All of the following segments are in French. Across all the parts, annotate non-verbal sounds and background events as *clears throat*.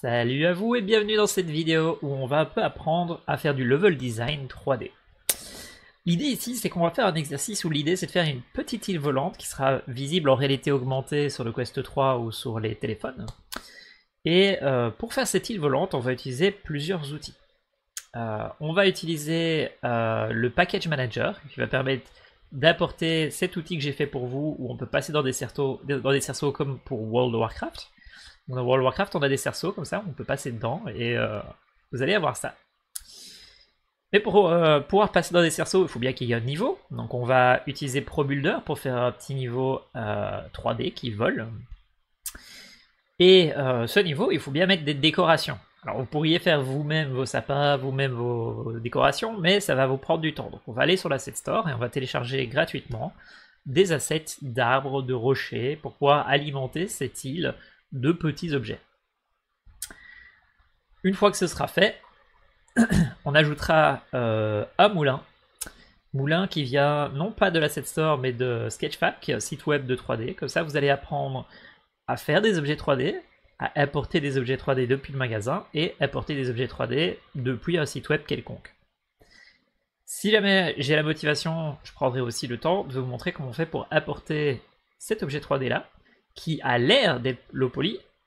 Salut à vous et bienvenue dans cette vidéo où on va un peu apprendre à faire du level design 3D. L'idée ici c'est qu'on va faire un exercice où l'idée c'est de faire une petite île volante qui sera visible en réalité augmentée sur le Quest 3 ou sur les téléphones. Et euh, pour faire cette île volante on va utiliser plusieurs outils. Euh, on va utiliser euh, le Package Manager qui va permettre d'apporter cet outil que j'ai fait pour vous où on peut passer dans des cerceaux, dans des cerceaux comme pour World of Warcraft. Dans World of Warcraft, on a des cerceaux comme ça, on peut passer dedans et euh, vous allez avoir ça. Mais pour euh, pouvoir passer dans des cerceaux, il faut bien qu'il y ait un niveau. Donc on va utiliser ProBuilder pour faire un petit niveau 3D euh, qui vole. Et ce niveau, il faut bien mettre des décorations. Alors vous pourriez faire vous-même vos sapins, vous-même vos décorations, mais ça va vous prendre du temps. Donc on va aller sur l'asset store et on va télécharger gratuitement des assets d'arbres, de rochers, pour pouvoir alimenter cette île de petits objets. Une fois que ce sera fait, *clears throat* on ajoutera euh, un moulin. Moulin qui vient non pas de l'asset store mais de Sketchfab, site web de 3D. Comme ça, vous allez apprendre à faire des objets 3D, à importer des objets 3D depuis le magasin et apporter des objets 3D depuis un site web quelconque. Si jamais j'ai la motivation, je prendrai aussi le temps de vous montrer comment on fait pour apporter cet objet 3D là qui a l'air d'être low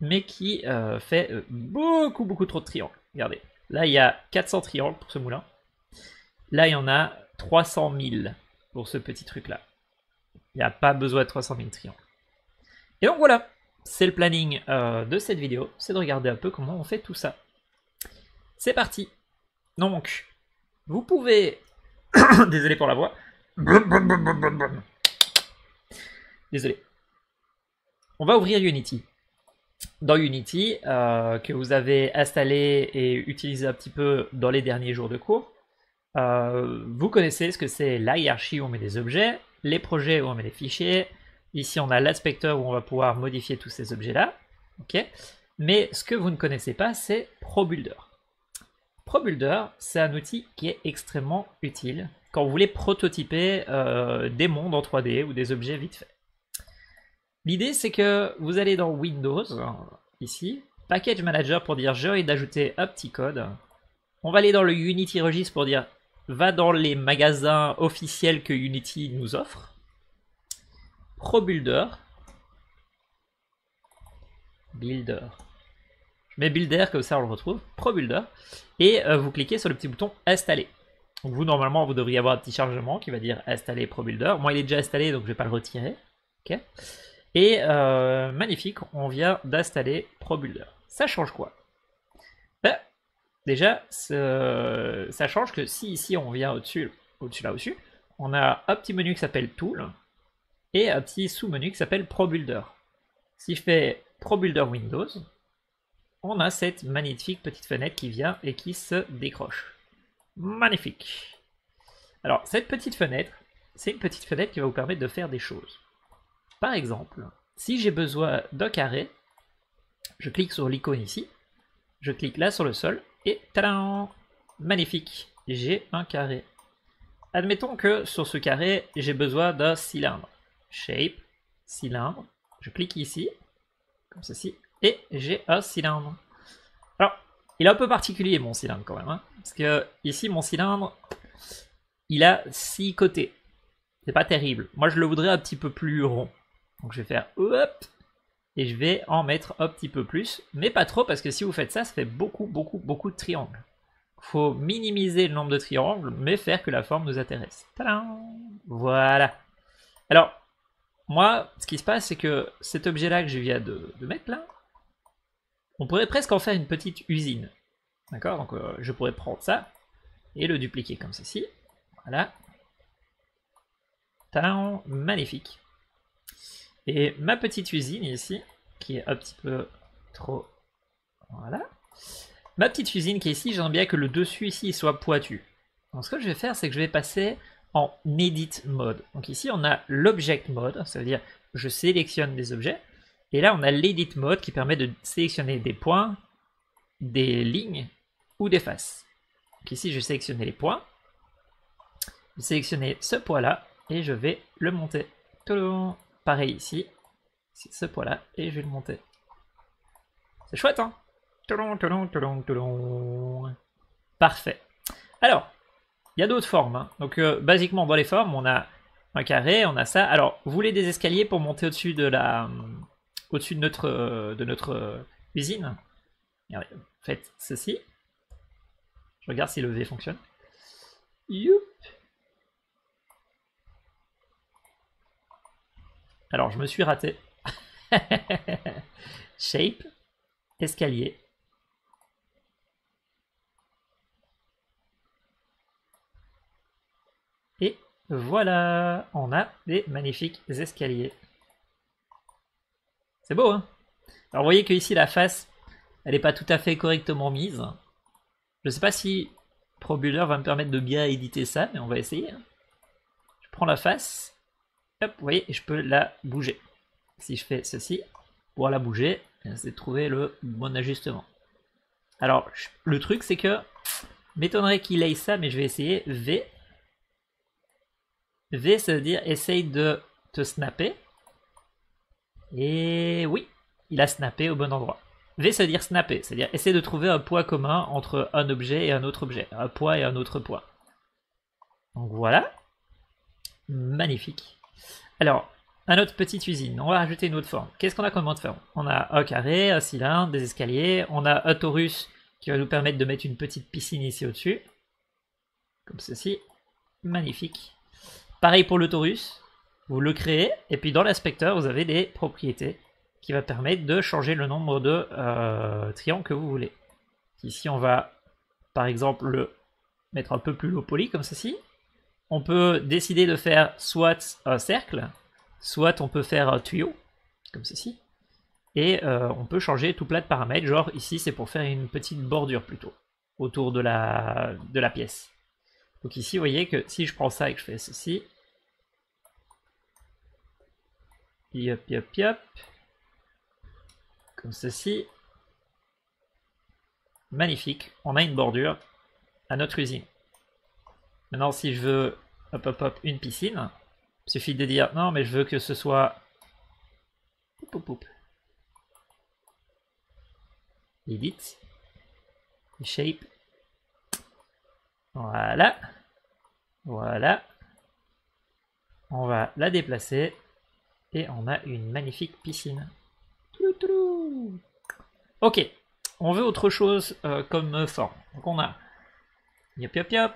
mais qui euh, fait euh, beaucoup, beaucoup trop de triangles. Regardez, là il y a 400 triangles pour ce moulin. Là il y en a 300 000 pour ce petit truc là. Il n'y a pas besoin de 300 000 triangles. Et donc voilà, c'est le planning euh, de cette vidéo, c'est de regarder un peu comment on fait tout ça. C'est parti Donc, vous pouvez... *coughs* Désolé pour la voix. *coughs* Désolé on va ouvrir Unity. Dans Unity, euh, que vous avez installé et utilisé un petit peu dans les derniers jours de cours, euh, vous connaissez ce que c'est la hiérarchie où on met des objets, les projets où on met des fichiers. Ici, on a l'inspecteur où on va pouvoir modifier tous ces objets-là. Mais ce que vous ne connaissez pas, c'est ProBuilder. ProBuilder, c'est un outil qui est extrêmement utile quand vous voulez prototyper euh, des mondes en 3D ou des objets vite faits. L'idée, c'est que vous allez dans Windows, ici, Package Manager pour dire j'ai envie d'ajouter un petit code. On va aller dans le Unity Registre pour dire va dans les magasins officiels que Unity nous offre. ProBuilder. Builder. Je mets Builder comme ça on le retrouve. ProBuilder. Et euh, vous cliquez sur le petit bouton installer. vous normalement vous devriez avoir un petit chargement qui va dire installer ProBuilder. Moi il est déjà installé donc je ne vais pas le retirer. Ok. Et euh, magnifique, on vient d'installer ProBuilder. Ça change quoi? Ben, Déjà, ça change que si ici on vient au-dessus, au-dessus là au-dessus, on a un petit menu qui s'appelle Tool et un petit sous-menu qui s'appelle ProBuilder. Si je fais ProBuilder Windows, on a cette magnifique petite fenêtre qui vient et qui se décroche. Magnifique. Alors, cette petite fenêtre, c'est une petite fenêtre qui va vous permettre de faire des choses. Par exemple, si j'ai besoin d'un carré, je clique sur l'icône ici, je clique là sur le sol, et Magnifique, j'ai un carré. Admettons que sur ce carré, j'ai besoin d'un cylindre. Shape, cylindre, je clique ici, comme ceci, et j'ai un cylindre. Alors, il est un peu particulier mon cylindre quand même, hein, parce que ici mon cylindre, il a six côtés. C'est pas terrible. Moi je le voudrais un petit peu plus rond. Donc je vais faire hop et je vais en mettre un petit peu plus, mais pas trop parce que si vous faites ça, ça fait beaucoup, beaucoup, beaucoup de triangles. Faut minimiser le nombre de triangles, mais faire que la forme nous intéresse. Voilà. Alors, moi, ce qui se passe, c'est que cet objet-là que je viens de, mettre là, on pourrait presque en faire une petite usine. D'accord? Donc, euh, je pourrais prendre ça et le dupliquer comme ceci. Voilà. Talent magnifique. Et ma petite usine ici, qui est un petit peu trop... Voilà. Ma petite usine qui est ici, j'aimerais bien que le dessus ici soit pointu. Donc ce que je vais faire, c'est que je vais passer en Edit Mode. Donc ici, on a l'Object Mode, ça veut dire je sélectionne des objets. Et là, on a l'Edit Mode qui permet de sélectionner des points, des lignes ou des faces. Donc ici, je vais sélectionner les points. Je vais sélectionner ce point-là et je vais le monter. Ici, c'est ce poids-là, et je vais le monter. C'est chouette, hein Toulon, toulon, toulon. Parfait. Alors, il y a d'autres formes. hein. Donc, euh, basiquement, dans les formes, on a un carré, on a ça. Alors, vous voulez des escaliers pour monter au-dessus de la, au-dessus de notre, euh, de notre euh, usine? Faites ceci. Je regarde si le V fonctionne. Youp. Alors, je me suis raté. *laughs* Shape, escalier. Et voilà, on a des magnifiques escaliers. C'est beau, hein? Alors, vous voyez que ici, la face, elle n'est pas tout à fait correctement mise. Je sais pas si ProBuilder va me permettre de bien éditer ça, mais on va essayer. hein. Je prends la face, hop, vous voyez, je peux la bouger. Si je fais ceci, pour la bouger, c'est de trouver le bon ajustement. Alors, le truc, c'est que, m'étonnerait qu'il aille ça, mais je vais essayer V. V, ça veut dire essaye de te snapper. Et oui, il a snappé au bon endroit. V, ça veut dire snapper, c'est-à-dire essayer de trouver un poids commun entre un objet et un autre objet, un poids et un autre poids. Donc voilà. Magnifique. Alors, un autre petite usine. On va rajouter une autre forme. Qu'est-ce qu'on a comme autre forme? On a un carré, un cylindre, des escaliers. On a un torus qui va nous permettre de mettre une petite piscine ici au-dessus. Comme ceci. Magnifique. Pareil pour le torus. Vous le créez. Et puis dans l'inspecteur, vous avez des propriétés qui va permettre de changer le nombre de euh, triangles que vous voulez. Ici, on va par exemple le mettre un peu plus low poly comme ceci. On peut décider de faire soit un cercle, soit on peut faire un tuyau, comme ceci. Et euh, on peut changer tout plein de paramètres, genre ici c'est pour faire une petite bordure plutôt, autour de la, de la pièce. Donc ici vous voyez que si je prends ça et que je fais ceci, comme ceci, magnifique, on a une bordure à notre usine. Maintenant si je veux hop hop hop une piscine, il suffit de dire non, mais je veux que ce soit. Edit. Shape. Voilà. Voilà. On va la déplacer. Et on a une magnifique piscine. Ok. On veut autre chose euh, comme forme. Donc on a. Yop yop yop.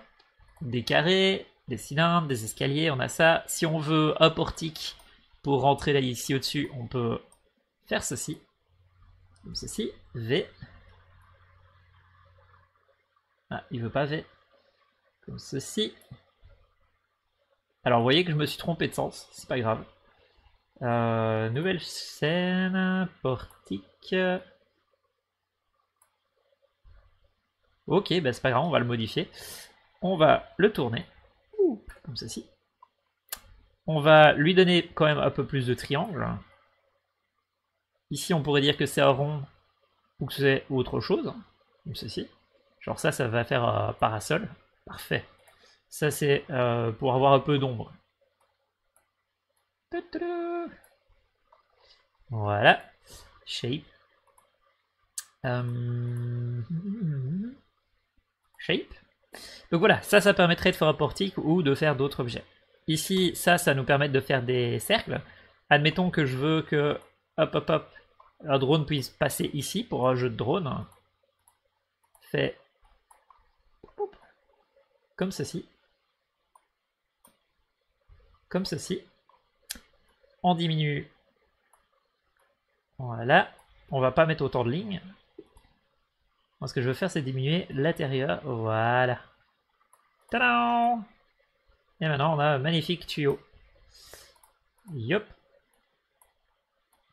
Des carrés, des cylindres, des escaliers, on a ça. Si on veut un portique pour rentrer là ici au-dessus, on peut faire ceci. Comme ceci. V. Ah, il veut pas V. Comme ceci. Alors vous voyez que je me suis trompé de sens, c'est pas grave. Euh, nouvelle scène, portique. Ok, bah c'est pas grave, on va le modifier. On va le tourner comme ceci. On va lui donner quand même un peu plus de triangle. Ici, on pourrait dire que c'est un rond ou que c'est autre chose, comme ceci. Genre ça, ça va faire un parasol. Parfait. Ça, c'est euh, pour avoir un peu d'ombre. Voilà. Shape. Euh, Shape. Donc voilà, ça, ça permettrait de faire un portique ou de faire d'autres objets. Ici, ça, ça nous permet de faire des cercles. Admettons que je veux que, hop, hop, hop, un drone puisse passer ici pour un jeu de drone. Fait comme ceci. Comme ceci. On diminue. Voilà. On va pas mettre autant de lignes. Ce que je veux faire, c'est diminuer l'intérieur. Voilà. Tadam Et maintenant, on a un magnifique tuyau. Yop.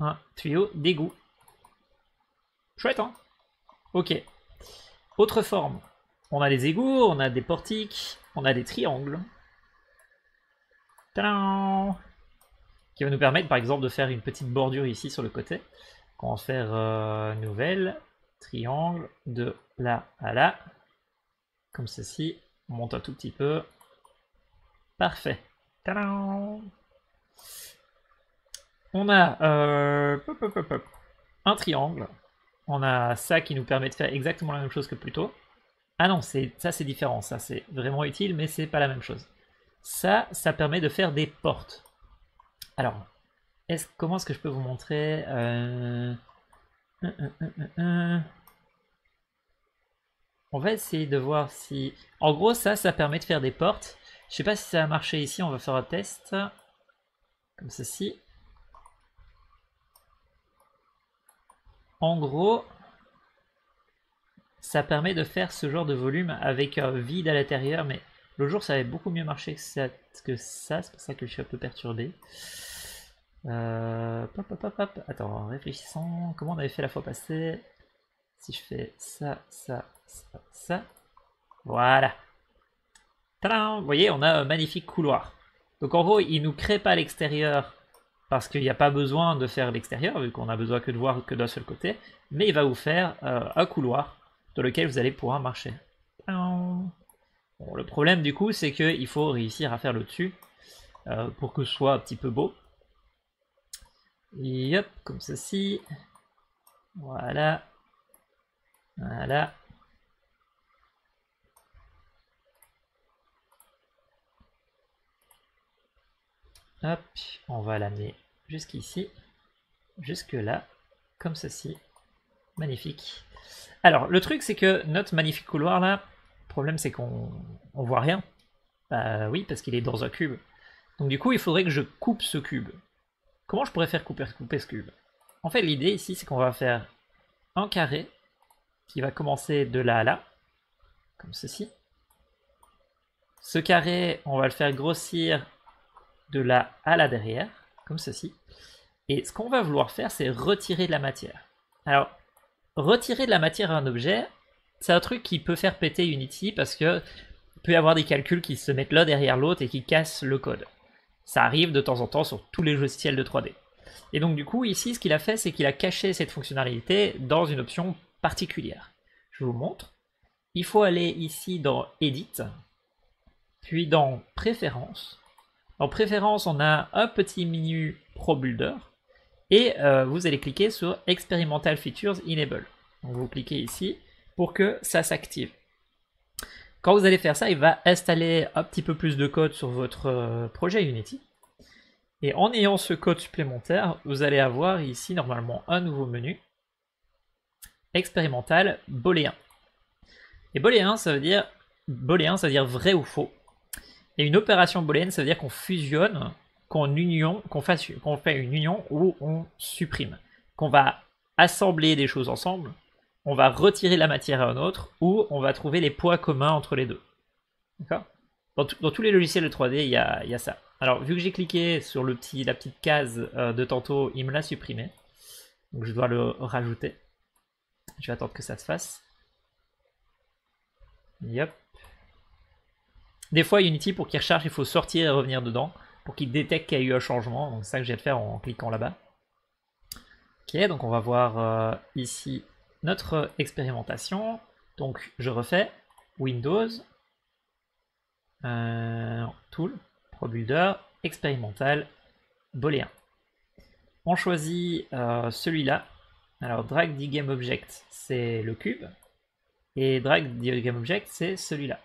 Un tuyau d'égout. Chouette, hein? Ok. Autre forme. On a des égouts, on a des portiques, on a des triangles. Tadam Qui va nous permettre, par exemple, de faire une petite bordure ici sur le côté. On va faire euh, nouvelle triangle de là à là, comme ceci. On monte un tout petit peu. Parfait. On a euh, un triangle. on a ça qui nous permet de faire exactement la même chose que plus tôt. Ah non, ça c'est différent, ça c'est vraiment utile, mais c'est pas la même chose. Ça, ça permet de faire des portes. Alors, est comment est-ce que je peux vous montrer euh, On va essayer de voir si... En gros, ça, ça permet de faire des portes. Je sais pas si ça a marché ici, on va faire un test. Comme ceci. En gros, ça permet de faire ce genre de volume avec un vide à l'intérieur, mais le jour ça avait beaucoup mieux marché que ça, que ça c'est pour ça que je suis un peu perturbé. Euh, Attends, réfléchissons, comment on avait fait la fois passée Si je fais ça, ça, ça, ça, voilà. Vous voyez, on a un magnifique couloir. Donc en gros, il nous crée pas l'extérieur parce qu'il n'y a pas besoin de faire l'extérieur, vu qu'on a besoin que de voir que d'un seul côté, mais il va vous faire euh, un couloir dans lequel vous allez pouvoir marcher. le problème du coup, c'est qu'il faut réussir à faire le dessus euh, pour que ce soit un petit peu beau. Et hop, comme ceci. Voilà. Voilà. Hop, on va l'amener jusqu'ici, jusque là, comme ceci. Magnifique. Alors, le truc, c'est que notre magnifique couloir là, le problème, c'est qu'on on voit rien. Bah oui, parce qu'il est dans un cube. Donc du coup, il faudrait que je coupe ce cube. Comment je pourrais faire couper, ce cube? En fait, l'idée ici, c'est qu'on va faire un carré qui va commencer de là à là, comme ceci. Ce carré, on va le faire grossir de là à là derrière, comme ceci. Et ce qu'on va vouloir faire, c'est retirer de la matière. Alors, retirer de la matière à un objet, c'est un truc qui peut faire péter Unity parce que peut y avoir des calculs qui se mettent l'un derrière l'autre et qui cassent le code. Ça arrive de temps en temps sur tous les logiciels de 3D. Et donc du coup, ici, ce qu'il a fait, c'est qu'il a caché cette fonctionnalité dans une option particulière. Je vous montre. Il faut aller ici dans Edit, puis dans Préférences, en préférence, on a un petit menu Pro Builder et euh, vous allez cliquer sur Experimental Features Enable. Vous cliquez ici pour que ça s'active. Quand vous allez faire ça, il va installer un petit peu plus de code sur votre euh, projet Unity. Et en ayant ce code supplémentaire, vous allez avoir ici normalement un nouveau menu expérimental booléen. Et booléen, ça veut dire booléen, ça veut dire vrai ou faux. Et une opération booléenne, ça veut dire qu'on fusionne, qu'on union, qu'on fait une union où on supprime, qu'on va assembler des choses ensemble, on va retirer la matière à un autre, ou on va trouver les poids communs entre les deux. D'accord? Dans, tous les logiciels de 3D, il y a, ça. Alors, vu que j'ai cliqué sur le petit, la petite case euh, de tantôt, il me l'a supprimé. Donc je dois le rajouter. Je vais attendre que ça se fasse. Yep. Des fois, Unity, pour qu'il recharge, il faut sortir et revenir dedans pour qu'il détecte qu'il y a eu un changement. Donc, c'est ça que j'ai de faire en cliquant là-bas. Ok, donc on va voir euh, ici notre expérimentation. Donc, je refais Windows, euh, Tool, ProBuilder, expérimental, booléen. On choisit euh, celui-là. Alors, drag the game object, c'est le cube. Et drag the game object, c'est celui-là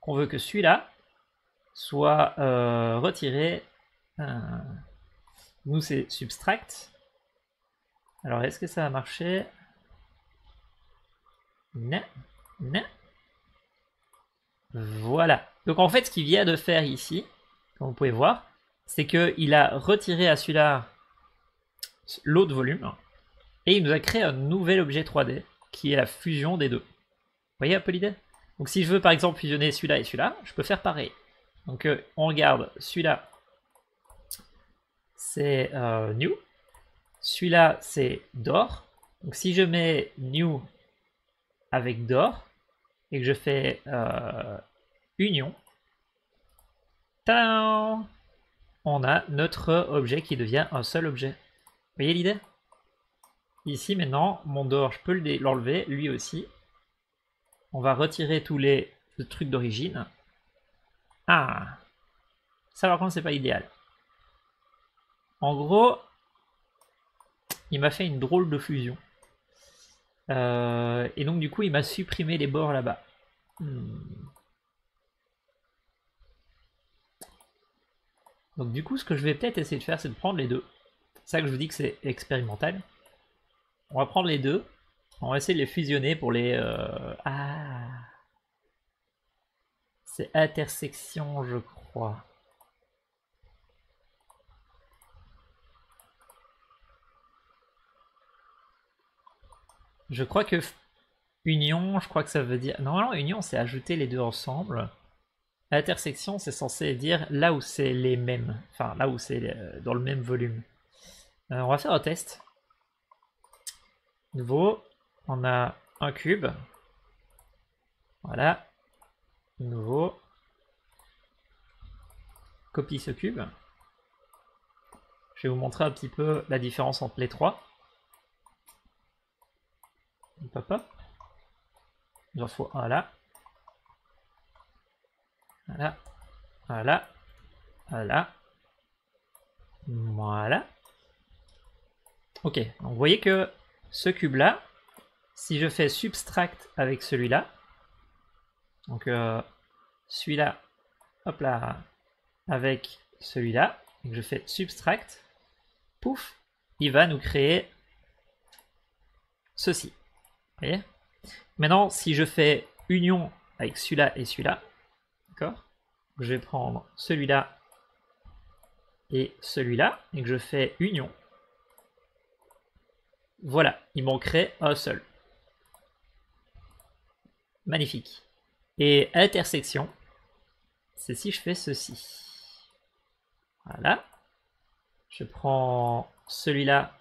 qu'on veut que celui-là soit euh, retiré. Nous, c'est subtract. Alors, est-ce que ça a marché? Voilà. Donc, en fait, ce qu'il vient de faire ici, comme vous pouvez voir, c'est qu'il a retiré à celui-là l'autre volume et il nous a créé un nouvel objet 3D qui est la fusion des deux. Vous voyez un peu l'idée? Donc si je veux par exemple fusionner celui-là et celui-là, je peux faire pareil. Donc euh, on regarde, celui-là c'est euh, new, celui-là c'est d'or. Donc si je mets new avec d'or et que je fais euh, union, on a notre objet qui devient un seul objet. Vous voyez l'idée? Ici maintenant, mon d'or, je peux l'enlever, lui aussi, on va retirer tous les trucs d'origine. Ah Ça par contre c'est pas idéal. En gros, il m'a fait une drôle de fusion. Euh, et donc du coup, il m'a supprimé les bords là-bas. Hmm. Donc du coup, ce que je vais peut-être essayer de faire, c'est de prendre les deux. C'est ça que je vous dis que c'est expérimental. On va prendre les deux. On va essayer de les fusionner pour les... Euh, ah C'est intersection, je crois. Je crois que union, je crois que ça veut dire... Normalement, union, c'est ajouter les deux ensemble. Intersection, c'est censé dire là où c'est les mêmes. Enfin, là où c'est euh, dans le même volume. Euh, on va faire un test. Nouveau, on a un cube. Voilà. Nouveau. Copie ce cube. Je vais vous montrer un petit peu la différence entre les trois. Hop hop. Il en faut. Voilà. Voilà. Voilà. Voilà. Ok, vous voyez que ce cube-là, si je fais subtract avec celui-là, donc euh, celui-là, hop là, avec celui-là, et que je fais subtract, pouf, il va nous créer ceci. Maintenant, si je fais union avec celui-là et celui-là, d'accord Je vais prendre celui-là et celui-là, et que je fais union. Voilà, il manquerait un seul. Magnifique. Et intersection, c'est si je fais ceci. Voilà. Je prends celui-là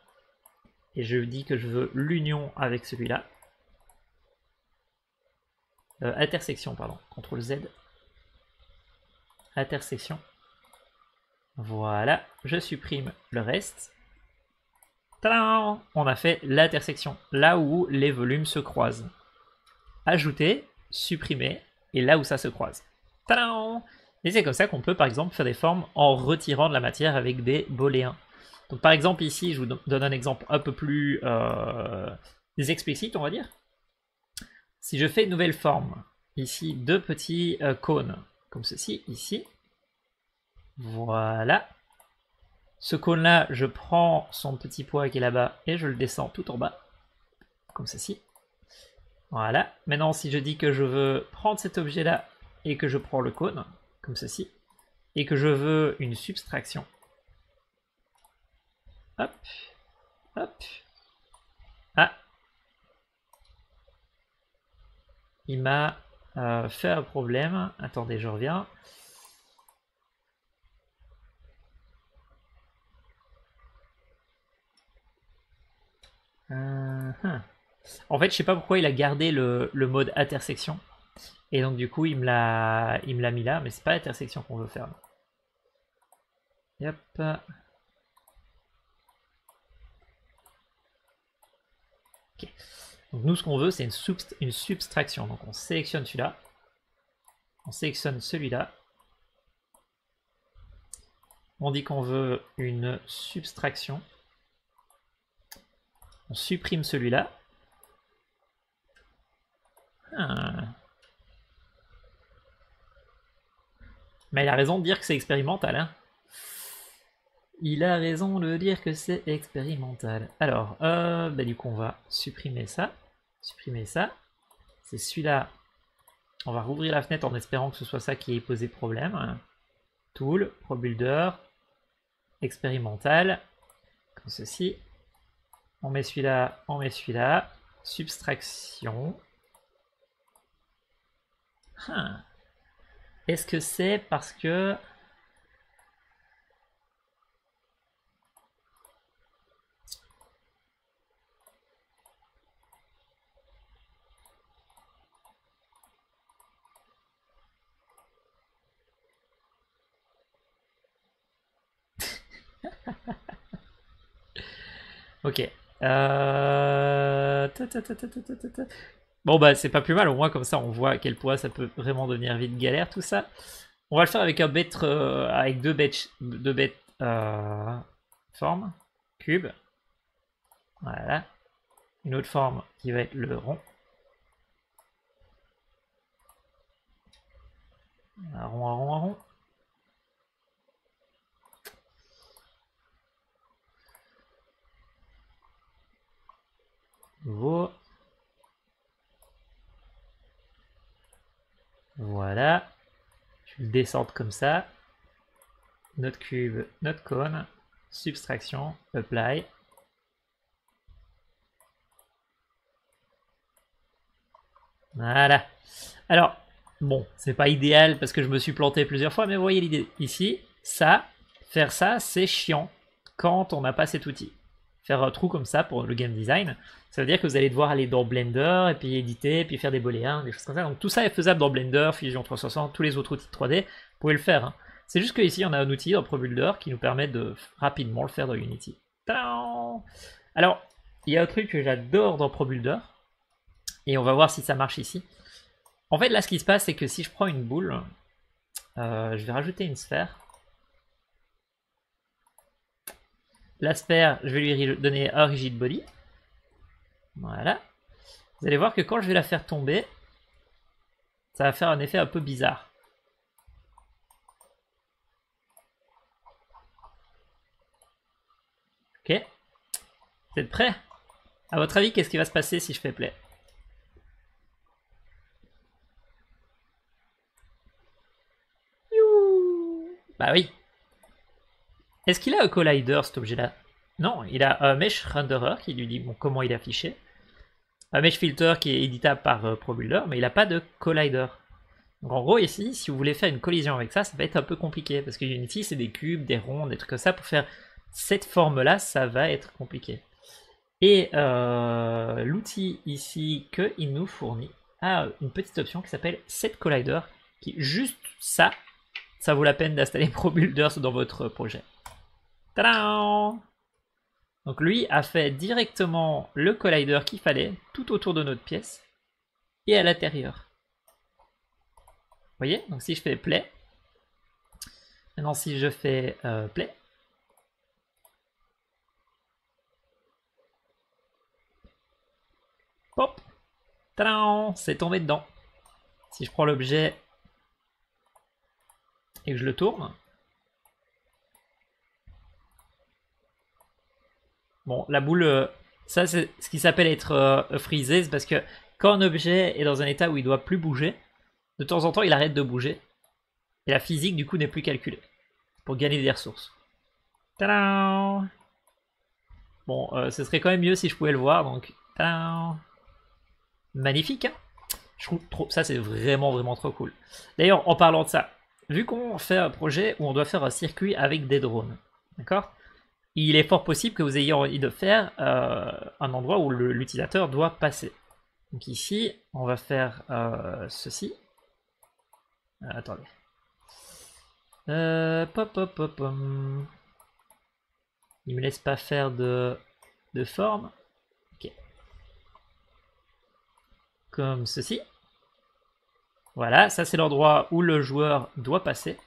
et je dis que je veux l'union avec celui-là. Euh, intersection, pardon. CTRL Z. Intersection. Voilà. Je supprime le reste. On a fait l'intersection, là où les volumes se croisent. Ajouter, supprimer, et là où ça se croise. Et c'est comme ça qu'on peut par exemple faire des formes en retirant de la matière avec des booléens. Donc par exemple ici, je vous donne un exemple un peu plus euh, explicite, on va dire. Si je fais une nouvelle forme, ici deux petits euh, cônes, comme ceci, ici. Voilà. Ce cône-là, je prends son petit poids qui est là-bas et je le descends tout en bas, comme ceci. Voilà. Maintenant, si je dis que je veux prendre cet objet-là et que je prends le cône, comme ceci, et que je veux une subtraction, hop, hop, ah, il m'a euh, fait un problème. Attendez, je reviens. Euh, hein. En fait, je sais pas pourquoi il a gardé le, mode intersection. Et donc du coup, il me l'a, il me l'a mis là, mais c'est pas intersection qu'on veut faire. Yep. Ok. Donc nous, ce qu'on veut, c'est une, une subtraction. Donc on sélectionne celui-là. On sélectionne celui-là. On dit qu'on veut une subtraction. On supprime celui-là. Ah. Mais il a raison de dire que c'est expérimental. Hein. Il a raison de dire que c'est expérimental. Alors, euh, bah, du coup, on va supprimer ça. Supprimer ça. C'est celui-là. On va rouvrir la fenêtre en espérant que ce soit ça qui ait posé problème. Tool, ProBuilder, expérimental, comme ceci. On met celui-là, on met celui-là. Subtraction. Hein. Est-ce que c'est parce que... ok. Euh, bon bah c'est pas plus mal, au moins comme ça on voit à quel point ça peut vraiment devenir vite galère tout ça. On va le faire avec un bête, euh, avec deux bêtes, deux bêtes euh, formes, cube. Voilà. une autre forme qui va être le rond. Un rond, un rond, un rond. Voilà. Je vais le descendre comme ça. Notre cube, notre cône. Subtraction, apply. Voilà. Alors, bon, c'est pas idéal parce que je me suis planté plusieurs fois, mais vous voyez l'idée ici. Ça, faire ça, c'est chiant quand on n'a pas cet outil. Faire un trou comme ça pour le game design, ça veut dire que vous allez devoir aller dans Blender et puis éditer, et puis faire des booléens, des choses comme ça. Donc tout ça est faisable dans Blender, Fusion 360, tous les autres outils de 3D, vous pouvez le faire. Hein. C'est juste qu'ici on a un outil dans ProBuilder qui nous permet de rapidement le faire dans Unity. Alors, il y a un truc que j'adore dans ProBuilder, et on va voir si ça marche ici. En fait, là, ce qui se passe, c'est que si je prends une boule, euh, je vais rajouter une sphère. La sphère, je vais lui donner un rigid body. Voilà. Vous allez voir que quand je vais la faire tomber, ça va faire un effet un peu bizarre. Ok. Vous êtes prêts? À votre avis, qu'est-ce qui va se passer si je fais play? Bah oui. Est-ce qu'il a un collider cet objet-là? Non, il a un mesh renderer qui lui dit comment il est affiché. Un mesh filter qui est éditable par euh, ProBuilder, mais il n'a pas de collider. Donc en gros ici, si vous voulez faire une collision avec ça, ça va être un peu compliqué parce que Unity c'est des cubes, des ronds, des trucs comme ça. Pour faire cette forme-là, ça va être compliqué. Et euh, l'outil ici qu'il nous fournit a une petite option qui s'appelle Set Collider, qui juste ça ça vaut la peine d'installer *laughs* ProBuilders dans votre projet. Tadam Donc lui a fait directement le collider qu'il fallait tout autour de notre pièce et à l'intérieur. Vous voyez Donc si je fais play, maintenant si je fais euh, play, Hop C'est tombé dedans. Si je prends l'objet et que je le tourne. Bon, la boule, euh, ça c'est ce qui s'appelle être euh, freezé, parce que quand un objet est dans un état où il doit plus bouger, de temps en temps il arrête de bouger. Et la physique du coup n'est plus calculée. Pour gagner des ressources. Tadam Bon, euh, ce serait quand même mieux si je pouvais le voir, donc... Magnifique, hein? Je trouve trop, ça c'est vraiment vraiment trop cool. D'ailleurs, en parlant de ça, vu qu'on fait un projet où on doit faire un circuit avec des drones, d'accord? Il est fort possible que vous ayez envie de faire euh, un endroit où l'utilisateur doit passer. Donc ici, on va faire euh, ceci. Euh, attendez. pop, pop, pop, Il me laisse pas faire de, de forme. Ok. Comme ceci. Voilà, ça c'est l'endroit où le joueur doit passer.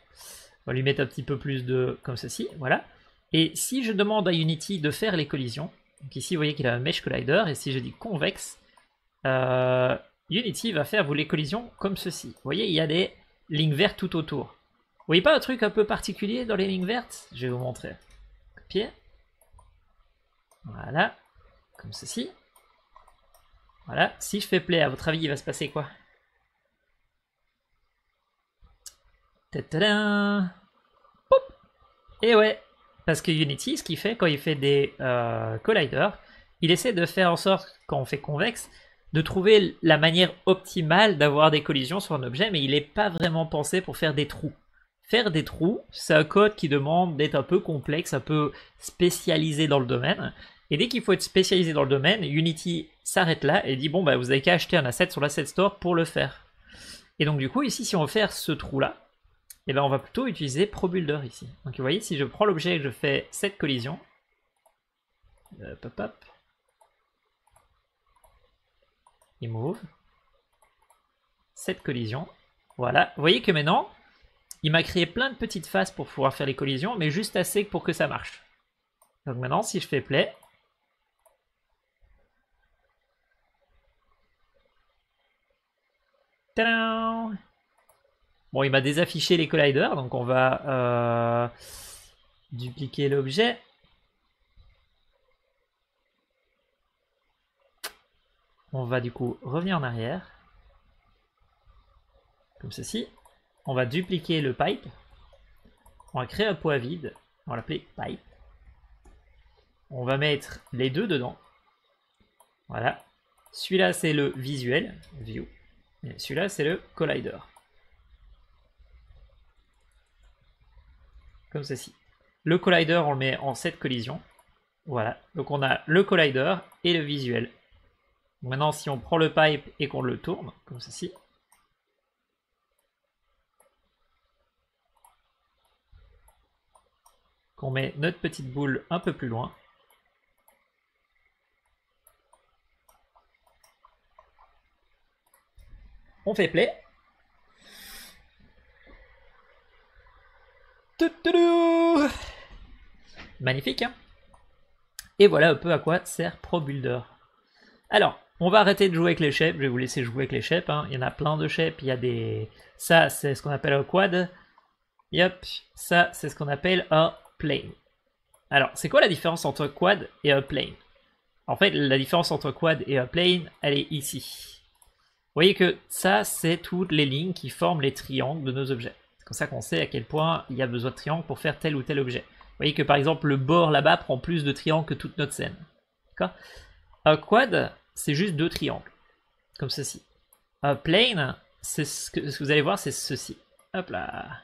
On va lui mettre un petit peu plus de comme ceci, voilà. Et si je demande à Unity de faire les collisions, donc ici vous voyez qu'il a un Mesh Collider, et si je dis convexe, euh, Unity va faire vous les collisions comme ceci. Vous voyez, il y a des lignes vertes tout autour. Vous voyez pas un truc un peu particulier dans les lignes vertes? Je vais vous montrer. Copier. Voilà, comme ceci. Voilà, si je fais play, à votre avis, il va se passer quoi? Et ouais, parce que Unity, ce qu'il fait quand il fait des euh, colliders, il essaie de faire en sorte, quand on fait convexe, de trouver la manière optimale d'avoir des collisions sur un objet, mais il n'est pas vraiment pensé pour faire des trous. Faire des trous, c'est un code qui demande d'être un peu complexe, un peu spécialisé dans le domaine. Et dès qu'il faut être spécialisé dans le domaine, Unity s'arrête là et dit bon bah vous avez qu'à acheter un asset sur l'asset store pour le faire. Et donc du coup ici si on veut faire ce trou là, et bien on va plutôt utiliser ProBuilder ici. Donc vous voyez, si je prends l'objet et que je fais cette collision, euh, hop, hop, hop, il move, cette collision, voilà. Vous voyez que maintenant, il m'a créé plein de petites faces pour pouvoir faire les collisions, mais juste assez pour que ça marche. Donc maintenant, si je fais play, Tadam Bon, il m'a désaffiché les colliders, donc on va euh, dupliquer l'objet. On va du coup revenir en arrière, comme ceci. On va dupliquer le pipe. On va créer un poids vide. On va l'appeler pipe. On va mettre les deux dedans. Voilà. Celui-là, c'est le visuel, view. celui-là, c'est le collider. Comme ceci. Le collider, on le met en cette collision. Voilà. Donc on a le collider et le visuel. Maintenant, si on prend le pipe et qu'on le tourne, comme ceci, qu'on met notre petite boule un peu plus loin, on fait play. Magnifique. Et voilà un peu à quoi sert ProBuilder. Alors, on va arrêter de jouer avec les shapes, je vais vous laisser jouer avec les shapes, il y en a plein de shapes, il y a des... Ça, c'est ce qu'on appelle un quad. Yep, ça, c'est ce qu'on appelle un plane. Alors, c'est quoi la différence entre quad et un plane En fait, la différence entre quad et un plane, elle est ici. Vous voyez que ça, c'est toutes les lignes qui forment les triangles de nos objets. Comme ça qu'on sait à quel point il y a besoin de triangles pour faire tel ou tel objet. Vous voyez que par exemple, le bord là-bas prend plus de triangles que toute notre scène. Un quad, c'est juste deux triangles, comme ceci. Un plane, c'est ce que, vous allez voir, c'est ceci. Hop là.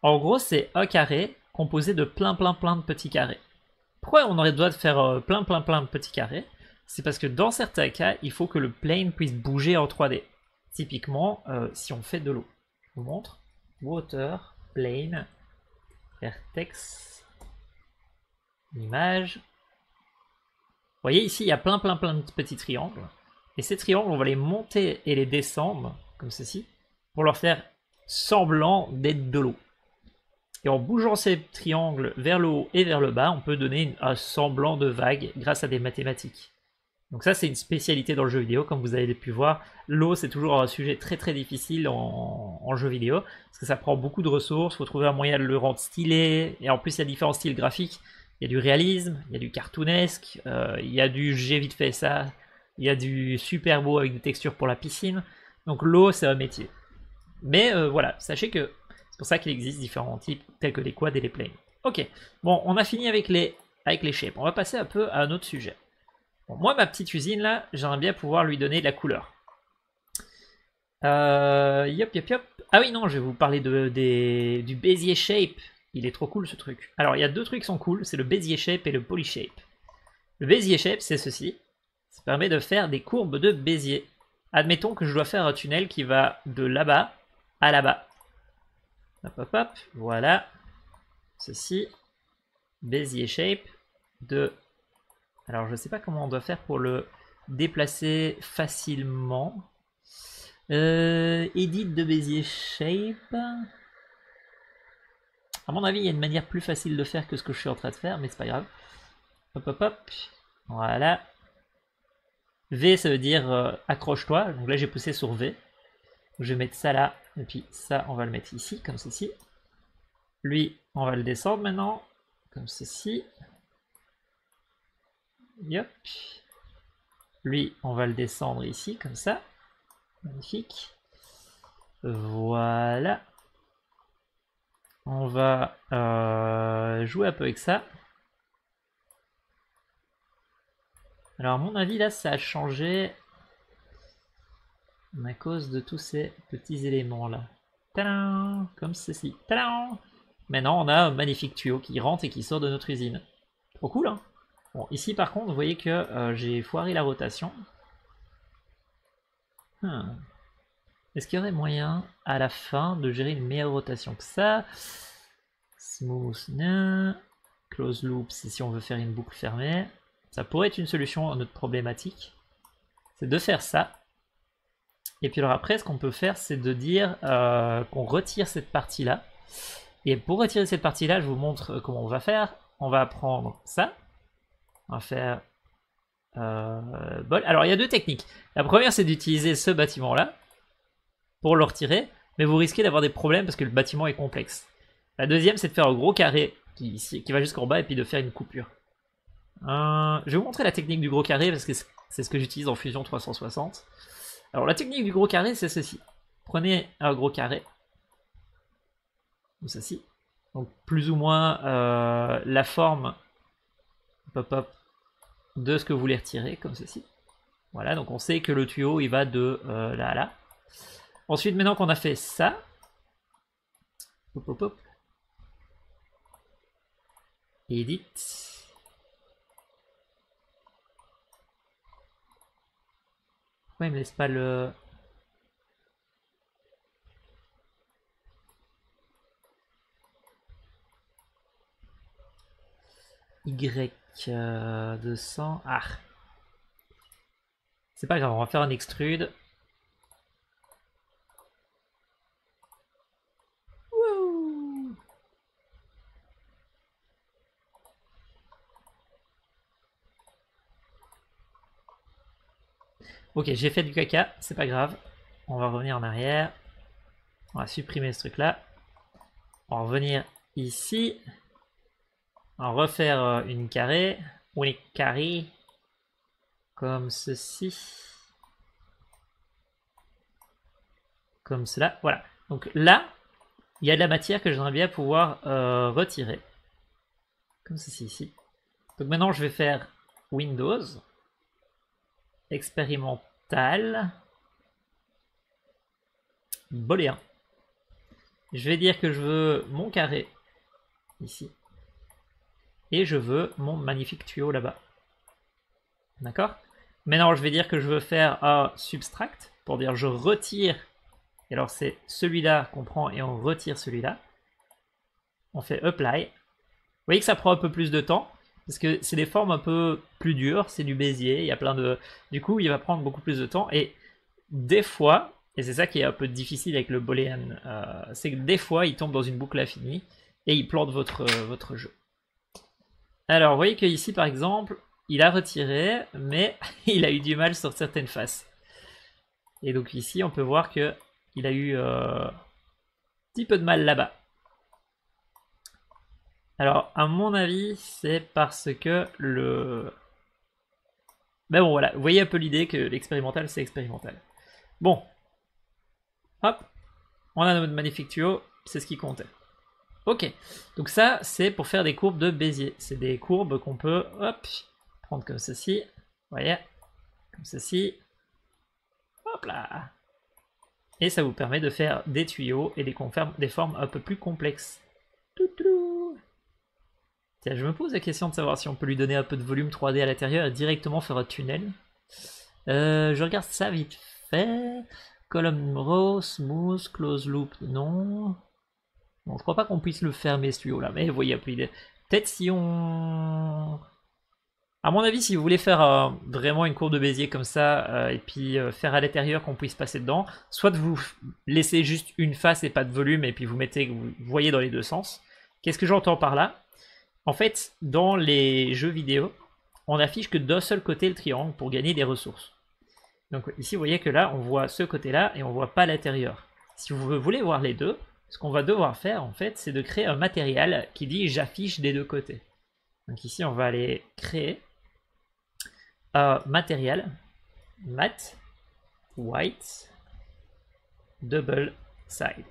En gros, c'est un carré composé de plein plein plein de petits carrés. Pourquoi on aurait besoin de faire euh, plein plein plein de petits carrés? C'est parce que dans certains cas, il faut que le plane puisse bouger en 3D. Typiquement, euh, si on fait de l'eau. Vous montre. Water, plane, vertex, image, voyez ici, il y a plein plein plein de petits triangles. Et ces triangles, on va les monter et les descendre, comme ceci, pour leur faire semblant d'être de l'eau. Et en bougeant ces triangles vers le haut et vers le bas, on peut donner un semblant de vague grâce à des mathématiques. Donc ça, c'est une spécialité dans le jeu vidéo. Comme vous avez pu voir, l'eau, c'est toujours un sujet très très difficile en, jeu vidéo, parce que ça prend beaucoup de ressources, il faut trouver un moyen de le rendre stylé, et en plus, il y a différents styles graphiques. Il y a du réalisme, il y a du cartoonesque, euh, il y a du j'ai vite fait ça, il y a du super beau avec des textures pour la piscine. Donc l'eau, c'est un métier. Mais euh, voilà, sachez que c'est pour ça qu'il existe différents types, tels que les quads et les planes. Ok, bon, on a fini avec les, avec les shapes. On va passer un peu à un autre sujet. Moi, ma petite usine, là, j'aimerais bien pouvoir lui donner de la couleur. Euh, yop, yop, yop. Ah oui, non, je vais vous parler de, du Bézier Shape. Il est trop cool ce truc. Alors il y a deux trucs qui sont cool, c'est le Bézier Shape et le Poly Shape. Le Bézier Shape, c'est ceci. Ça permet de faire des courbes de Bézier. Admettons que je dois faire un tunnel qui va de là-bas à là-bas. Hop, hop, hop, voilà. Ceci. Bézier Shape de... Alors je sais pas comment on doit faire pour le déplacer facilement. Euh, edit de Bézier Shape. À mon avis, il y a une manière plus facile de faire que ce que je suis en train de faire, mais c'est pas grave. Hop hop hop. Voilà. V ça veut dire euh, accroche-toi. Donc là j'ai poussé sur V. je vais mettre ça là. Et puis ça on va le mettre ici, comme ceci. Lui, on va le descendre maintenant. Comme ceci. Lui, on va le descendre ici, comme ça. Magnifique. Voilà. On va euh, jouer un peu avec ça. Alors à mon avis là ça a changé à cause de tous ces petits éléments là. Tadam Comme ceci. Maintenant on a un magnifique tuyau qui rentre et qui sort de notre usine. Trop cool hein? Bon ici par contre vous voyez que euh, j'ai foiré la rotation. Hmm. Est-ce qu'il y aurait moyen à la fin de gérer une meilleure rotation que ça? Smooth, close loop, c'est si on veut faire une boucle fermée. Ça pourrait être une solution à notre problématique. C'est de faire ça. Et puis alors après, ce qu'on peut faire, c'est de dire euh, qu'on retire cette partie-là. Et pour retirer cette partie-là, je vous montre comment on va faire. On va prendre ça. Faire euh. Alors il y a deux techniques. La première c'est d'utiliser ce bâtiment-là pour le retirer, mais vous risquez d'avoir des problèmes parce que le bâtiment est complexe. La deuxième c'est de faire un gros carré qui, va jusqu'en bas et puis de faire une coupure. Euh, je vais vous montrer la technique du gros carré parce que c'est ce que j'utilise en Fusion 360. Alors la technique du gros carré c'est ceci. Prenez un gros carré, comme ceci. Donc plus ou moins euh, la forme pop de ce que vous voulez retirer, comme ceci. Voilà, donc on sait que le tuyau il va de euh, là à là. Ensuite, maintenant qu'on a fait ça, hop, hop, hop. Edit. Pourquoi il me laisse pas le... Y200. Ah C'est pas grave, on va faire un extrude. Ok, j'ai fait du caca, c'est pas grave. On va revenir en arrière. On va supprimer ce truc là. On va revenir ici. Va refaire euh, une carré. Ou une carré. Comme ceci. Comme cela. Voilà. Donc là, il y a de la matière que j'aimerais bien pouvoir euh, retirer. Comme ceci ici. Donc maintenant, je vais faire Windows expérimental, booléen. Je vais dire que je veux mon carré ici. Et je veux mon magnifique tuyau là-bas. D'accord? Maintenant, je vais dire que je veux faire un subtract pour dire je retire. Et alors, c'est celui-là qu'on prend et on retire celui-là. On fait apply. Vous voyez que ça prend un peu plus de temps. Parce que c'est des formes un peu plus dures, c'est du Bézier, il y a plein de... Du coup, il va prendre beaucoup plus de temps. Et des fois, et c'est ça qui est un peu difficile avec le Boolean, euh, c'est que des fois, il tombe dans une boucle infinie et il plante votre, votre jeu. Alors, vous voyez qu'ici, par exemple, il a retiré, mais *laughs* il a eu du mal sur certaines faces. Et donc ici, on peut voir que il a eu euh, un petit peu de mal là-bas. Alors, à mon avis, c'est parce que le... Mais bon, voilà, vous voyez un peu l'idée que l'expérimental, c'est expérimental. Bon. Hop. On a notre magnifique tuyau, c'est ce qui comptait. Ok. Donc ça, c'est pour faire des courbes de Bézier. C'est des courbes qu'on peut, prendre comme ceci. Vous voyez Comme ceci. Hop là Et ça vous permet de faire des tuyaux et des, des formes un peu plus complexes. Tout, je me pose la question de savoir si on peut lui donner un peu de volume 3D à l'intérieur et directement faire un tunnel. Euh, je regarde ça vite fait. Column row, smooth, close loop, non. Bon, je crois pas qu'on puisse le fermer ce tuyau là, mais vous voyez, peut-être si on... À mon avis, si vous voulez faire euh, vraiment une courbe de Bézier comme ça, euh, et puis faire à l'intérieur qu'on puisse passer dedans, soit vous laissez juste une face et pas de volume, et puis vous mettez, vous voyez dans les deux sens. Qu'est-ce que j'entends par là? En fait, dans les jeux vidéo, on affiche que d'un seul côté le triangle pour gagner des ressources. Donc ici, vous voyez que là, on voit ce côté-là et on voit pas l'intérieur. Si vous voulez voir les deux, ce qu'on va devoir faire, en fait, c'est de créer un matériel qui dit j'affiche des deux côtés. Donc ici, on va aller créer un matériel, mat, white, double side.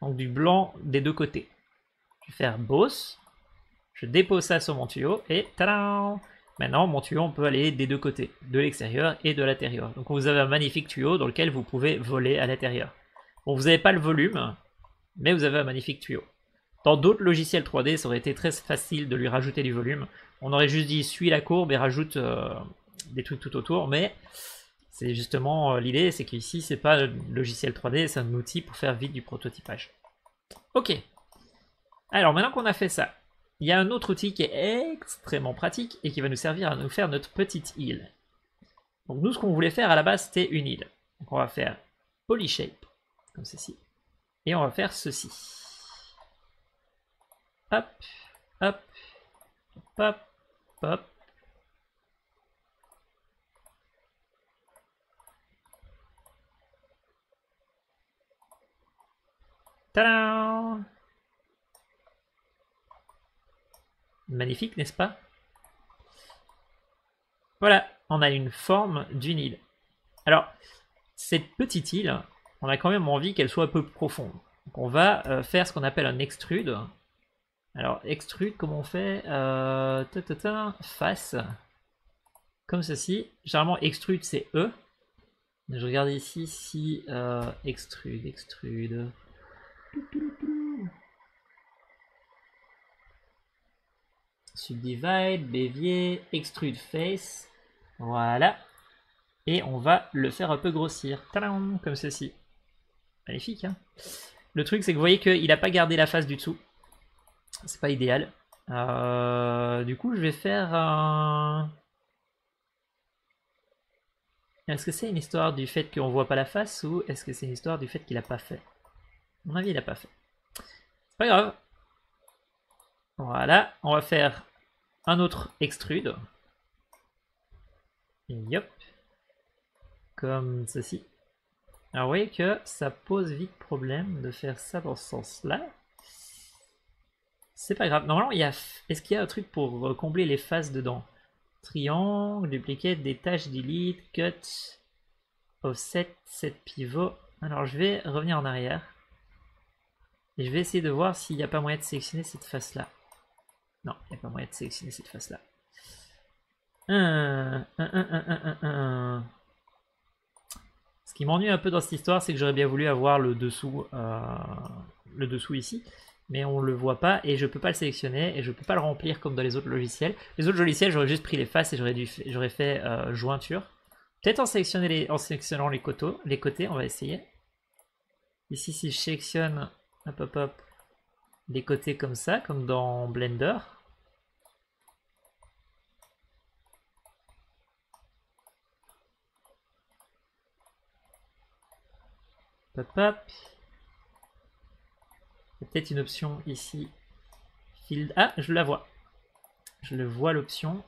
Donc du blanc des deux côtés. Je vais faire boss, je dépose ça sur mon tuyau et Maintenant, mon tuyau, on peut aller des deux côtés, de l'extérieur et de l'intérieur. Donc vous avez un magnifique tuyau dans lequel vous pouvez voler à l'intérieur. Bon, vous n'avez pas le volume, mais vous avez un magnifique tuyau. Dans d'autres logiciels 3D, ça aurait été très facile de lui rajouter du volume. On aurait juste dit suis la courbe et rajoute euh, des trucs tout autour, mais c'est justement euh, l'idée, c'est qu'ici c'est pas un logiciel 3D, c'est un outil pour faire vite du prototypage. Ok. Alors maintenant qu'on a fait ça, il y a un autre outil qui est extrêmement pratique et qui va nous servir à nous faire notre petite île. Donc nous, ce qu'on voulait faire à la base, c'était une île. Donc on va faire Polyshape, comme ceci. Et on va faire ceci. Hop, hop, hop, hop. Tadam Magnifique, n'est-ce pas? Voilà, on a une forme d'une île. Alors, cette petite île, on a quand même envie qu'elle soit un peu profonde. On va euh, faire ce qu'on appelle un extrude. Alors, extrude, comment on fait euh, Face. Comme ceci. Généralement, extrude, c'est E. Je regarde ici si euh, extrude, extrude. Subdivide, bévier, extrude face. Voilà. Et on va le faire un peu grossir. Comme ceci. Magnifique, hein Le truc, c'est que vous voyez qu'il n'a pas gardé la face du dessous. C'est pas idéal. Euh, du coup, je vais faire un... Est-ce que c'est une histoire du fait qu'on voit pas la face ou est-ce que c'est une histoire du fait qu'il a pas fait? À mon avis, il a pas fait. C'est pas grave. Voilà, on va faire un autre extrude. Yop. Comme ceci. Alors vous voyez que ça pose vite problème de faire ça dans ce sens-là. C'est pas grave. Normalement, il y a... est-ce qu'il y a un truc pour combler les faces dedans? Triangle, duplicate, détache, delete, cut, offset, set pivot. Alors je vais revenir en arrière. Et je vais essayer de voir s'il n'y a pas moyen de sélectionner cette face-là. Non, il n'y a pas moyen de sélectionner cette face-là. Ce qui m'ennuie un peu dans cette histoire, c'est que j'aurais bien voulu avoir le dessous, euh, le dessous ici mais on le voit pas et je peux pas le sélectionner et je peux pas le remplir comme dans les autres logiciels. Les autres logiciels, j'aurais juste pris les faces et j'aurais fait euh, jointure. Peut-être en, sélectionnant les, les côtés, on va essayer. Ici, si je sélectionne les côtés comme ça, comme dans Blender. Peut-être une option ici. Field. Ah, je la vois. Je le vois l'option.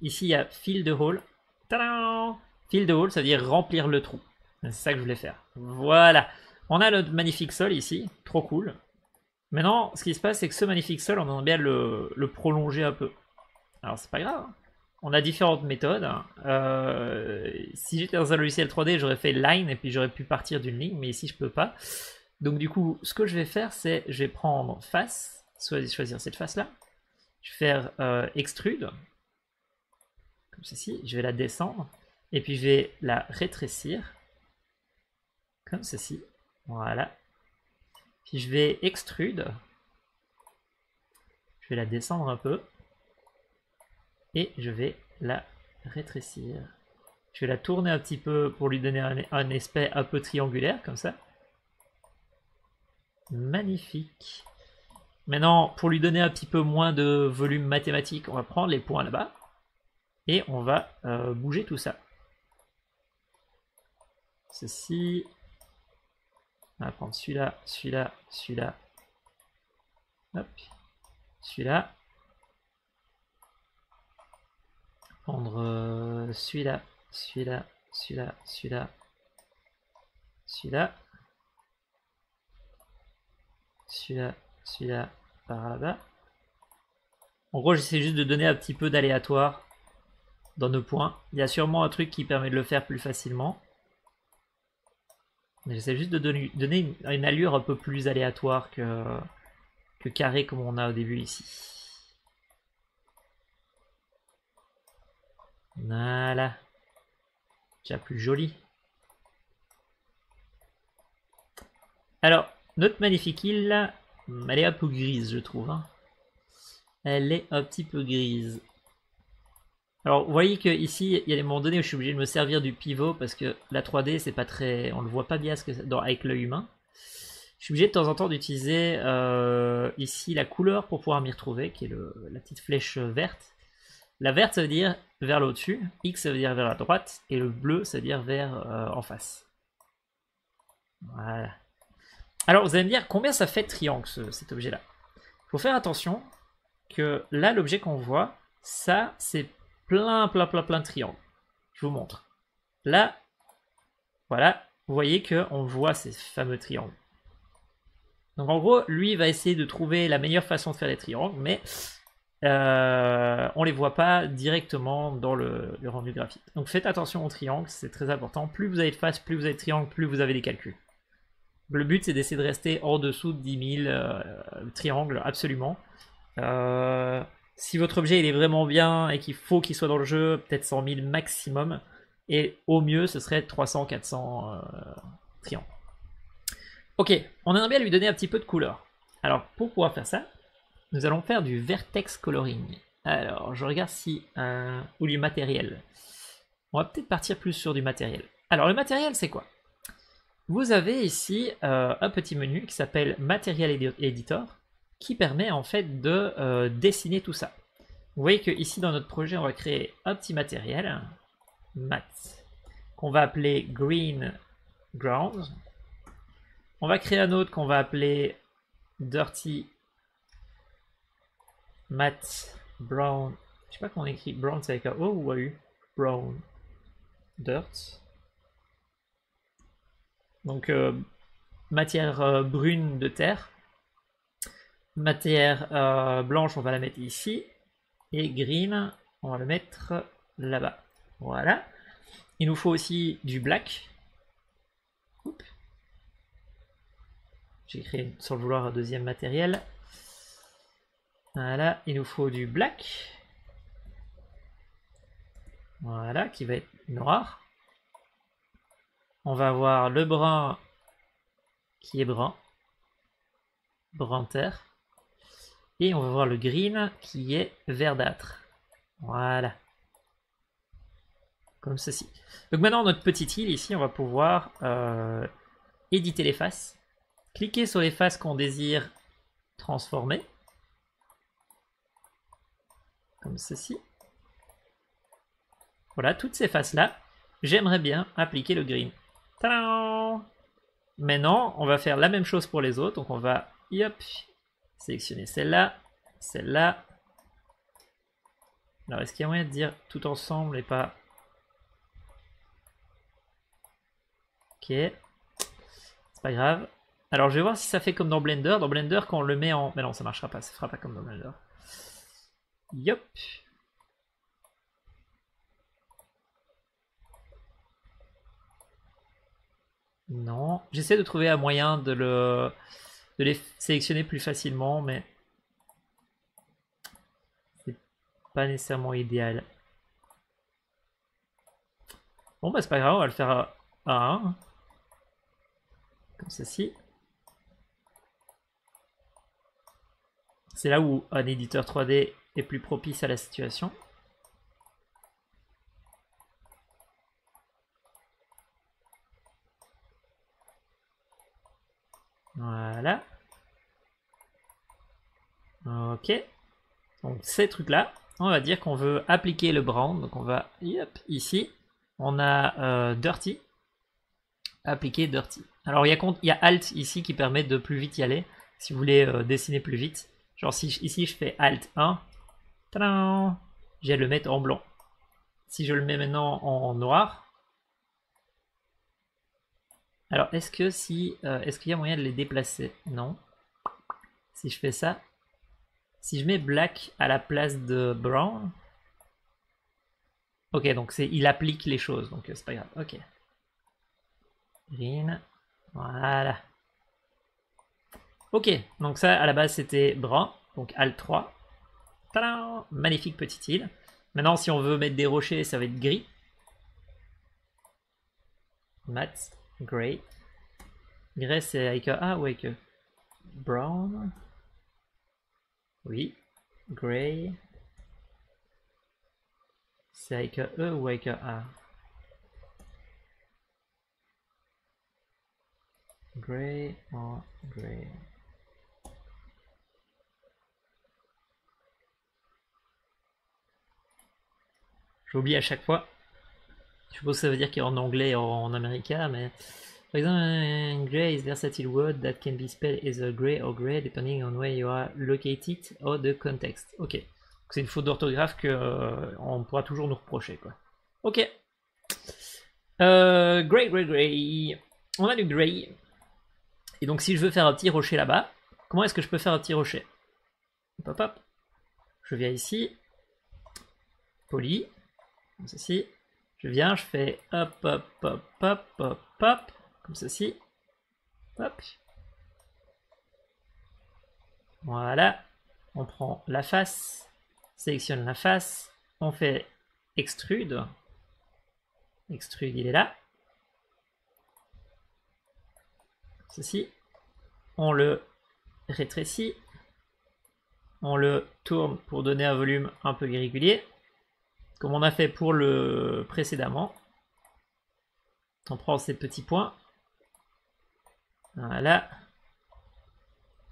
Ici, il y a fill the hole. Tadam Fill the hole, ça veut dire remplir le trou. C'est ça que je voulais faire. Voilà. On a notre magnifique sol ici. Trop cool. Maintenant, ce qui se passe, c'est que ce magnifique sol, on aimerait bien le, prolonger un peu. Alors, c'est pas grave. Hein. On a différentes méthodes. Euh, si j'étais dans un logiciel 3D, j'aurais fait line et puis j'aurais pu partir d'une ligne, mais ici je peux pas. Donc du coup, ce que je vais faire, c'est je vais prendre face, choisir cette face-là. Je vais faire euh, extrude, comme ceci. Je vais la descendre. Et puis je vais la rétrécir, comme ceci. Voilà. Puis je vais extrude. Je vais la descendre un peu. Et je vais la rétrécir. Je vais la tourner un petit peu pour lui donner un aspect un peu triangulaire, comme ça. Magnifique. Maintenant, pour lui donner un petit peu moins de volume mathématique, on va prendre les points là-bas. Et on va euh, bouger tout ça. Ceci. On va prendre celui-là, celui-là, celui-là. Hop. Celui-là. Prendre euh, celui-là, celui-là, celui-là, celui-là. Celui-là celui-là, celui-là, par là-bas. En gros, j'essaie juste de donner un petit peu d'aléatoire dans nos points. Il y a sûrement un truc qui permet de le faire plus facilement. J'essaie juste de donner, une, allure un peu plus aléatoire que, que carré comme on a au début ici. Voilà. Déjà plus joli. Alors, notre magnifique île, elle est un peu grise, je trouve. Hein. Elle est un petit peu grise. Alors, vous voyez qu'ici, il y a des moments donnés où je suis obligé de me servir du pivot parce que la 3D, c'est pas très, on le voit pas bien avec l'œil humain. Je suis obligé de temps en temps d'utiliser euh, ici la couleur pour pouvoir m'y retrouver, qui est la petite flèche verte. La verte, ça veut dire vers le dessus X, ça veut dire vers la droite, et le bleu, ça veut dire vers euh, en face. Voilà. Alors vous allez me dire combien ça fait triangle cet objet-là? Il faut faire attention que là l'objet qu'on voit, ça c'est plein plein plein plein de triangles. Je vous montre. Là, voilà, vous voyez qu'on voit ces fameux triangles. Donc en gros, lui va essayer de trouver la meilleure façon de faire les triangles, mais euh, on les voit pas directement dans le, rendu graphique. Donc faites attention aux triangles, c'est très important. Plus vous avez de faces, plus vous avez de triangles, plus vous avez des calculs. Le but c'est d'essayer de rester en dessous de 10 000 euh, triangles, absolument. Euh, si votre objet il est vraiment bien et qu'il faut qu'il soit dans le jeu, peut-être 100 000 maximum. Et au mieux, ce serait 300-400 triangles. Ok, on aimerait bien lui donner un petit peu de couleur. Alors pour pouvoir faire ça, nous allons faire du vertex coloring. Alors, je regarde si... Euh, ou du matériel. On va peut-être partir plus sur du matériel. Alors, le matériel, c'est quoi? Vous avez ici euh, un petit menu qui s'appelle Material Editor, qui permet en fait de euh, dessiner tout ça. Vous voyez que ici dans notre projet, on va créer un petit matériel, mat, qu'on va appeler green ground. On va créer un autre qu'on va appeler dirty Matt Brown. Je sais pas comment on écrit. Brown c'est avec un O ou un U? Brown. Dirt. Donc euh, matière euh, brune de terre. Matière euh, blanche, on va la mettre ici. Et green, on va le mettre là-bas. Voilà. Il nous faut aussi du black. J'ai créé sans le vouloir un deuxième matériel. Voilà, il nous faut du black. Voilà, qui va être noir. On va avoir le brun qui est brun. Brun terre. Et on va voir le green qui est verdâtre. Voilà. Comme ceci. Donc maintenant, notre petite île, ici, on va pouvoir euh, éditer les faces. Cliquer sur les faces qu'on désire transformer comme ceci. Voilà, toutes ces faces-là, j'aimerais bien appliquer le green. Maintenant, on va faire la même chose pour les autres. Donc on va yop, sélectionner celle-là, celle-là. Alors est-ce qu'il y a moyen de dire tout ensemble et pas... Ok. C'est pas grave. Alors je vais voir si ça fait comme dans Blender. Dans Blender, quand on le met en... Mais non, ça marchera pas. Ça fera pas comme dans Blender. Yup. Non. J'essaie de trouver un moyen de, le, de les sélectionner plus facilement, mais c'est pas nécessairement idéal. Bon, bah c'est pas grave, on va le faire à 1. Comme ceci. C'est là où un éditeur 3D est plus propice à la situation. Voilà. Ok. Donc ces trucs-là, on va dire qu'on veut appliquer le brand. Donc on va, ici, on a euh, Dirty. Appliquer Dirty. Alors il y, a, il y, a, Alt ici qui permet de plus vite y aller, si vous voulez euh, dessiner plus vite. Genre si ici je fais Alt 1, j'ai le mettre en blanc. Si je le mets maintenant en noir, alors est-ce que si, euh, est-ce qu'il y a moyen de les déplacer? Non. Si je fais ça, si je mets black à la place de brown, ok donc c'est, il applique les choses donc euh, c'est pas grave. Ok. Green, voilà. Ok, donc ça à la base c'était brun, donc Alt 3. Magnifique petite île. Maintenant, si on veut mettre des rochers, ça va être gris. Mat, gray. Gray, c'est avec un A ou avec un Brown? Oui. Gray. C'est avec un E ou avec un A? Gray or gray. J'oublie à chaque fois. Je suppose que ça veut dire qu'il est en anglais en américain, mais... Par exemple, gray is versatile word that can be spelled either gray or gray depending on where you are located or the context. Ok. C'est une faute d'orthographe que euh, pourra toujours nous reprocher, quoi. Ok. Euh, gray, gray, gray. On a du gray. Et donc si je veux faire un petit rocher là-bas, comment est-ce que je peux faire un petit rocher? Hop hop. Je viens ici. Poly. Comme ceci. Je viens, je fais hop hop hop hop hop hop. Comme ceci. Hop. Voilà. On prend la face. Sélectionne la face. On fait extrude. Extrude, il est là. Ceci. On le rétrécit. On le tourne pour donner un volume un peu irrégulier. Comme on a fait pour le précédemment. On prend ces petits points. Voilà.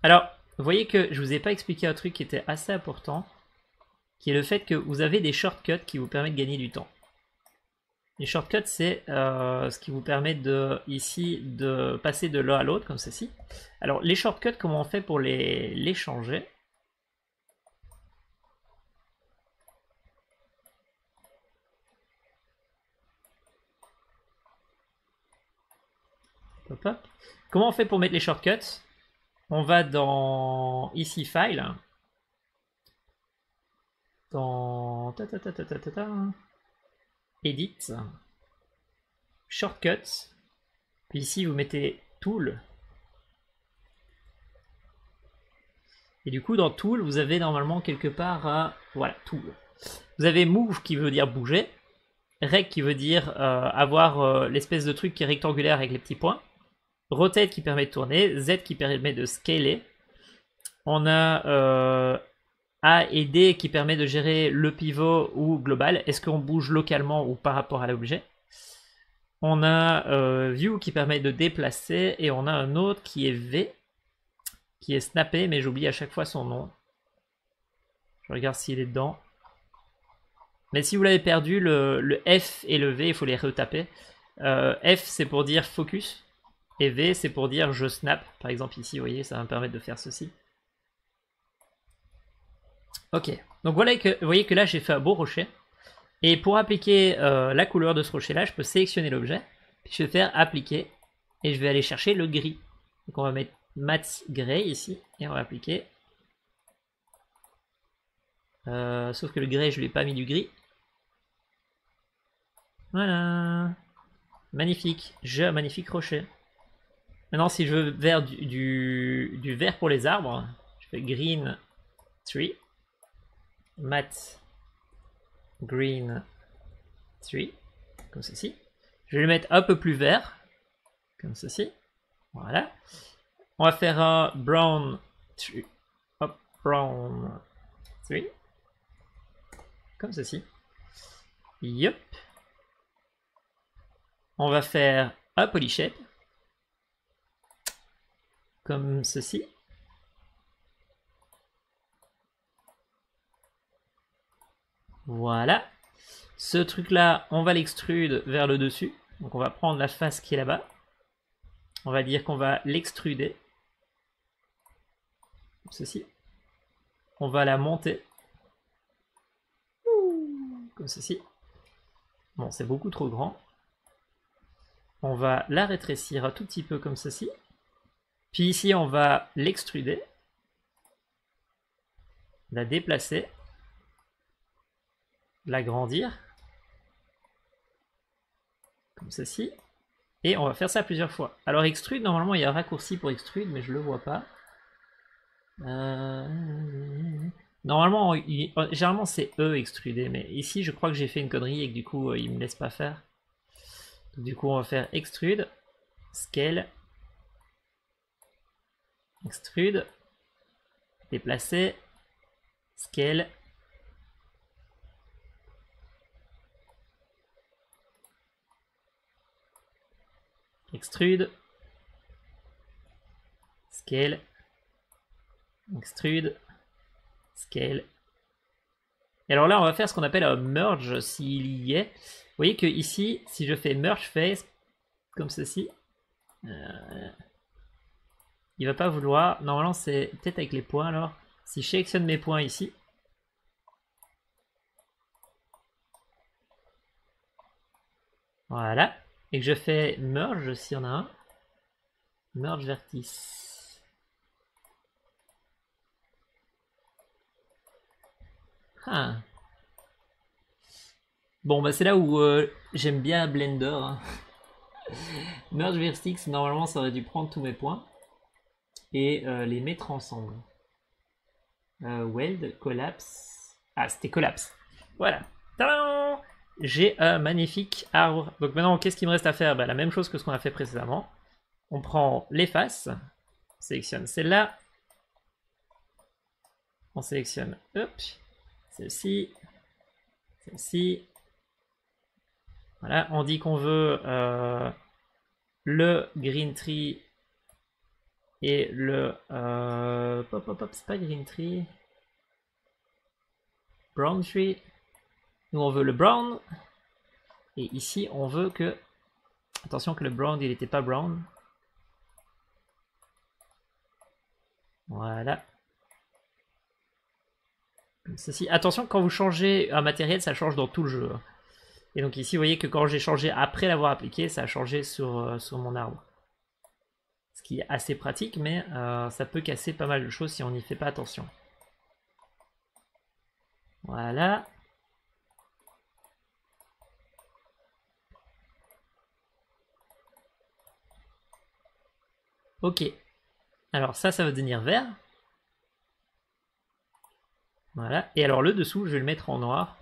Alors, vous voyez que je vous ai pas expliqué un truc qui était assez important, qui est le fait que vous avez des shortcuts qui vous permettent de gagner du temps. Les shortcuts, c'est euh, ce qui vous permet de ici de passer de l'un à l'autre comme ceci. Alors les shortcuts, comment on fait pour les, les changer Comment on fait pour mettre les shortcuts? On va dans ici File, dans Edit, Shortcuts, puis ici vous mettez Tool. Et du coup dans Tool vous avez normalement quelque part à voilà Tool. Vous avez Move qui veut dire bouger, Rec qui veut dire euh, avoir euh, l'espèce de truc qui est rectangulaire avec les petits points. Rotate qui permet de tourner, Z qui permet de scaler. On a euh, A et D qui permet de gérer le pivot ou global. Est-ce qu'on bouge localement ou par rapport à l'objet? On a euh, View qui permet de déplacer et on a un autre qui est V qui est snappé mais j'oublie à chaque fois son nom. Je regarde s'il est dedans. Mais si vous l'avez perdu, le, F et le V, il faut les retaper. Euh, F c'est pour dire focus. Et V, c'est pour dire je snap. Par exemple, ici, vous voyez, ça va me permettre de faire ceci. Ok, donc voilà que, vous voyez que là, j'ai fait un beau rocher. Et pour appliquer euh, la couleur de ce rocher-là, je peux sélectionner l'objet. Puis je vais faire appliquer. Et je vais aller chercher le gris. Donc on va mettre mat gray ici. Et on va appliquer. Euh, sauf que le gray, je ne lui ai pas mis du gris. Voilà. Magnifique. J'ai un magnifique rocher. Maintenant, si je veux vers du, vert pour les arbres, je fais green tree, mat green tree, comme ceci. Je vais le mettre un peu plus vert, comme ceci. Voilà. On va faire un brown tree, brown tree, comme ceci. Yup. On va faire un polyshape comme ceci. Voilà. Ce truc-là, on va l'extrude vers le dessus. Donc on va prendre la face qui est là-bas. On va dire qu'on va l'extruder. Ceci. On va la monter. Comme ceci. Bon, c'est beaucoup trop grand. On va la rétrécir un tout petit peu comme ceci. Puis ici, on va l'extruder, la déplacer, l'agrandir, comme ceci. Et on va faire ça plusieurs fois. Alors extrude, normalement il y a un raccourci pour extrude, mais je le vois pas. Euh, normalement, généralement c'est E extruder, mais ici je crois que j'ai fait une connerie et que du coup il me laisse pas faire. du coup on va faire extrude, scale, extrude, déplacer, scale, extrude, scale, extrude, scale. Et alors là, on va faire ce qu'on appelle un merge s'il y est. Vous voyez que ici, si je fais merge face, comme ceci, euh, il va pas vouloir. Normalement, c'est peut-être avec les points alors. Si je sélectionne mes points ici. Voilà. Et que je fais merge s'il y en a un. Merge vertice. Ah. Bon, bah c'est là où euh, j'aime bien Blender. hein. *laughs* Merge vertex, normalement ça aurait dû prendre tous mes points et euh, les mettre ensemble. Euh, weld, collapse. Ah, c'était collapse. Voilà. J'ai un magnifique arbre. Donc maintenant, qu'est-ce qu'il me reste à faire? Bah, La même chose que ce qu'on a fait précédemment. On prend les faces, on sélectionne celle-là, on sélectionne celle-ci, celle-ci. Voilà, on dit qu'on veut euh, le green tree et le euh, pop pop pop, c'est pas green tree, brown tree. Nous on veut le brown et ici on veut que attention que le brown il n'était pas brown. Voilà. Comme ceci. Attention, quand vous changez un matériel, ça change dans tout le jeu. Et donc ici, vous voyez que quand j'ai changé après l'avoir appliqué, ça a changé sur, euh, sur mon arbre. Ce qui est assez pratique, mais euh, ça peut casser pas mal de choses si on n'y fait pas attention. Voilà. Ok. Alors ça, ça va devenir vert. Voilà. Et alors le dessous, je vais le mettre en noir.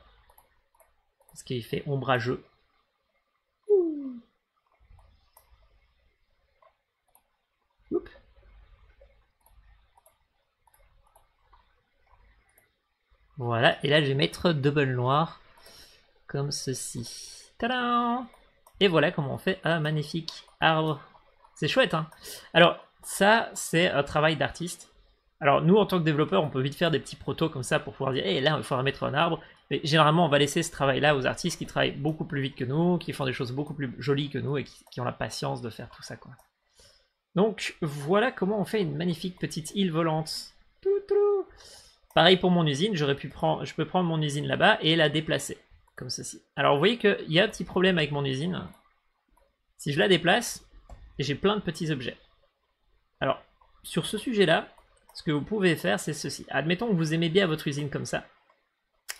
Parce qu'il fait ombrageux. Oups. Voilà. Et là, je vais mettre double noir. Comme ceci. Tadam Et voilà comment on fait un magnifique arbre. C'est chouette, hein Alors, ça, c'est un travail d'artiste. Alors nous, en tant que développeur, on peut vite faire des petits protos comme ça pour pouvoir dire, hé, là, il faudra mettre un arbre. Mais généralement, on va laisser ce travail-là aux artistes qui travaillent beaucoup plus vite que nous, qui font des choses beaucoup plus jolies que nous et qui, qui ont la patience de faire tout ça, quoi. Donc voilà comment on fait une magnifique petite île volante. Toutou. Pareil pour mon usine, je peux prendre mon usine là-bas et la déplacer comme ceci. Alors vous voyez qu'il y a un petit problème avec mon usine. Si je la déplace, j'ai plein de petits objets. Alors sur ce sujet-là, ce que vous pouvez faire, c'est ceci. Admettons que vous aimez bien votre usine comme ça.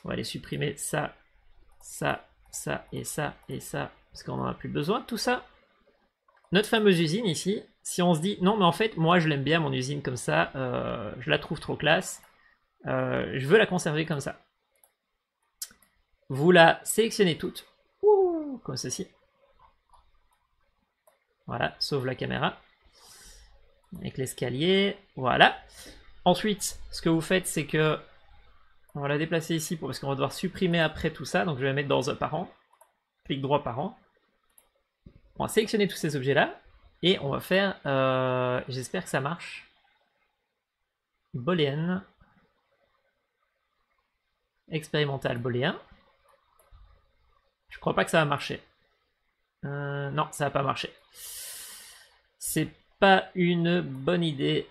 On va aller supprimer ça, ça, ça et ça et ça, parce qu'on n'en a plus besoin. Tout ça, notre fameuse usine ici, si on se dit non mais en fait moi je l'aime bien mon usine comme ça, euh, je la trouve trop classe, euh, je veux la conserver comme ça. Vous la sélectionnez toute, comme ceci. Voilà, sauve la caméra. Avec l'escalier, voilà. Ensuite, ce que vous faites, c'est que on va la déplacer ici pour, parce qu'on va devoir supprimer après tout ça. Donc je vais la mettre dans un parent. Clic droit parent. On va sélectionner tous ces objets-là. Et on va faire, euh, j'espère que ça marche, booléenne, expérimental booléen. Je crois pas que ça va marcher. Euh, non, ça va pas marcher. C'est pas une bonne idée.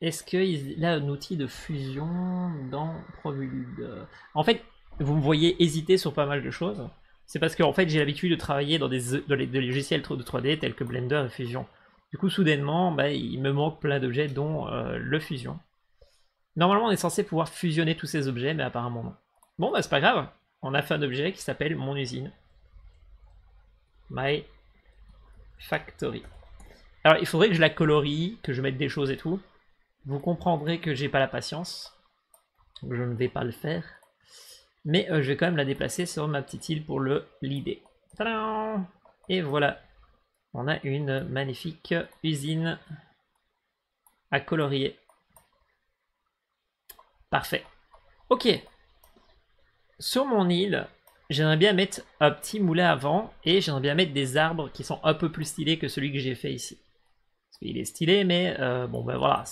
Est-ce qu'il a un outil de fusion dans ProBuild En fait, vous me voyez hésiter sur pas mal de choses. C'est parce que en fait, j'ai l'habitude de travailler dans des logiciels de 3D tels que Blender et Fusion. Du coup, soudainement, bah, il me manque plein d'objets, dont euh, le Fusion. Normalement, on est censé pouvoir fusionner tous ces objets, mais apparemment non. Bon, bah c'est pas grave. On a fait un objet qui s'appelle mon usine. My Factory. Alors, il faudrait que je la colorie, que je mette des choses et tout. Vous comprendrez que j'ai pas la patience. Je ne vais pas le faire. Mais euh, je vais quand même la déplacer sur ma petite île pour le l'idée. Et voilà. On a une magnifique usine à colorier. Parfait. Ok. Sur mon île, j'aimerais bien mettre un petit moulin avant et j'aimerais bien mettre des arbres qui sont un peu plus stylés que celui que j'ai fait ici. Parce qu'il est stylé, mais euh, bon ben voilà,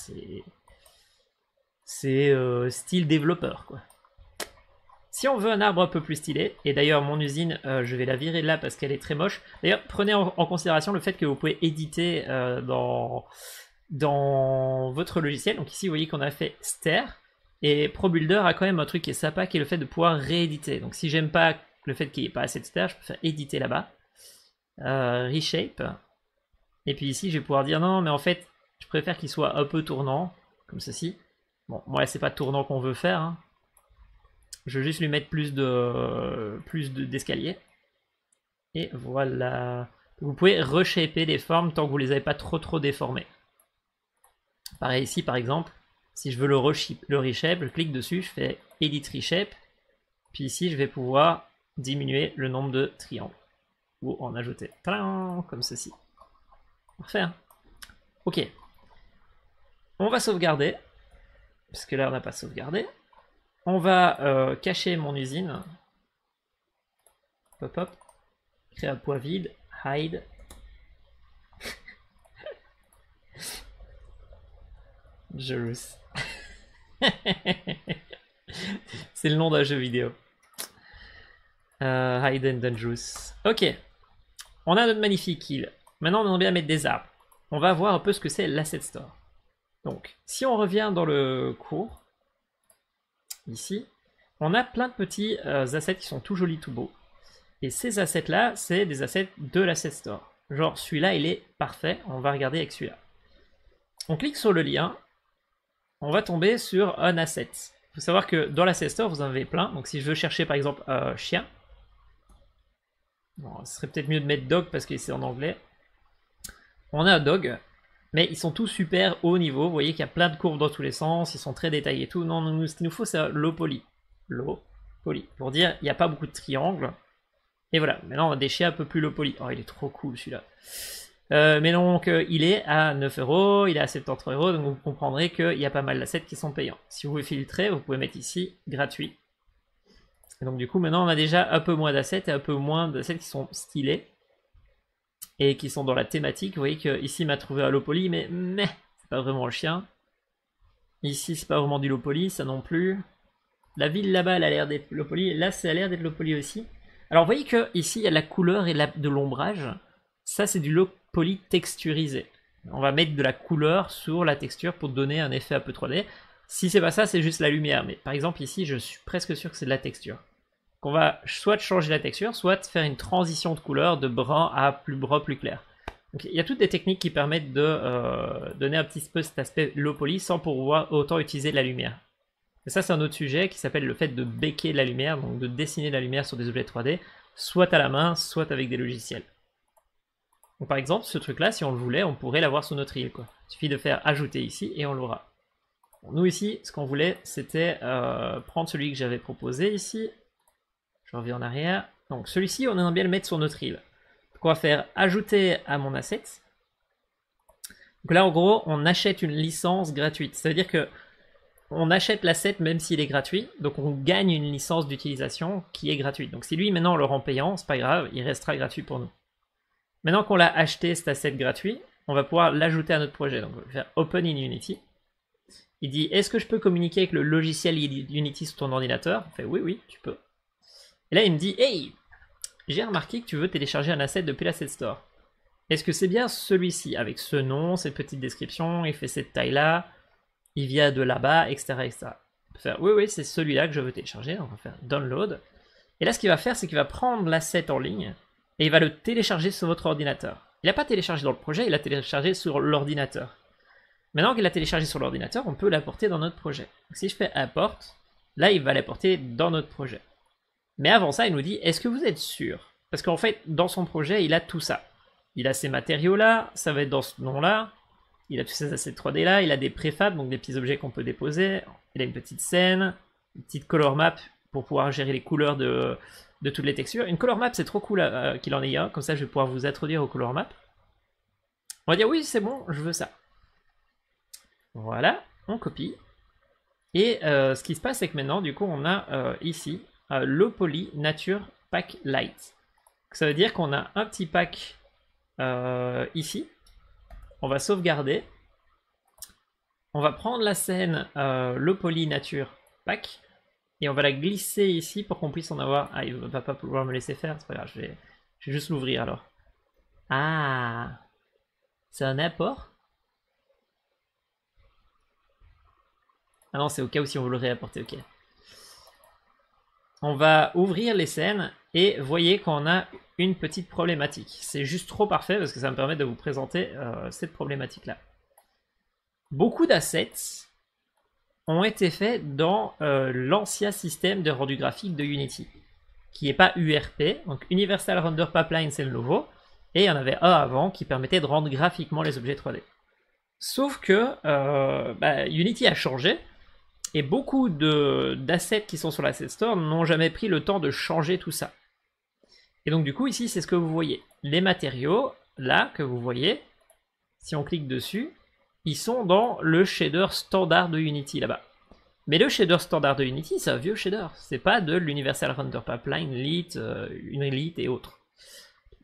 c'est euh, style développeur quoi. Si on veut un arbre un peu plus stylé, et d'ailleurs mon usine, euh, je vais la virer là parce qu'elle est très moche. D'ailleurs, prenez en, considération le fait que vous pouvez éditer dans, dans votre logiciel. Donc ici, vous voyez qu'on a fait Ster, et ProBuilder a quand même un truc qui est sympa, qui est le fait de pouvoir rééditer. Donc si j'aime pas le fait qu'il n'y ait pas assez de Ster, je peux faire éditer là-bas. Euh, reshape. Et puis ici, je vais pouvoir dire non, mais en fait, je préfère qu'il soit un peu tournant, comme ceci. Bon, moi, c'est pas tournant qu'on veut faire. Hein. Je veux juste lui mettre plus de plus d'escalier. et voilà. Vous pouvez reshaper des formes tant que vous les avez pas trop trop déformées. Pareil ici, par exemple, si je veux le, le reshape, je clique dessus, je fais Edit Reshape. Puis ici, je vais pouvoir diminuer le nombre de triangles. Ou en ajouter. Comme ceci. Parfait. Ok. On va sauvegarder. Parce que là, on n'a pas sauvegardé. On va euh, cacher mon usine. Hop hop. Créer un point vide. Hide. *laughs* Dangerous. *laughs* C'est le nom d'un jeu vidéo. Euh, hide and Dangerous. Ok. On a notre magnifique île. Maintenant, on a bien mettre des arbres. On va voir un peu ce que c'est l'asset store. Donc, si on revient dans le cours, ici, on a plein de petits euh, assets qui sont tout jolis, tout beaux. Et ces assets-là, c'est des assets de l'asset store. Genre, celui-là, il est parfait. On va regarder avec celui-là. On clique sur le lien. On va tomber sur un asset. Il faut savoir que dans l'asset store, vous en avez plein. Donc, si je veux chercher, par exemple, un chien, bon, ce serait peut-être mieux de mettre dog parce que c'est en anglais. On a un dog. Mais ils sont tous super haut niveau. Vous voyez qu'il y a plein de courbes dans tous les sens. Ils sont très détaillés et tout. Non, ce qu'il nous faut, c'est low poly. Low poly. Pour dire, il n'y a pas beaucoup de triangles. Et voilà. Maintenant, on a des chiens un peu plus low poly. Oh, il est trop cool celui-là. Euh, mais donc, euh, il est à 9 euros, il est à 70 euros, donc vous comprendrez qu'il y a pas mal d'assets qui sont payants. Si vous voulez filtrer, vous pouvez mettre ici gratuit. Et donc, du coup, maintenant, on a déjà un peu moins d'assets et un peu moins d'assets qui sont stylés et qui sont dans la thématique. Vous voyez qu'ici, il m'a trouvé un Lopoly, mais, mais c'est pas vraiment le chien. Ici, c'est pas vraiment du Lopoly, ça non plus. La ville là-bas, elle a l'air d'être Lopoly. Là, ça a l'air d'être Lopoly aussi. Alors, vous voyez que ici, il y a la couleur et de l'ombrage. Ça, c'est du Lopoly texturisé. On va mettre de la couleur sur la texture pour donner un effet un peu 3D. Si c'est pas ça, c'est juste la lumière. Mais par exemple, ici, je suis presque sûr que c'est de la texture qu'on va soit changer la texture, soit faire une transition de couleur de brun à plus brun, plus clair. il y a toutes des techniques qui permettent de euh, donner un petit peu cet aspect low poly sans pouvoir autant utiliser la lumière. Et ça, c'est un autre sujet qui s'appelle le fait de béquer la lumière, donc de dessiner la lumière sur des objets 3D, soit à la main, soit avec des logiciels. Donc, par exemple, ce truc-là, si on le voulait, on pourrait l'avoir sur notre île. Il suffit de faire ajouter ici et on l'aura. nous ici, ce qu'on voulait, c'était euh, prendre celui que j'avais proposé ici, je reviens en arrière. Donc celui-ci, on aimerait bien le mettre sur notre île. Donc on faire ajouter à mon asset. Donc là, en gros, on achète une licence gratuite. Ça veut dire que on achète l'asset même s'il est gratuit. Donc on gagne une licence d'utilisation qui est gratuite. Donc si lui, maintenant, on le rend payant, c'est pas grave, il restera gratuit pour nous. Maintenant qu'on l'a acheté, cet asset gratuit, on va pouvoir l'ajouter à notre projet. Donc on va faire Open in Unity. Il dit, est-ce que je peux communiquer avec le logiciel Unity sur ton ordinateur? On fait, oui, oui, tu peux. Et là, il me dit Hey, j'ai remarqué que tu veux télécharger un asset depuis l'asset store. Est-ce que c'est bien celui-ci, avec ce nom, cette petite description, il fait cette taille-là, il vient de là-bas, etc., etc. faire Oui, oui, c'est celui-là que je veux télécharger. on va faire Download. Et là, ce qu'il va faire, c'est qu'il va prendre l'asset en ligne et il va le télécharger sur votre ordinateur. Il n'a pas téléchargé dans le projet, il l'a téléchargé sur l'ordinateur. Maintenant qu'il l'a téléchargé sur l'ordinateur, on peut l'apporter dans notre projet. si je fais import, là, il va l'apporter dans notre projet. Mais avant ça, il nous dit, est-ce que vous êtes sûr? Parce qu'en fait, dans son projet, il a tout ça. Il a ces matériaux-là, ça va être dans ce nom-là, il a tous ces assets 3D-là, il a des préfabs, donc des petits objets qu'on peut déposer, il a une petite scène, une petite color map pour pouvoir gérer les couleurs de, toutes les textures. Une color map, c'est trop cool euh, qu'il en ait un, comme ça je vais pouvoir vous introduire aux color map. On va dire oui, c'est bon, je veux ça. Voilà, on copie. Et euh, ce qui se passe, c'est que maintenant, du coup, on a euh, ici euh, low poly nature pack light. Ça veut dire qu'on a un petit pack euh, ici. On va sauvegarder. On va prendre la scène euh, low poly nature pack et on va la glisser ici pour qu'on puisse en avoir. Ah, il va pas pouvoir me laisser faire, c'est pas grave, je vais, je vais juste l'ouvrir alors. Ah, c'est un apport? Ah non, c'est au cas où si on veut le réapporter, ok on va ouvrir les scènes Et voyez qu'on a une petite problématique. C'est juste trop parfait parce que ça me permet de vous présenter euh, cette problématique-là. Beaucoup d'assets ont été faits dans euh, l'ancien système de rendu graphique de Unity, qui n'est pas URP, donc Universal Render Pipeline c'est le nouveau, et il y en avait un avant qui permettait de rendre graphiquement les objets 3D. Sauf que euh, bah, Unity a changé, et beaucoup d'assets qui sont sur l'Asset Store n'ont jamais pris le temps de changer tout ça. Et donc du coup ici c'est ce que vous voyez. Les matériaux, là, que vous voyez, si on clique dessus, ils sont dans le shader standard de Unity là-bas. Mais le shader standard de Unity, c'est un vieux shader. C'est pas de l'Universal Render Pipeline, Elite, euh, et autres.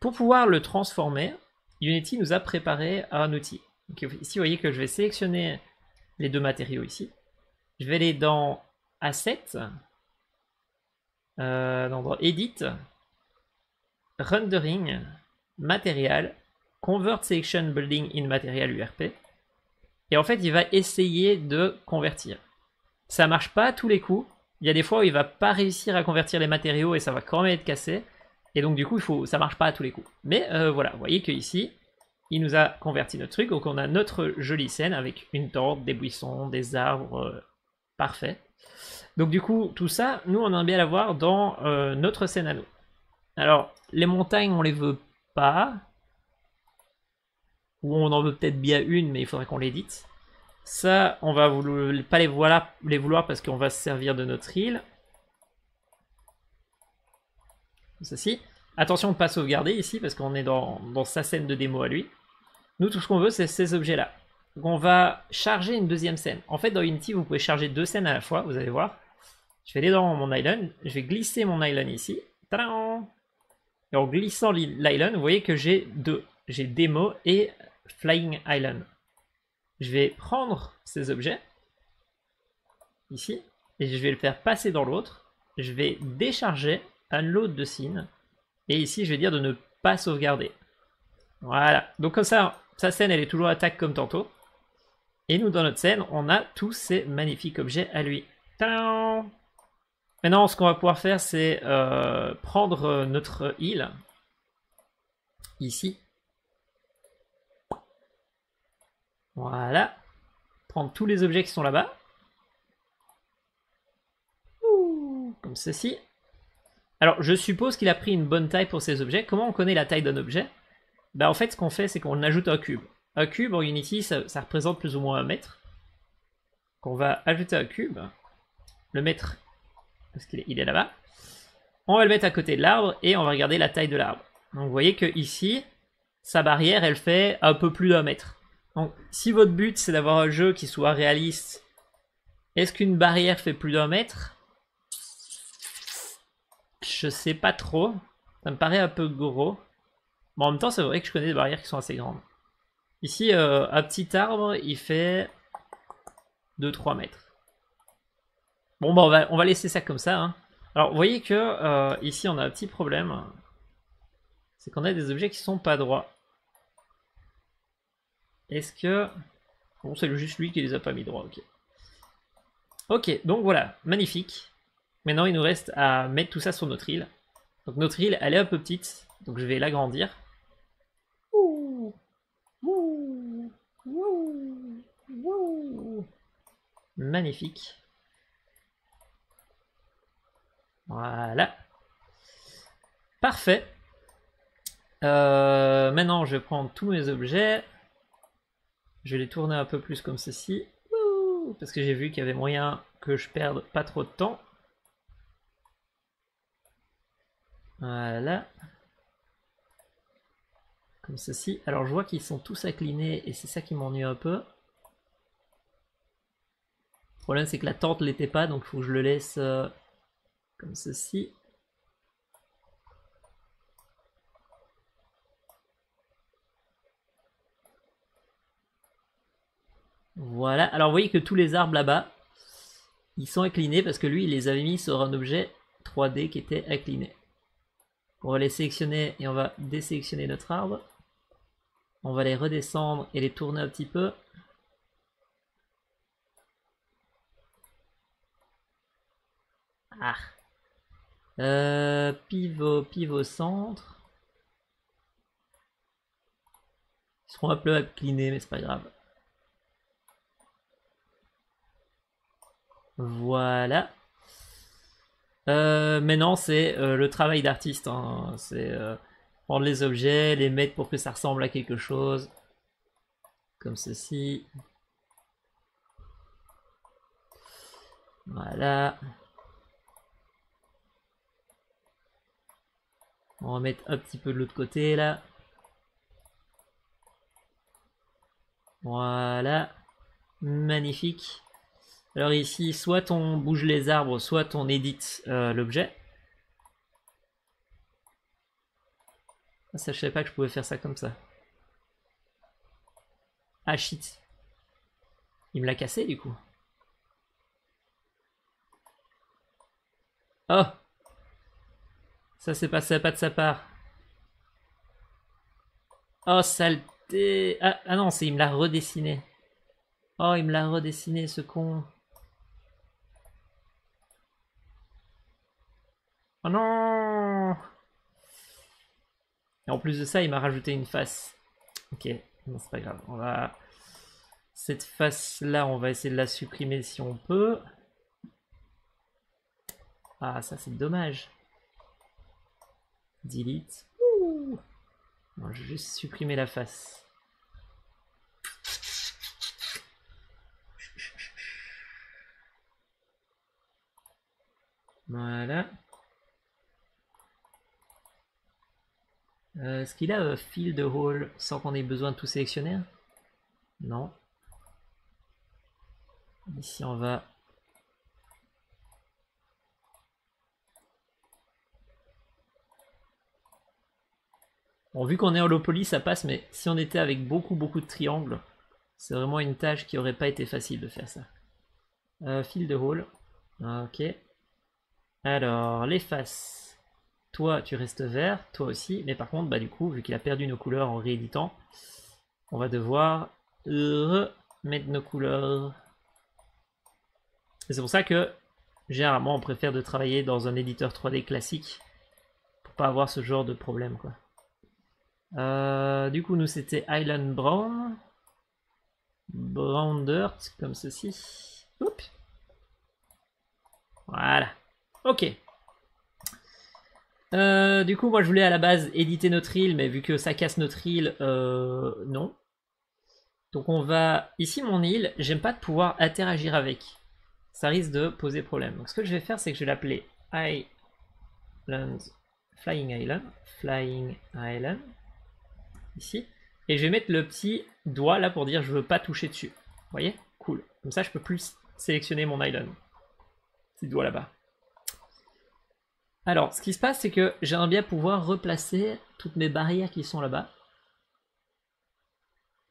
Pour pouvoir le transformer, Unity nous a préparé un outil. ici, vous voyez que je vais sélectionner les deux matériaux ici. Je vais aller dans Asset, euh, dans Edit, Rendering, Material, Convert Selection Building in Material URP. Et en fait, il va essayer de convertir. Ça marche pas à tous les coups. Il y a des fois où il va pas réussir à convertir les matériaux et ça va quand même être cassé. Et donc du coup, il faut, ça marche pas à tous les coups. Mais euh, voilà, vous voyez que ici, il nous a converti notre truc. Donc on a notre jolie scène avec une tente, des buissons, des arbres, euh, parfait. Donc du coup, tout ça, nous on aime bien l'avoir dans euh, notre scène à nous. Alors, les montagnes, on les veut pas. Ou on en veut peut-être bien une, mais il faudrait qu'on l'édite. Ça, on va pas les, voilà, les vouloir parce qu'on va se servir de notre île. Ceci. Attention de ne pas sauvegarder ici parce qu'on est dans, sa scène de démo à lui. Nous, tout ce qu'on veut, c'est ces objets-là. Donc on va charger une deuxième scène. En fait, dans Unity, vous pouvez charger deux scènes à la fois, vous allez voir. Je vais aller dans mon island, je vais glisser mon island ici. Et en glissant l'island, vous voyez que j'ai deux. J'ai Demo et Flying Island. Je vais prendre ces objets, ici, et je vais le faire passer dans l'autre. Je vais décharger un lot de scene, et ici je vais dire de ne pas sauvegarder. Voilà, donc comme ça, sa scène elle est toujours attaque comme tantôt. Et nous dans notre scène, on a tous ces magnifiques objets à lui. Maintenant, ce qu'on va pouvoir faire, c'est euh, prendre euh, notre île, ici. Voilà. Prendre tous les objets qui sont là-bas. Comme ceci. Alors, je suppose qu'il a pris une bonne taille pour ces objets. Comment on connaît la taille d'un objet? Bah, En fait, ce qu'on fait, c'est qu'on ajoute un cube. Un cube, en Unity, ça, représente plus ou moins un mètre. Qu'on va ajouter un cube, le mettre parce qu'il est là-bas. On va le mettre à côté de l'arbre et on va regarder la taille de l'arbre. Donc vous voyez que ici, sa barrière, elle fait un peu plus d'un mètre. Donc si votre but c'est d'avoir un jeu qui soit réaliste, est-ce qu'une barrière fait plus d'un mètre? Je sais pas trop. Ça me paraît un peu gros. Bon, en même temps, c'est vrai que je connais des barrières qui sont assez grandes. Ici, euh, un petit arbre, il fait 2-3 mètres. Bon, bah, on va, on va laisser ça comme ça. Hein. Alors, vous voyez que euh, ici, on a un petit problème. C'est qu'on a des objets qui sont pas droits. Est-ce que... Bon, c'est juste lui qui les a pas mis droits, ok. Ok, donc voilà, magnifique. Maintenant, il nous reste à mettre tout ça sur notre île. Donc notre île, elle est un peu petite, donc je vais l'agrandir. Magnifique. Voilà. Parfait. Euh, maintenant, je vais prendre tous mes objets. Je vais les tourner un peu plus comme ceci. Parce que j'ai vu qu'il y avait moyen que je perde pas trop de temps. Voilà. Comme ceci. Alors je vois qu'ils sont tous inclinés et c'est ça qui m'ennuie un peu. Le problème c'est que la tente l'était pas donc il faut que je le laisse euh, comme ceci. Voilà, alors vous voyez que tous les arbres là-bas, ils sont inclinés parce que lui, il les avait mis sur un objet 3D qui était incliné. On va les sélectionner et on va désélectionner notre arbre. On va les redescendre et les tourner un petit peu. Ah Euh, pivot, pivot centre. Ils seront un peu inclinés, mais c'est pas grave. Voilà. Euh, maintenant, c'est euh, le travail d'artiste. Hein. C'est euh, prendre les objets, les mettre pour que ça ressemble à quelque chose. Comme ceci. Voilà. On va mettre un petit peu de l'autre côté là. Voilà. Magnifique. Alors ici, soit on bouge les arbres, soit on édite euh, l'objet. Ah, ça, je savais pas que je pouvais faire ça comme ça. Ah shit. Il me l'a cassé du coup. Oh Ça c'est pas, pas de sa part. Oh saleté ah, ah non, c'est il me l'a redessiné. Oh, il me l'a redessiné ce con. Oh non Et en plus de ça, il m'a rajouté une face. Ok, non, c'est pas grave. On va... Cette face-là, on va essayer de la supprimer si on peut. Ah, ça c'est dommage. Delete. je vais juste supprimer la face. Voilà. Euh, est-ce qu'il a un fil de hall sans qu'on ait besoin de tout sélectionner? Non. Ici on va... Bon, vu qu'on est en low ça passe, mais si on était avec beaucoup beaucoup de triangles, c'est vraiment une tâche qui aurait pas été facile de faire ça. Euh, fil de hall. Ok. Alors, les faces. Toi, tu restes vert, toi aussi. Mais par contre, bah, du coup, vu qu'il a perdu nos couleurs en rééditant, on va devoir remettre nos couleurs. C'est pour ça que, généralement, on préfère de travailler dans un éditeur 3D classique pour pas avoir ce genre de problème, quoi. Euh, du coup, nous, c'était Island Brown. Brown Dirt, comme ceci. Oups. Voilà. Ok. Euh, du coup, moi je voulais à la base éditer notre île, mais vu que ça casse notre île, euh, non. Donc on va... Ici mon île, j'aime pas de pouvoir interagir avec. Ça risque de poser problème. Donc ce que je vais faire, c'est que je vais l'appeler Island, Flying Island, Flying Island, ici. Et je vais mettre le petit doigt là pour dire je veux pas toucher dessus. Vous voyez? Cool. Comme ça je peux plus sélectionner mon island. Petit doigt là-bas. Alors, ce qui se passe, c'est que j'aimerais bien pouvoir replacer toutes mes barrières qui sont là-bas.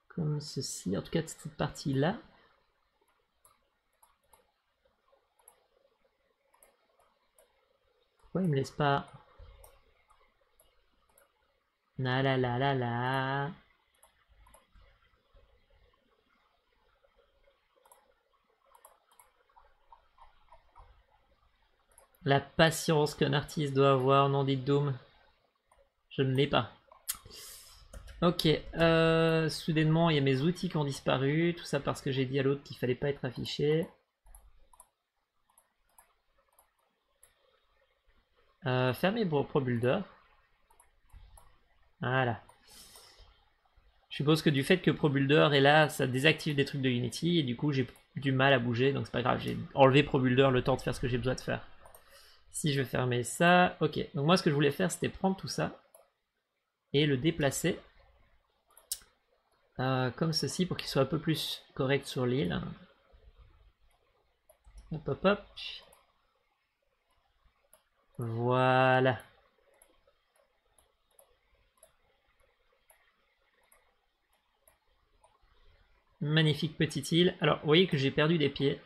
Comme ceci, en tout cas cette partie-là. Pourquoi il me laisse pas... La la la la la... La patience qu'un artiste doit avoir, non dit Doom. Je ne l'ai pas. Ok, euh, soudainement il y a mes outils qui ont disparu, tout ça parce que j'ai dit à l'autre qu'il fallait pas être affiché. Euh, fermez ProBuilder. Voilà. Je suppose que du fait que ProBuilder est là, ça désactive des trucs de Unity et du coup j'ai du mal à bouger, donc c'est pas grave, j'ai enlevé ProBuilder le temps de faire ce que j'ai besoin de faire. Si je fermer ça, ok. Donc moi ce que je voulais faire c'était prendre tout ça et le déplacer euh, comme ceci pour qu'il soit un peu plus correct sur l'île. Hop hop hop. Voilà. Magnifique petite île. Alors, vous voyez que j'ai perdu des pieds.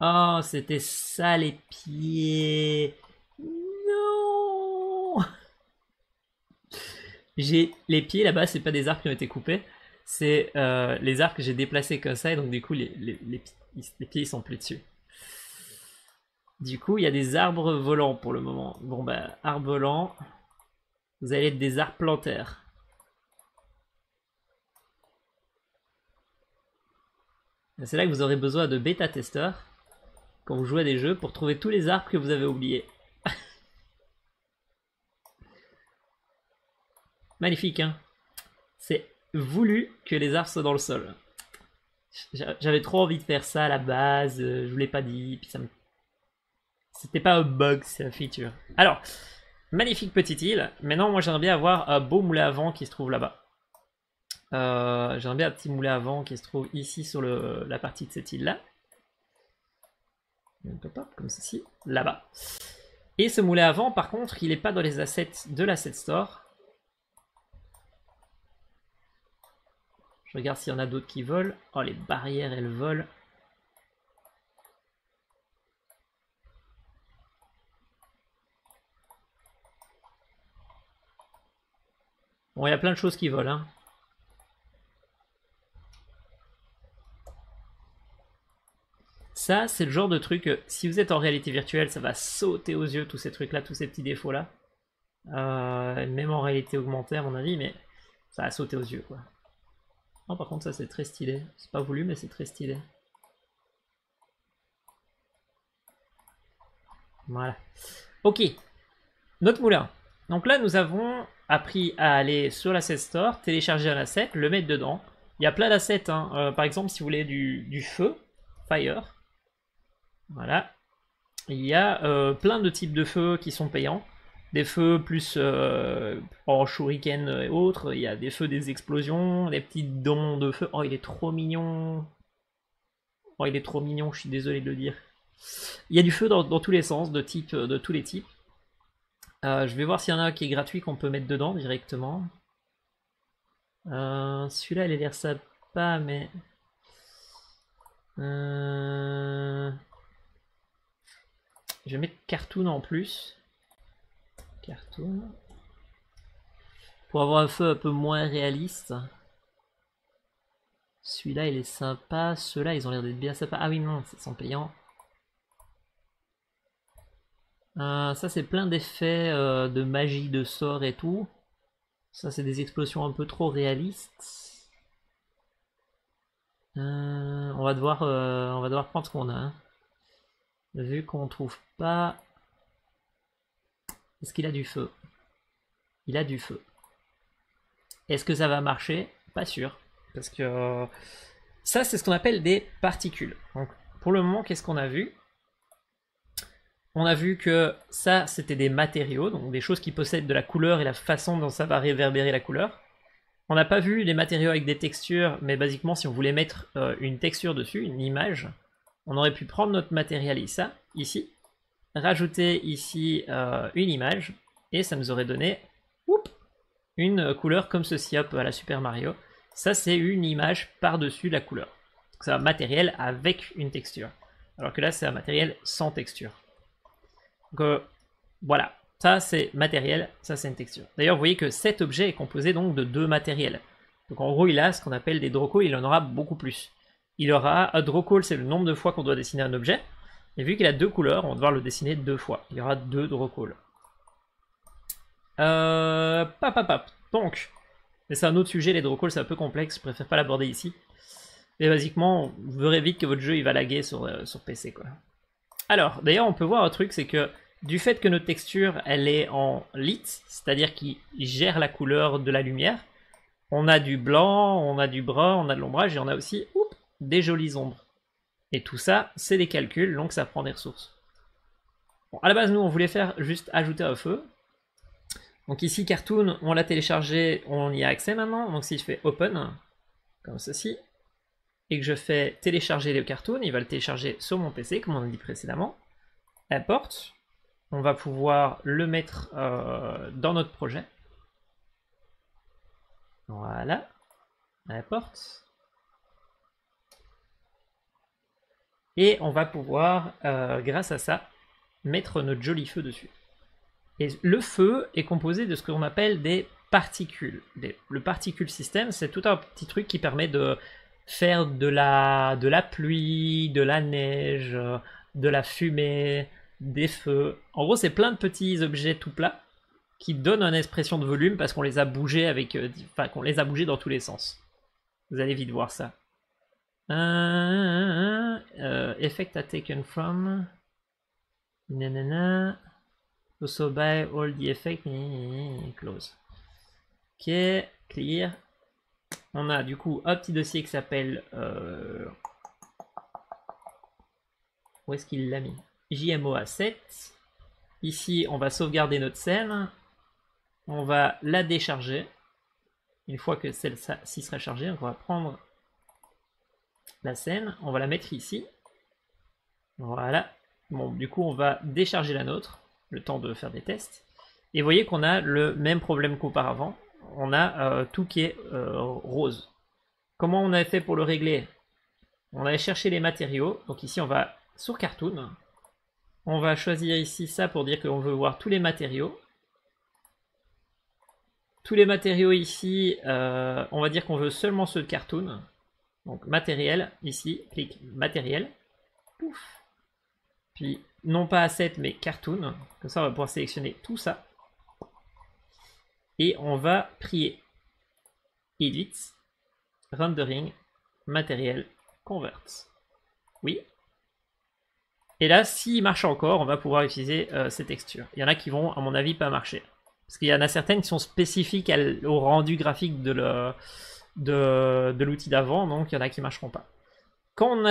Oh, c'était ça les pieds. Non J'ai les pieds là-bas, c'est pas des arbres qui ont été coupés, c'est euh, les arbres que j'ai déplacés comme ça et donc du coup les, les, les, pieds ils sont plus dessus. Du coup, il y a des arbres volants pour le moment. Bon, bah, arbres volants. Vous allez être des arbres plantaires. C'est là que vous aurez besoin de bêta-testeurs quand vous jouez à des jeux pour trouver tous les arbres que vous avez oubliés. *laughs* Magnifique, hein C'est voulu que les arbres soient dans le sol. J'avais trop envie de faire ça à la base, euh, je vous l'ai pas dit, puis ça. C'était pas un bug, c'est un feature. Alors, magnifique petite île. Maintenant, moi j'aimerais bien avoir un beau moulin à vent qui se trouve là-bas. Euh, j'aimerais bien un petit moulin à vent qui se trouve ici sur la partie de cette île-là. Comme ceci, là-bas. Et ce moulin à vent, par contre, il n'est pas dans les assets de l'asset store. Je regarde s'il y en a d'autres qui volent. Oh, les barrières, elles volent. Bon, il y a plein de choses qui volent. Hein. Ça, c'est le genre de truc, si vous êtes en réalité virtuelle, ça va sauter aux yeux, tous ces trucs-là, tous ces petits défauts-là. Euh, même en réalité augmentée, à mon avis, mais ça va sauter aux yeux, quoi par contre, ça c'est très stylé. C'est pas voulu, mais c'est très stylé. Voilà. Ok. Notre moulin. Donc là, nous avons appris à aller sur l'asset store, télécharger un asset, le mettre dedans. Il y a plein d'assets. Hein. Euh, par exemple, si vous voulez du, feu, fire. Voilà. Il y a euh, plein de types de feux qui sont payants des feux plus euh, en shuriken et autres, il y a des feux des explosions, des petits dons de feu. Oh, il est trop mignon. Oh, il est trop mignon, je suis désolé de le dire. Il y a du feu dans, tous les sens, de, type, de tous les types. Euh, je vais voir s'il y en a qui est gratuit qu'on peut mettre dedans directement. Celui-là, il a l'air sympa, mais... Je vais mettre cartoon en plus. Cartoon. Pour avoir un feu un peu moins réaliste. Celui-là, il est sympa. Ceux-là, ils ont l'air d'être bien sympas. Ah oui, non, c'est sans payant. Euh, ça, c'est plein d'effets euh, de magie, de sort et tout. Ça, c'est des explosions un peu trop réalistes. Euh, on, va devoir, on va devoir prendre ce qu'on a. Hein. Vu qu'on trouve pas est-ce qu'il a du feu? Il a du feu. Est-ce que ça va marcher? Pas sûr. Parce que euh, ça, c'est ce qu'on appelle des particules. Donc, pour le moment, qu'est-ce qu'on a vu? On a vu que ça, c'était des matériaux, donc des choses qui possèdent de la couleur et la façon dont ça va réverbérer la couleur. On n'a pas vu les matériaux avec des textures, mais basiquement, si on voulait mettre euh, une texture dessus, une image, on aurait pu prendre notre matériel ça, ici, rajouter ici euh, une image et ça nous aurait donné une couleur comme ceci hop, à la Super Mario. Ça c'est une image par-dessus la couleur. C'est un matériel avec une texture. Alors que là c'est un matériel sans texture. Donc euh, voilà, ça c'est matériel, ça c'est une texture. D'ailleurs vous voyez que cet objet est composé donc de deux matériels. Donc en gros il a ce qu'on appelle des draw il en aura beaucoup plus. Il aura un draw c'est le nombre de fois qu'on doit dessiner un objet. Et vu qu'il a deux couleurs, on va devoir le dessiner deux fois. Il y aura deux draw calls. Euh, pap, Donc, mais c'est un autre sujet, les draw calls c'est un peu complexe, je préfère pas l'aborder ici. Mais basiquement, vous verrez vite que votre jeu il va laguer sur, euh, sur PC. Alors, d'ailleurs on peut voir un truc, c'est que du fait que notre texture elle est en lit, c'est-à-dire qu'il gère la couleur de la lumière, on a du blanc, on a du brun, on a de l'ombrage et on a aussi des jolies ombres. Et tout ça, c'est des calculs, donc ça prend des ressources. À la base, nous, on voulait faire juste ajouter un feu. Donc ici, Cartoon, on l'a téléchargé, on y a accès maintenant. Donc si je fais Open, comme ceci, et que je fais télécharger le Cartoon, il va le télécharger sur mon PC, comme on a dit précédemment. Import, on va pouvoir le mettre euh, dans notre projet. Voilà. Import. Et on va pouvoir, euh, grâce à ça, mettre notre joli feu dessus. Et le feu est composé de ce qu'on appelle des particules. le particule système, c'est tout un petit truc qui permet de faire de la, de la pluie, de la neige, de la fumée, des feux. En gros, c'est plein de petits objets tout plats qui donnent une expression de volume parce qu'on les a bougés avec, euh, qu'on les a bougés dans tous les sens. Vous allez vite voir ça. Euh, euh, effect are taken from. Nanana. Also by all the effect. Close. Ok, clear. On a du coup un petit dossier qui s'appelle. Euh, où est-ce qu'il l'a mis? JMOA 7. Ici, on va sauvegarder notre scène. On va la décharger. Une fois que celle-ci sera chargée, on va prendre la scène, on va la mettre ici. Voilà. Bon, du coup, on va décharger la nôtre, le temps de faire des tests. Et vous voyez qu'on a le même problème qu'auparavant. On a euh, tout qui est euh, rose. Comment on a fait pour le régler? On a cherché les matériaux. Donc ici, on va sur Cartoon. On va choisir ici ça pour dire qu'on veut voir tous les matériaux. Tous les matériaux ici, euh, on va dire qu'on veut seulement ceux de Cartoon. Donc matériel, ici, clic matériel. Pouf. Puis non pas asset mais cartoon. Comme ça on va pouvoir sélectionner tout ça. Et on va prier. Edit, rendering, matériel, convert. Oui. Et là, s'il marche encore, on va pouvoir utiliser euh, ces textures. Il y en a qui vont, à mon avis, pas marcher. Parce qu'il y en a certaines qui sont spécifiques au rendu graphique de, le, de, l'outil d'avant, donc il y en a qui ne marcheront pas. Quand on,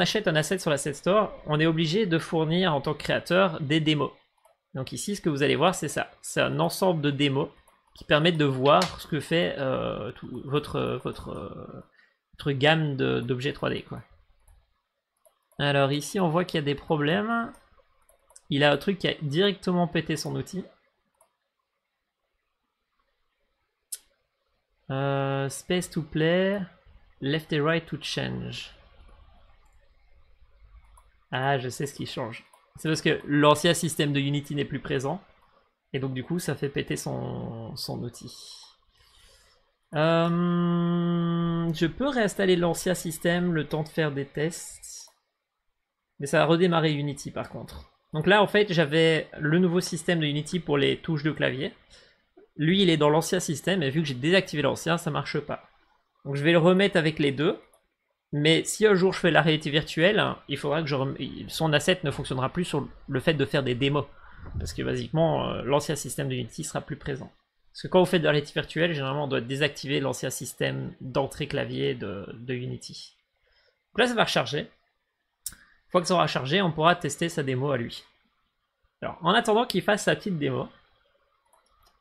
achète un asset sur l'asset store, on est obligé de fournir en tant que créateur des démos. Donc ici, ce que vous allez voir, c'est ça. C'est un ensemble de démos qui permettent de voir ce que fait euh, votre, gamme d'objets 3D. Quoi. Alors ici, on voit qu'il y a des problèmes. Il a un truc qui a directement pété son outil. Euh, space to play, left et right to change. Ah, je sais ce qui change. C'est parce que l'ancien système de Unity n'est plus présent. Et donc du coup, ça fait péter son, son outil. Euh, je peux réinstaller l'ancien système le temps de faire des tests. Mais ça va redémarrer Unity par contre. Donc là, en fait, j'avais le nouveau système de Unity pour les touches de clavier. Lui, il est dans l'ancien système, et vu que j'ai désactivé l'ancien, ça marche pas. Donc je vais le remettre avec les deux. Mais si un jour je fais la réalité virtuelle, il faudra que son asset ne fonctionnera plus sur le fait de faire des démos. Parce que basiquement, euh, l'ancien système de Unity sera plus présent. Parce que quand vous faites de la réalité virtuelle, généralement on doit désactiver l'ancien système d'entrée clavier de, de, Unity. Donc là, ça va recharger. Une fois que ça aura chargé, on pourra tester sa démo à lui. Alors, en attendant qu'il fasse sa petite démo,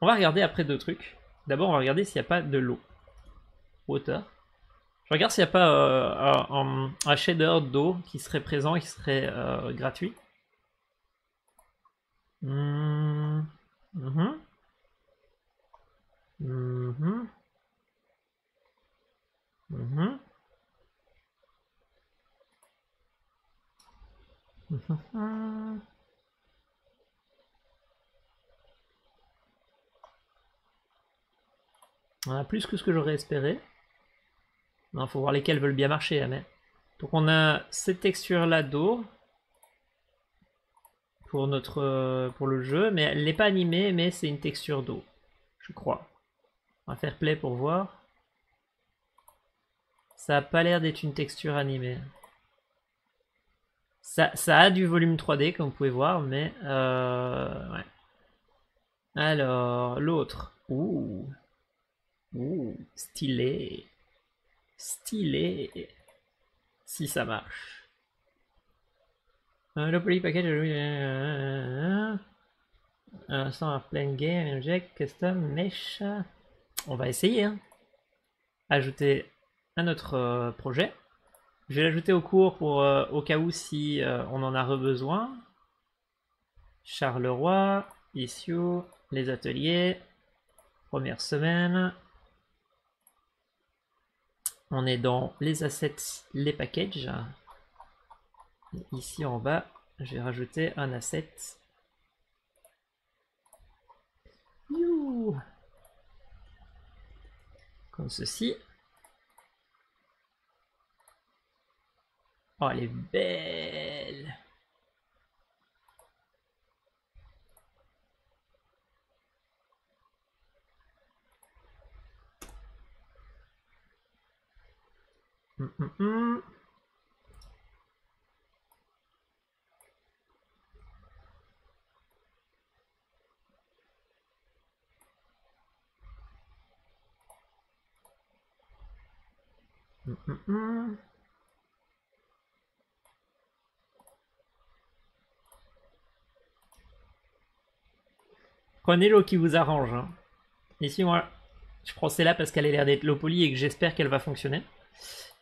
on va regarder après deux trucs. D'abord, on va regarder s'il n'y a pas de l'eau. Water. Je regarde s'il n'y a pas euh, un, shader d'eau qui serait présent et qui serait euh, gratuit. Mmh. Mmh. Mmh. On a plus que ce que j'aurais espéré. Il faut voir lesquels veulent bien marcher. Hein, mais... Donc on a cette texture là d'eau pour notre euh, pour le jeu, mais elle n'est pas animée, mais c'est une texture d'eau, je crois. On va faire play pour voir. Ça n'a pas l'air d'être une texture animée. Ça, ça, a du volume 3D comme vous pouvez voir, mais euh, ouais. Alors l'autre. Ouh. Ouh, stylé. Stylé. Si ça marche. Euh, le poly package. Euh, euh, sans plein game, inject, custom, mesh. On va essayer. Hein. Ajouter un autre projet. Je vais l'ajouter au cours pour au cas où si on en a besoin. Charleroi, issue, les ateliers, première semaine, on est dans les assets, les packages. ici en bas, je vais rajouter un asset. Comme ceci. Oh, elle est belle. Prenez l'eau qui vous arrange. hein. Ici, moi, je prends celle-là parce qu'elle a l'air d'être low poly et que j'espère qu'elle va fonctionner.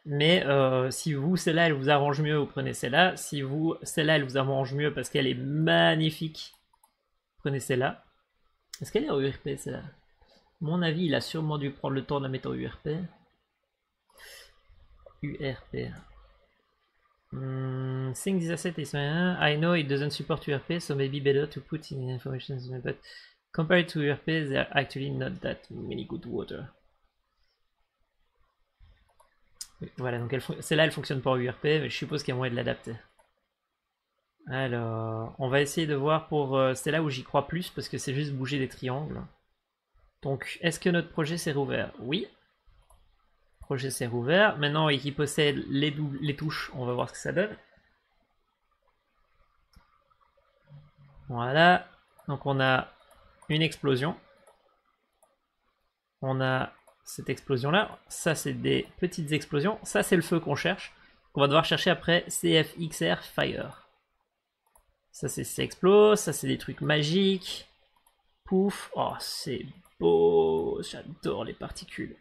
Mais euh, si vous, celle-là, elle vous arrange mieux, vous prenez celle-là. Si vous, celle-là, elle vous arrange mieux parce qu'elle est magnifique, prenez celle-là. Est-ce qu'elle est en URP, celle-là? Mon avis, il a sûrement dû prendre le temps de la mettre en URP. URP. Think this asset is I know it doesn't support URP, so maybe better to put in information, but compared to URP, they are actually not that many good water. Oui, Voilà, donc celle-là elle fonctionne pas en URP, mais je suppose qu'il y a moyen de l'adapter. Alors, on va essayer de voir pour euh, celle-là où j'y crois plus parce que c'est juste bouger des triangles. Donc, est-ce que notre projet s'est rouvert? Oui. Projet s'est rouvert. Maintenant, qui possède les, les touches, on va voir ce que ça donne. Voilà. Donc, on a une explosion. On a cette explosion-là. Ça, c'est des petites explosions. Ça, c'est le feu qu'on cherche. On va devoir chercher après CFXR Fire. Ça, c'est ça explose. Ça, c'est des trucs magiques. Pouf. Oh, c'est beau. J'adore les particules.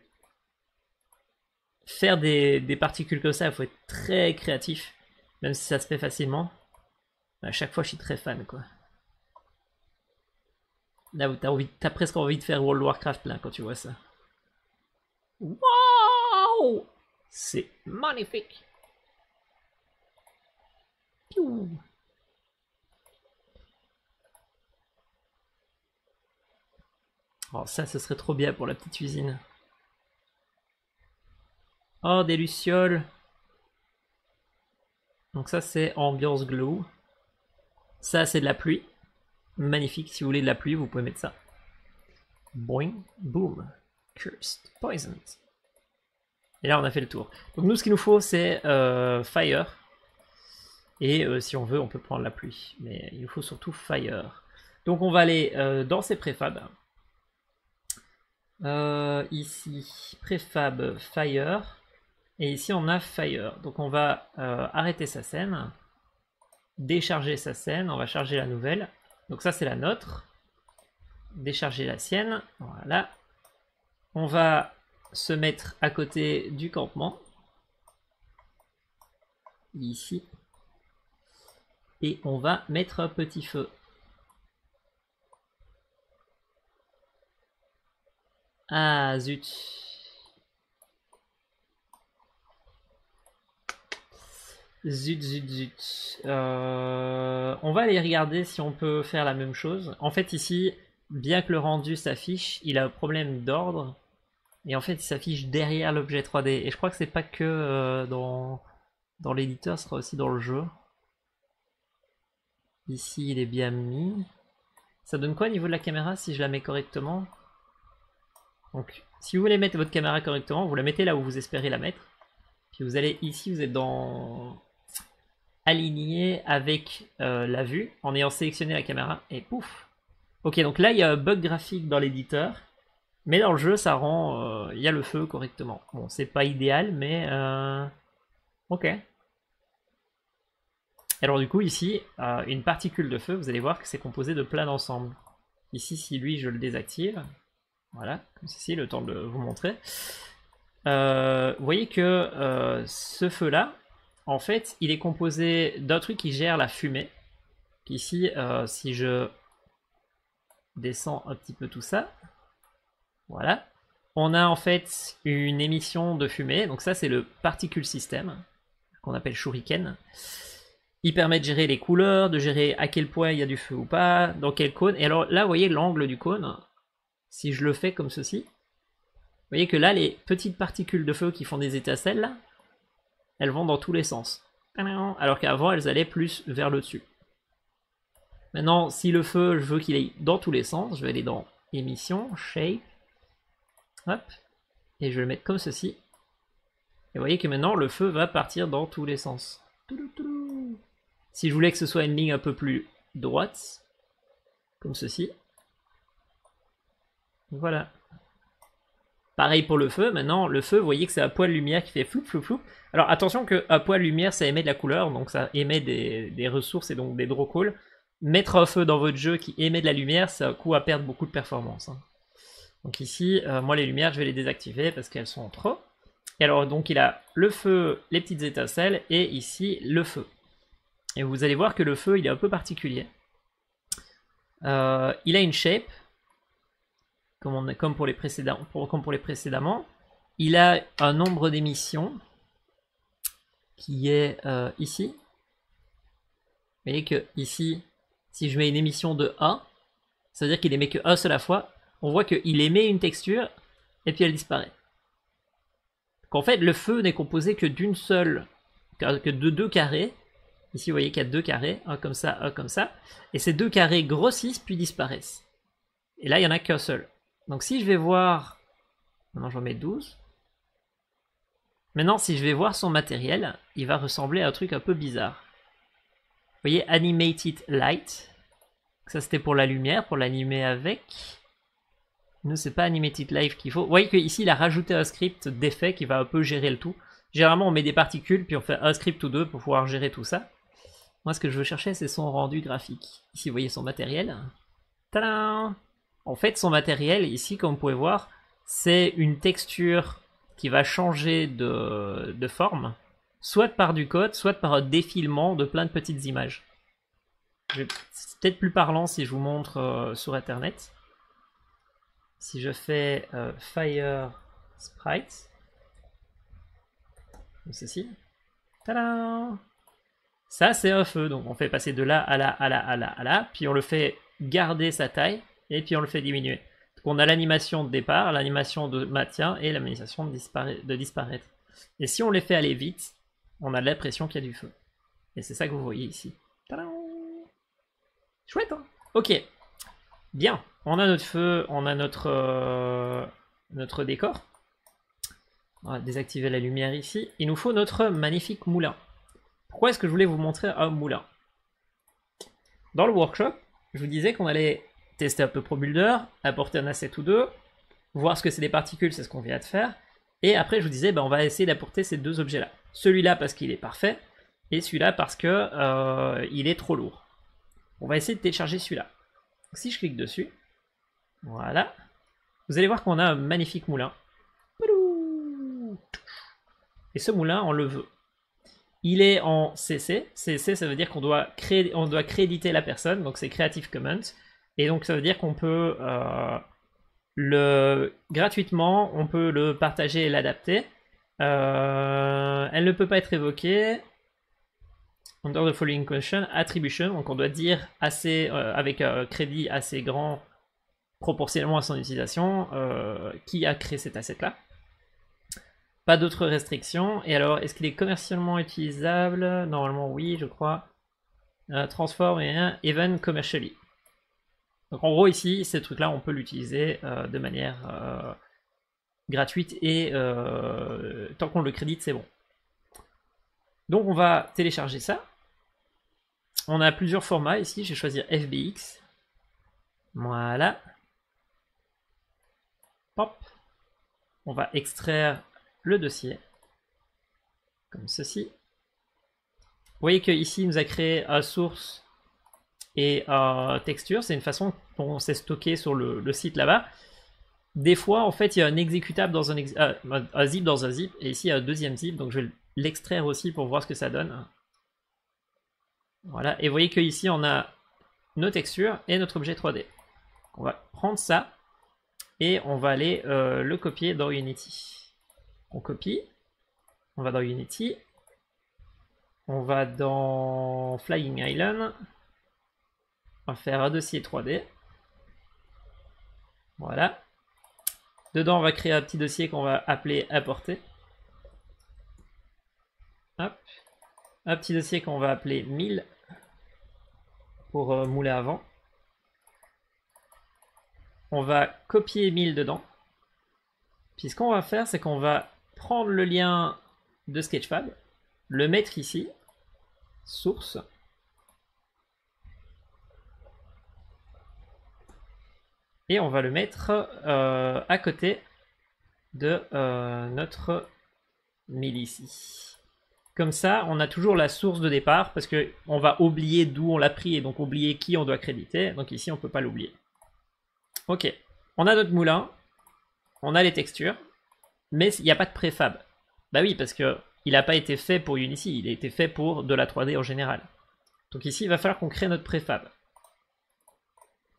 Faire des, particules comme ça, il faut être très créatif. Même si ça se fait facilement. À chaque fois, je suis très fan, quoi. Là t'as presque envie de faire World Warcraft là quand tu vois ça. Waouh C'est magnifique. Oh ça, ce serait trop bien pour la petite usine. Oh, des lucioles. Donc ça, c'est ambiance glow. Ça, c'est de la pluie. Magnifique. Si vous voulez de la pluie, vous pouvez mettre ça. Boing, boom. Cursed, poisoned. Et là, on a fait le tour. Donc nous, ce qu'il nous faut, c'est euh, fire. Et euh, si on veut, on peut prendre la pluie. Mais il nous faut surtout fire. Donc on va aller euh, dans ces préfabs. Ici, préfab fire. Et ici, on a fire. Donc on va arrêter sa scène. Décharger sa scène. On va charger la nouvelle. Donc ça, c'est la nôtre. Décharger la sienne. Voilà. On va se mettre à côté du campement. Ici. Et on va mettre un petit feu. Ah zut. Zut, zut, zut. Euh, on va aller regarder si on peut faire la même chose. En fait, ici, bien que le rendu s'affiche, il a un problème d'ordre. Et en fait, il s'affiche derrière l'objet 3D. Et je crois que c'est pas que euh, dans, dans l'éditeur, ce sera aussi dans le jeu. Ici, il est bien mis. Ça donne quoi au niveau de la caméra si je la mets correctement? Donc, si vous voulez mettre votre caméra correctement, vous la mettez là où vous espérez la mettre. Puis vous allez ici, vous êtes dans aligné avec euh, la vue en ayant sélectionné la caméra et pouf. Ok, donc là il y a un bug graphique dans l'éditeur, mais dans le jeu ça rend, euh, il y a le feu correctement. Bon, c'est pas idéal, mais euh, ok. Alors du coup ici, euh, une particule de feu, vous allez voir que c'est composé de plein d'ensembles. Ici, si lui je le désactive, voilà, comme ceci, le temps de vous montrer. Vous voyez que ce feu-là, en fait, il est composé d'un truc qui gère la fumée. Ici, si je descends un petit peu tout ça, voilà, on a en fait une émission de fumée. Donc ça, c'est le particule système qu'on appelle shuriken. Il permet de gérer les couleurs, de gérer à quel point il y a du feu ou pas, dans quel cône. Et alors là, vous voyez l'angle du cône. Si je le fais comme ceci, vous voyez que là, les petites particules de feu qui font des étincelles, elles vont dans tous les sens. Alors qu'avant, elles allaient plus vers le dessus. Maintenant, si le feu, je veux qu'il aille dans tous les sens, je vais aller dans émission, shape, et je vais le mettre comme ceci. Et vous voyez que maintenant le feu va partir dans tous les sens. Si je voulais que ce soit une ligne un peu plus droite, comme ceci. Voilà. Pareil pour le feu, maintenant le feu, vous voyez que c'est à poil lumière qui fait flou flou flou. Alors attention que à poil lumière ça émet de la couleur, donc ça émet des, ressources et donc des draw calls. Mettre un feu dans votre jeu qui émet de la lumière, ça coup à perdre beaucoup de performance. Hein. Donc ici, euh, moi les lumières je vais les désactiver parce qu'elles sont trop. Et alors donc il a le feu, les petites étincelles et ici le feu. Et vous allez voir que le feu il est un peu particulier. Euh, il a une shape, comme, pour les précédents, comme pour les précédemment. Il a un nombre d'émissions qui est euh, ici. Vous voyez que ici, si je mets une émission de 1, ça veut dire qu'il émet que un seule fois. On voit qu'il émet une texture et puis elle disparaît. En fait, le feu n'est composé que d'une seule, que de deux carrés. Ici, vous voyez qu'il y a deux carrés, un comme ça, un comme ça. Et ces deux carrés grossissent puis disparaissent. Et là, il n'y en a qu'un seul. Donc si je vais voir... Maintenant j'en mets 12. Maintenant si je vais voir son matériel, il va ressembler à un truc un peu bizarre. Vous voyez Animated Light. Ça c'était pour la lumière, pour l'animer avec. Nous c'est pas Animated Light qu'il faut. Vous voyez qu'ici il a rajouté un script d'effet qui va un peu gérer le tout. Généralement on met des particules puis on fait un script ou deux pour pouvoir gérer tout ça. Moi ce que je veux chercher c'est son rendu graphique. Ici vous voyez son matériel. Tadam en fait, son matériel, ici, comme vous pouvez voir, c'est une texture qui va changer de, forme, soit par du code, soit par un défilement de plein de petites images. C'est peut-être plus parlant si je vous montre euh, sur Internet. Si je fais euh, Fire Sprite, comme ceci, Ça, c'est un feu, donc on fait passer de là à là, à là, à là, à là, puis on le fait garder sa taille, et puis on le fait diminuer. Donc on a l'animation de départ, l'animation de maintien et l'animation de, disparaître. Et si on les fait aller vite, on a l'impression qu'il y a du feu. Et c'est ça que vous voyez ici. Chouette, hein? Ok. Bien. On a notre feu, on a notre, euh, notre décor. On va désactiver la lumière ici. Il nous faut notre magnifique moulin. Pourquoi est-ce que je voulais vous montrer un moulin? Dans le workshop, je vous disais qu'on allait tester un peu ProBuilder, apporter un asset ou deux, voir ce que c'est des particules, c'est ce qu'on vient de faire. Et après, je vous disais, ben, on va essayer d'apporter ces deux objets-là. Celui-là parce qu'il est parfait, et celui-là parce que euh, il est trop lourd. On va essayer de télécharger celui-là. Si je clique dessus, voilà, vous allez voir qu'on a un magnifique moulin. Et ce moulin, on le veut. Il est en CC. CC, ça veut dire qu'on doit, créer, doit créditer la personne, donc c'est Creative Commons. Et donc ça veut dire qu'on peut euh, le gratuitement, on peut le partager et l'adapter. Euh, elle ne peut pas être évoquée. Under the following condition, attribution, donc on doit dire assez euh, avec crédit assez grand proportionnellement à son utilisation, qui a créé cet asset là. Pas d'autres restrictions. Et alors, est-ce qu'il est commercialement utilisable? Normalement oui, je crois. transform et even commercially. Donc en gros ici, ce truc là on peut l'utiliser euh, de manière euh, gratuite et euh, tant qu'on le crédite c'est bon. Donc on va télécharger ça. On a plusieurs formats ici, je vais choisir FBX. Voilà. On va extraire le dossier. Comme ceci. Vous voyez qu'ici il nous a créé un source et euh, texture, c'est une façon dont c'est stocké sur le, site là-bas. Des fois, en fait, il y a un exécutable dans un, euh, zip dans un zip, et ici il y a un deuxième zip, donc je vais l'extraire aussi pour voir ce que ça donne. Voilà, et vous voyez qu'ici on a nos textures et notre objet 3D. On va prendre ça et on va aller euh, le copier dans Unity. On copie, on va dans Unity, on va dans Flying Island, on va faire un dossier 3D. Voilà. Dedans, on va créer un petit dossier qu'on va appeler apporter. Hop. Un petit dossier qu'on va appeler 1000 pour euh, mouler avant. On va copier 1000 dedans. Puis ce qu'on va faire, c'est qu'on va prendre le lien de Sketchfab, le mettre ici, source. Et on va le mettre euh, à côté de euh, notre mille ici. Comme ça, on a toujours la source de départ parce que on va oublier d'où on l'a pris et donc oublier qui on doit créditer. Donc ici, on peut pas l'oublier. Ok, on a notre moulin, on a les textures, mais il n'y a pas de préfab. Bah oui, parce que il n'a pas été fait pour Unity, il a été fait pour de la 3D en général. Donc ici, il va falloir qu'on crée notre préfab.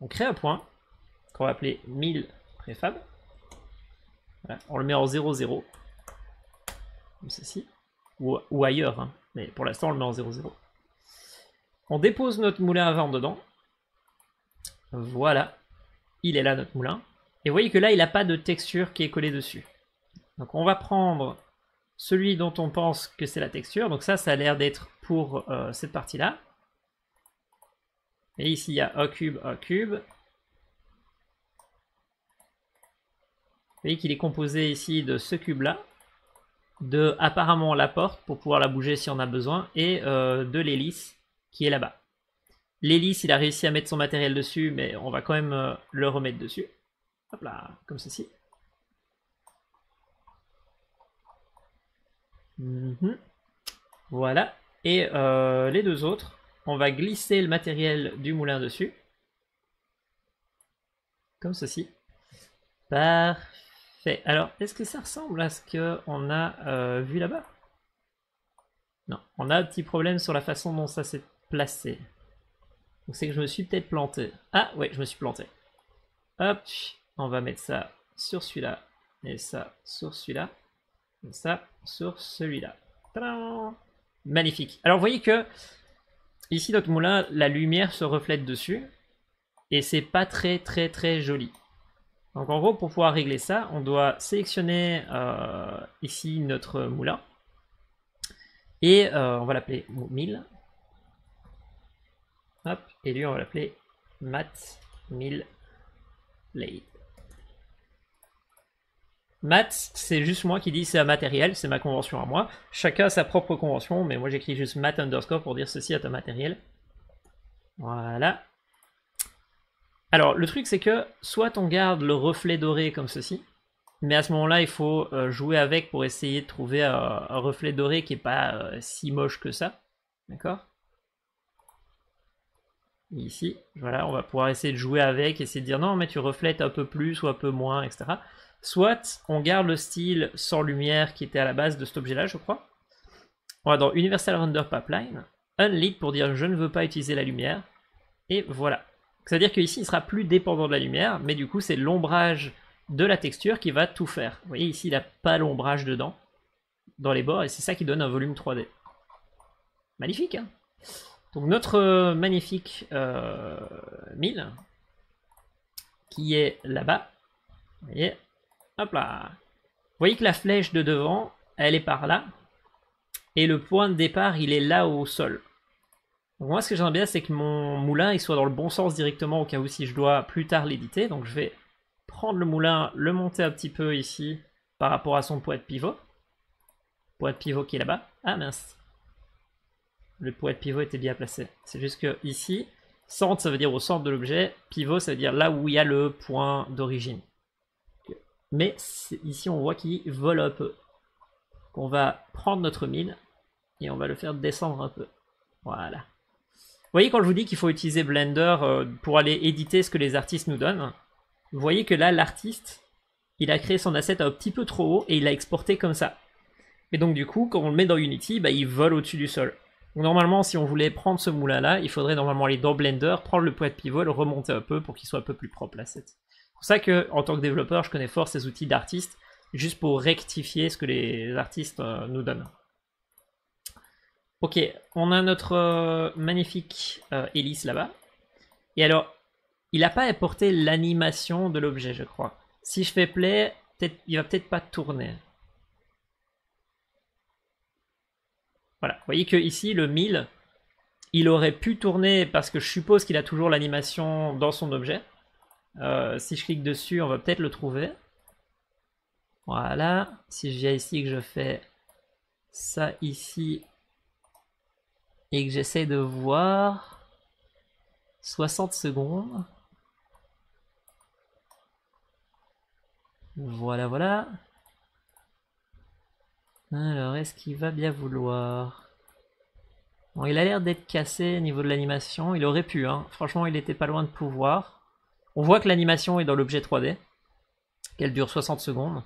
On crée un point qu'on va appeler 1000 préfab. On le met en 0,0, comme ceci, ou, ailleurs, hein. mais pour l'instant on le met en 0,0. On dépose notre moulin à vent dedans. Voilà, il est là notre moulin. Et vous voyez que là, il n'a pas de texture qui est collée dessus. Donc on va prendre celui dont on pense que c'est la texture. Donc ça, ça a l'air d'être pour euh, cette partie-là. Et ici, il y a A cube, A cube. Vous voyez qu'il est composé ici de ce cube-là, de apparemment la porte pour pouvoir la bouger si on a besoin, et euh, de l'hélice qui est là-bas. L'hélice, il a réussi à mettre son matériel dessus, mais on va quand même euh, le remettre dessus. Hop là, comme ceci. Mhm. Voilà. Et euh, les deux autres, on va glisser le matériel du moulin dessus. Comme ceci. Parfait. Alors, est-ce que ça ressemble à ce qu'on a euh, vu là-bas? Non. On a un petit problème sur la façon dont ça s'est placé. Donc c'est que je me suis peut-être planté. Ah, ouais, je me suis planté. Hop, on va mettre ça sur celui-là et ça sur celui-là ça sur celui-là. Magnifique. Alors vous voyez que ici notre moulin, la lumière se reflète dessus et c'est pas très très très joli. Donc en gros pour pouvoir régler ça, on doit sélectionner euh, ici notre moulin et euh, on va l'appeler 1000. Et lui on va l'appeler mat 1000 late. Mat, c'est juste moi qui dis c'est un matériel, c'est ma convention à moi. Chacun a sa propre convention, mais moi j'écris juste mat underscore pour dire ceci est un matériel. Voilà. Alors le truc c'est que soit on garde le reflet doré comme ceci, mais à ce moment-là il faut euh, jouer avec pour essayer de trouver un, reflet doré qui est pas euh, si moche que ça. D'accord? Ici, voilà, on va pouvoir essayer de jouer avec, essayer de dire non mais tu reflètes un peu plus ou un peu moins, etc. Soit on garde le style sans lumière qui était à la base de cet objet-là, je crois. On va dans Universal Render Pipeline, Unlit pour dire je ne veux pas utiliser la lumière, et voilà. C'est-à-dire qu'ici il sera plus dépendant de la lumière, mais du coup c'est l'ombrage de la texture qui va tout faire. Vous voyez ici il n'a pas l'ombrage dedans, dans les bords, et c'est ça qui donne un volume 3D. Magnifique, hein? Donc notre euh, magnifique euh, mine, qui est là-bas, vous voyez, Hop là. Voyez que la flèche de devant, elle est par là. Et le point de départ, il est là au sol. Donc moi, ce que j'aimerais bien, c'est que mon moulin, il soit dans le bon sens directement, au cas où si je dois plus tard l'éditer. Donc je vais prendre le moulin, le monter un petit peu ici, par rapport à son poids de pivot. Poids de pivot qui est là-bas. Ah mince. Le poids pivot était bien placé. C'est juste que ici, centre, ça veut dire au centre de l'objet. Pivot, ça veut dire là où il y a le point d'origine. Mais ici, on voit qu'il vole un peu. On va prendre notre mine et on va le faire descendre un peu. Voilà. Vous voyez quand je vous dis qu'il faut utiliser Blender euh, pour aller éditer ce que les artistes nous donnent, vous voyez que là, l'artiste, il a créé son asset un petit peu trop haut et il l'a exporté comme ça. Et donc du coup, quand on le met dans Unity, bah, il vole au-dessus du sol. Normalement, si on voulait prendre ce moulin-là, il faudrait normalement aller dans Blender, prendre le point de pivot, le remonter un peu pour qu'il soit un peu plus propre l'asset pour ça que, en tant que développeur, je connais fort ces outils d'artistes, juste pour rectifier ce que les artistes euh, nous donnent. Ok, on a notre euh, magnifique euh, hélice là-bas. Et alors, il n'a pas apporté l'animation de l'objet, je crois. Si je fais play, il va peut-être pas tourner. Voilà, vous voyez que ici, le 1000, il aurait pu tourner parce que je suppose qu'il a toujours l'animation dans son objet. Euh, si je clique dessus, on va peut-être le trouver. Voilà. Si je viens ici que je fais ça ici et que j'essaie de voir 60 secondes. Voilà, voilà. Alors, est-ce qu'il va bien vouloir? Bon, il a l'air d'être cassé au niveau de l'animation. Il aurait pu, hein. Franchement, il était pas loin de pouvoir. On voit que l'animation est dans l'objet 3D. Qu'elle dure 60 secondes.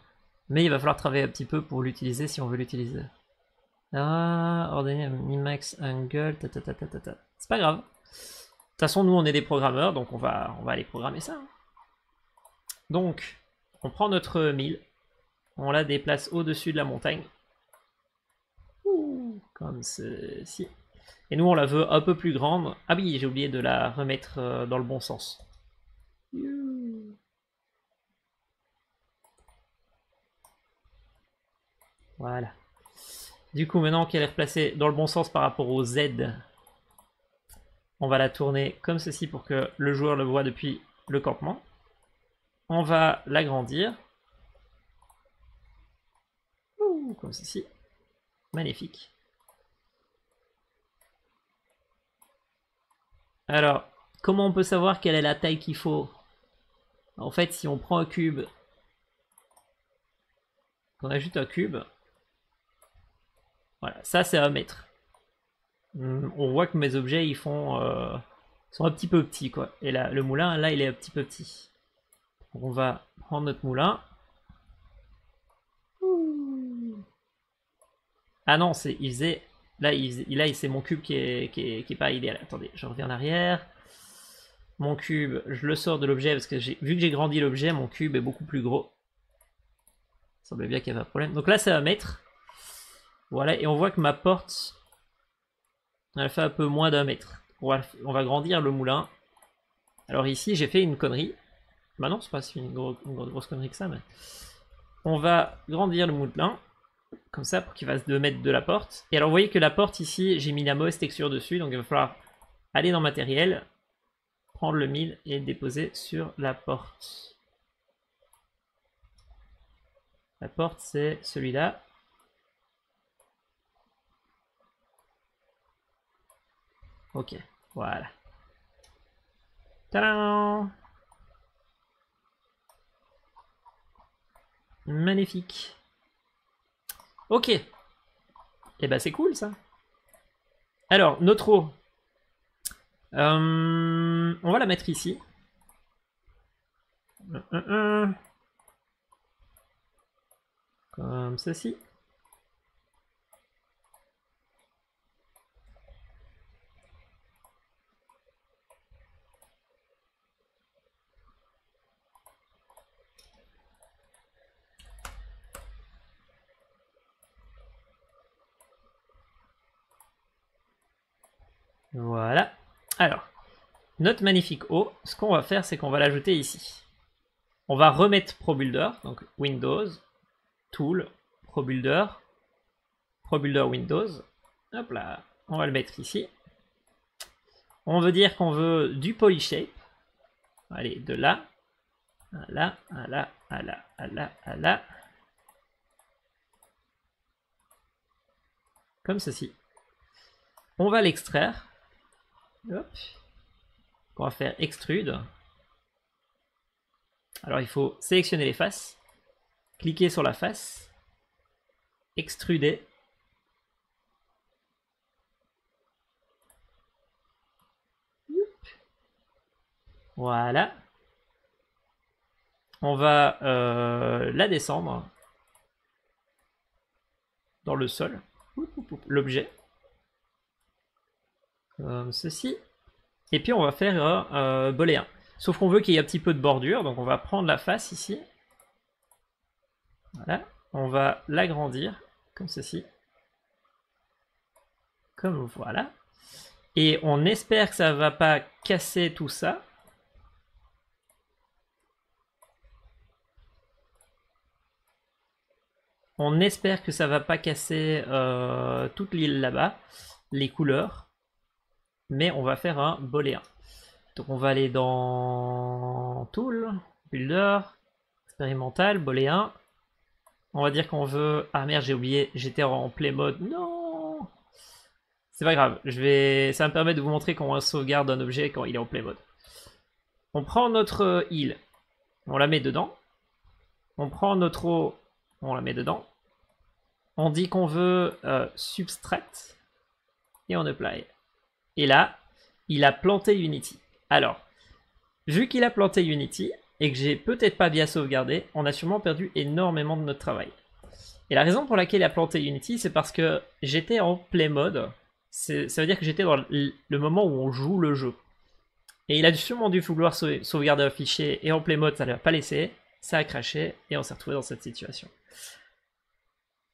Mais il va falloir travailler un petit peu pour l'utiliser si on veut l'utiliser. Ah, ordonner minimax angle, ta. C'est pas grave. De toute façon, nous, on est des programmeurs, donc on va, on va aller programmer ça. hein. Donc, on prend notre 1000. On la déplace au-dessus de la montagne. Comme ceci. Et nous, on la veut un peu plus grande. Ah oui, j'ai oublié de la remettre euh, dans le bon sens. Voilà. Du coup, maintenant qu'elle est replacée dans le bon sens par rapport au Z, on va la tourner comme ceci pour que le joueur le voit depuis le campement. On va l'agrandir. Comme ceci. Magnifique. Alors, comment on peut savoir quelle est la taille qu'il faut? En fait, si on prend un cube, qu'on ajoute un cube, voilà, ça c'est un mètre. Hum, On voit que mes objets ils font euh, sont un petit peu petits quoi. Et là, le moulin là il est un petit peu petit. On va prendre notre moulin. Ah non, c'est il faisait là il là c'est mon cube qui est, qui est pas idéal. Attendez, je reviens en arrière. Mon cube, je le sors de l'objet parce que vu que j'ai grandi l'objet, mon cube est beaucoup plus gros. Il semblait bien qu'il y avait un problème. Donc là, c'est un mètre. Voilà, et on voit que ma porte, elle fait un peu moins d'un mètre. On va, on va grandir le moulin. Alors ici, j'ai fait une connerie. Bah non, c'est pas si une, gros- une grosse connerie que ça, mais... On va grandir le moulin, comme ça, pour qu'il fasse 2 mètres de la porte. Et alors, vous voyez que la porte ici, j'ai mis la mauvaise texture dessus, donc il va falloir aller dans matériel, prendre le 1000 et déposer sur la porte. La porte, c'est celui-là. Ok, voilà. Tadam Magnifique. Ok. Et ben c'est cool ça. Alors, notre eau. Euh, on va la mettre ici. Hum, hum. Comme ceci. Voilà. Alors, notre magnifique eau, ce qu'on va faire, c'est qu'on va l'ajouter ici. On va remettre ProBuilder, donc Windows, Tool, ProBuilder, ProBuilder Windows. Hop là, on va le mettre ici. On veut dire qu'on veut du polyshape. Allez, de là, à là, à là, à là, là, là. Comme ceci. On va l'extraire. Hop. On va faire extrude. Alors il faut sélectionner les faces, cliquer sur la face, extruder. Voilà. On va euh, la descendre dans le sol, l'objet comme ceci. Et puis on va faire un euh, boléen. Sauf qu'on veut qu'il y ait un petit peu de bordure, donc on va prendre la face ici. Voilà. On va l'agrandir, comme ceci. Comme voilà. Et on espère que ça va pas casser tout ça. On espère que ça va pas casser euh, toute l'île là-bas, les couleurs mais on va faire un booléen. Donc on va aller dans Tool, Builder, Expérimental, booléen. On va dire qu'on veut... Ah merde, j'ai oublié, j'étais en play mode. Non C'est pas grave, je vais... ça me permet de vous montrer comment sauvegarde un objet quand il est en play mode. On prend notre île, on la met dedans. On prend notre eau, on la met dedans. On dit qu'on veut euh, et on apply. Et là, il a planté Unity. Alors, vu qu'il a planté Unity et que j'ai peut-être pas bien sauvegardé, on a sûrement perdu énormément de notre travail. Et la raison pour laquelle il a planté Unity, c'est parce que j'étais en play mode. Ça veut dire que j'étais dans le moment où on joue le jeu. Et il a sûrement dû vouloir sauvegarder un fichier et en play mode ça ne l'a pas laissé, ça a craché et on s'est retrouvé dans cette situation.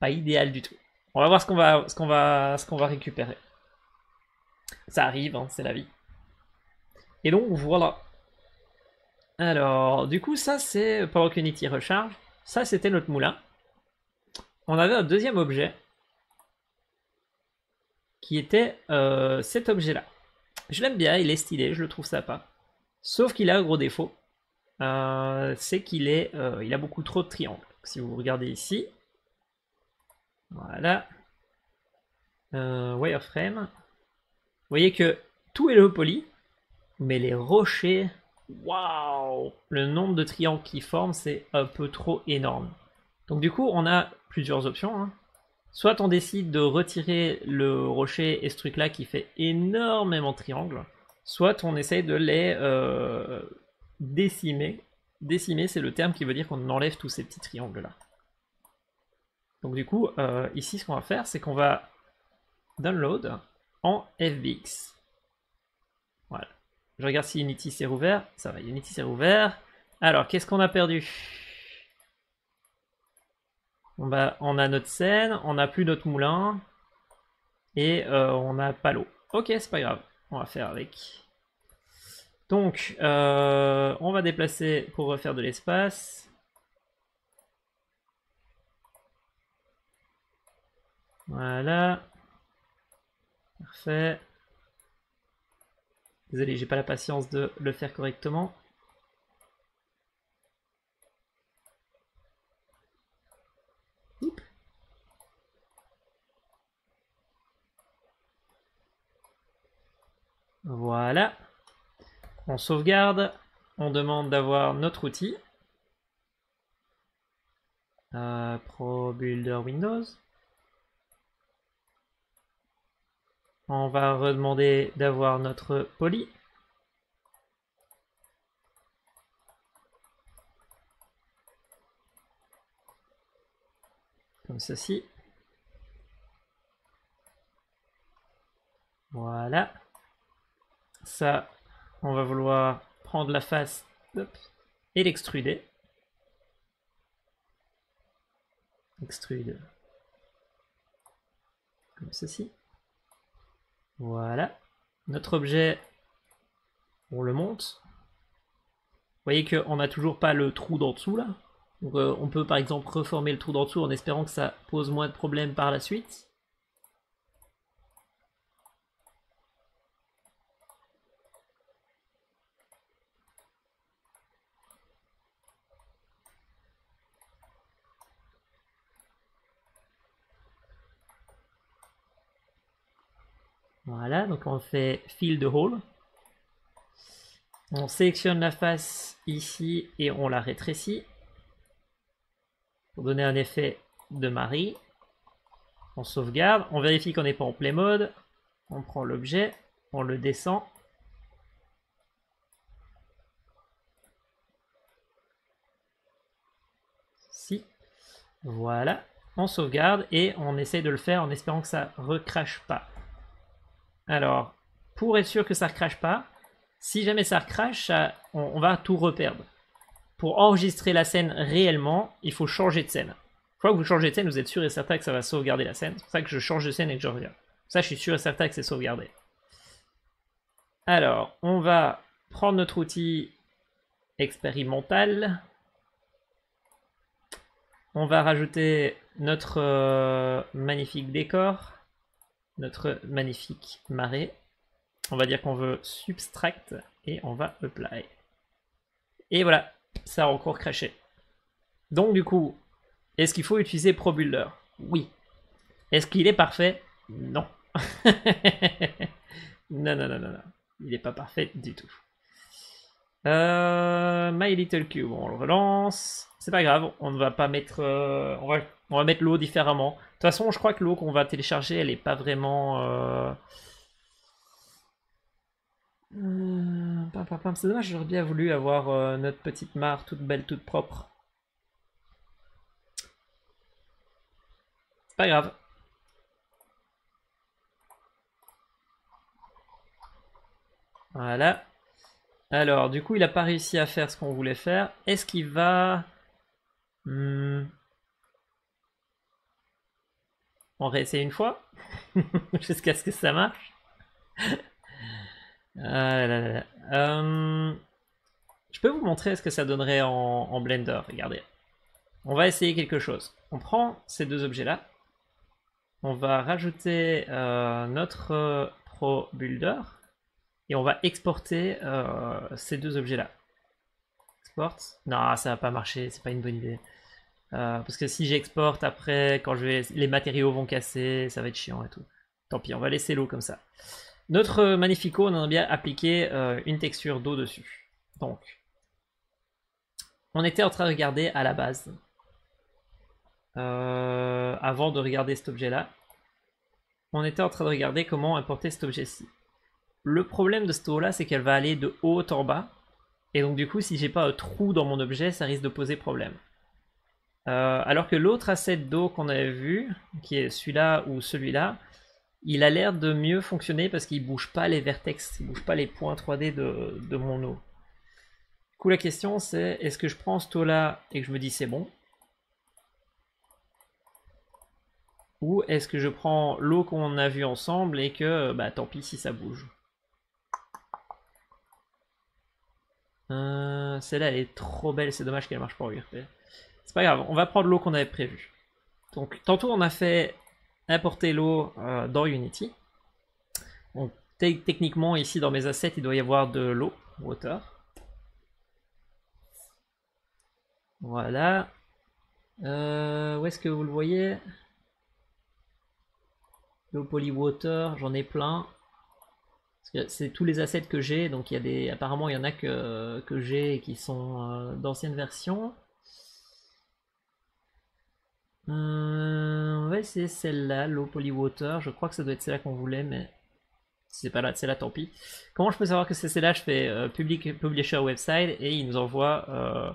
Pas idéal du tout. On va voir ce qu'on va, va récupérer. Ça arrive, hein, c'est la vie. Et donc voilà. Alors, du coup, ça c'est pendant qu'Unity recharge. Ça c'était notre moulin. On avait un deuxième objet qui était euh, cet objet-là. Je l'aime bien, il est stylé, je le trouve sympa. Sauf qu'il a un gros défaut. Euh, c'est qu'il est, euh, il a beaucoup trop de triangles. Si vous regardez ici, voilà, wireframe, voyez que tout est low poly, mais les rochers, waouh, le nombre de triangles qui forment, c'est un peu trop énorme. Donc du coup, on a plusieurs options. Hein. Soit on décide de retirer le rocher et ce truc là qui fait énormément de triangles, soit on essaye de les euh, décimer. Décimer c'est le terme qui veut dire qu'on enlève tous ces petits triangles là. Donc du coup, euh, ici ce qu'on va faire c'est qu'on va download en FBX. Voilà. Je regarde si Unity s'est rouvert. Ça va, Unity s'est rouvert. Alors, qu'est-ce qu'on a perdu? On, on a notre scène, on n'a plus notre moulin, et euh, on n'a pas l'eau. Ok, c'est pas grave, on va faire avec. Donc, euh, on va déplacer pour refaire de l'espace. Voilà. Parfait. Désolé, j'ai pas la patience de le faire correctement. Voilà. On sauvegarde. On demande d'avoir notre outil. Euh, Pro Builder Windows. On va redemander d'avoir notre poly. Comme ceci. Voilà. Ça, on va vouloir prendre la face et l'extruder. Extrude. Comme ceci. Voilà. Notre objet, on le monte. Vous voyez qu'on n'a toujours pas le trou d'en dessous là. Euh, on peut par exemple reformer le trou d'en dessous en espérant que ça pose moins de problèmes par la suite. Voilà, donc on fait fill de hole. On sélectionne la face ici et on la rétrécit. Pour donner un effet de Marie. On sauvegarde, on vérifie qu'on n'est pas en play mode. On prend l'objet, on le descend. Si. Voilà. On sauvegarde et on essaie de le faire en espérant que ça recrache pas. Alors, pour être sûr que ça ne crache pas, si jamais ça recrache, on, va tout reperdre. Pour enregistrer la scène réellement, il faut changer de scène. Une fois que vous changez de scène, vous êtes sûr et certain que ça va sauvegarder la scène. C'est pour ça que je change de scène et que je reviens. Ça, je suis sûr et certain que c'est sauvegardé. Alors, on va prendre notre outil expérimental. On va rajouter notre euh, magnifique décor notre magnifique marée. On va dire qu'on veut subtract et on va apply. Et voilà, ça a encore craché. Donc du coup, Est-ce qu'il faut utiliser ProBuilder Oui. Est-ce qu'il est parfait? Non. *laughs* non, non, non, non, non. Il n'est pas parfait du tout. Euh, My Little Cube, on le relance. C'est pas grave, on ne va pas mettre... euh, on, va, on va mettre l'eau différemment. De toute façon, je crois que l'eau qu'on va télécharger, elle est pas vraiment... euh, euh. C'est dommage, j'aurais bien voulu avoir euh, notre petite mare toute belle, toute propre. C'est pas grave. Voilà. Alors, du coup, il n'a pas réussi à faire ce qu'on voulait faire. Est-ce qu'il va... Hmm. On réessaye une fois *laughs* Jusqu'à ce que ça marche. Ah. Euh, Je peux vous montrer ce que ça donnerait en, en Blender. Regardez. On va essayer quelque chose. On prend ces deux objets-là. On va rajouter euh, notre euh, Pro Builder. Et on va exporter ces deux objets-là. Export. Non, ça va pas marcher. C'est pas une bonne idée. Euh, parce que si j'exporte après, quand je vais, les matériaux vont casser, ça va être chiant et tout. Tant pis, on va laisser l'eau comme ça. Notre Magnifico, on a bien appliqué euh, une texture d'eau dessus. Donc, on était en train de regarder à la base, euh, avant de regarder cet objet-là, on était en train de regarder comment importer cet objet-ci. Le problème de cette eau-là, c'est qu'elle va aller de haut en bas, et donc du coup, si j'ai pas un trou dans mon objet, ça risque de poser problème. Euh, alors que l'autre asset d'eau qu'on avait vu, qui est celui-là ou celui-là, il a l'air de mieux fonctionner parce qu'il bouge pas les vertex, il bouge pas les points 3D de, de mon eau. Du coup, la question c'est est-ce que je prends ce taux-là et que je me dis c'est bon? Ou est-ce que je prends l'eau qu'on a vue ensemble et que bah tant pis si ça bouge? Euh, Celle-là elle est trop belle, c'est dommage qu'elle marche pas en URP. Grave, on va prendre l'eau qu'on avait prévue. Donc tantôt on a fait importer l'eau euh, dans Unity. Donc te- techniquement ici dans mes assets il doit y avoir de l'eau, water. Voilà. Euh, où est-ce que vous le voyez? L'eau polywater, j'en ai plein. C'est tous les assets que j'ai, donc il y a des. Apparemment il y en a que, que j'ai et qui sont euh, d'anciennes versions. Euh, on va essayer celle-là, l'eau polywater. Je crois que ça doit être celle-là qu'on voulait, mais si c'est pas là, c'est là, tant pis. Comment je peux savoir que c'est celle-là? Je fais euh, public, publisher website et il nous envoie euh,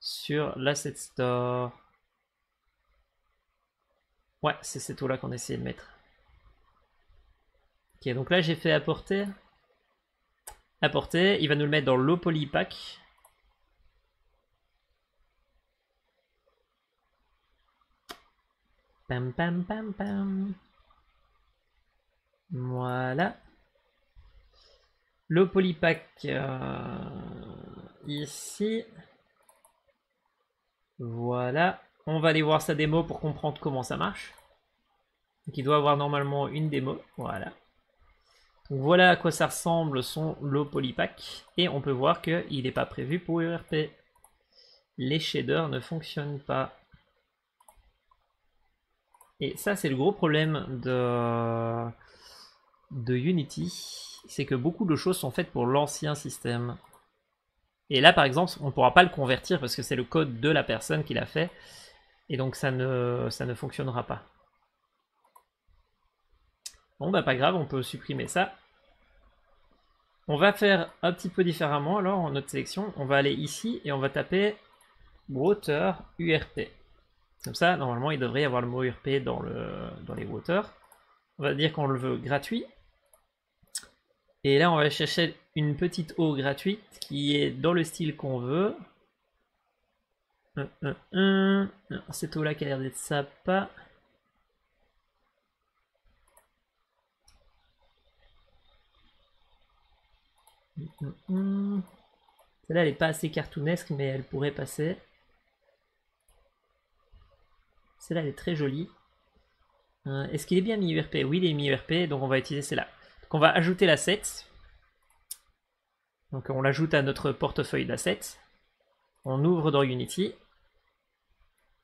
sur l'asset store. Ouais, c'est cette eau-là qu'on essayait de mettre. Ok, donc là j'ai fait apporter. Apporter, il va nous le mettre dans l'eau polypack. Pam pam pam pam. Voilà. Le polypack euh, ici. Voilà. On va aller voir sa démo pour comprendre comment ça marche. Donc il doit avoir normalement une démo. Voilà. Donc voilà à quoi ça ressemble son low polypack. Et on peut voir qu'il n'est pas prévu pour URP. Les shaders ne fonctionnent pas. Et ça, c'est le gros problème de, Unity. C'est que beaucoup de choses sont faites pour l'ancien système. Et là, par exemple, on ne pourra pas le convertir parce que c'est le code de la personne qui l'a fait. Et donc, ça ne, fonctionnera pas. Bon, bah pas grave, on peut supprimer ça. On va faire un petit peu différemment alors en notre sélection. On va aller ici et on va taper Water URP. Comme ça, normalement, il devrait y avoir le mot URP dans, le, dans les water. On va dire qu'on le veut gratuit. Et là, on va chercher une petite eau gratuite qui est dans le style qu'on veut. Cette eau-là qui a l'air d'être sympa. Celle-là, elle n'est pas assez cartoonesque, mais elle pourrait passer. Celle-là, elle est très jolie. Euh, Est-ce qu'il est bien mis URP Oui, il est mis URP, donc on va utiliser celle-là. Donc on va ajouter l'asset. Donc on l'ajoute à notre portefeuille d'assets. On ouvre dans Unity.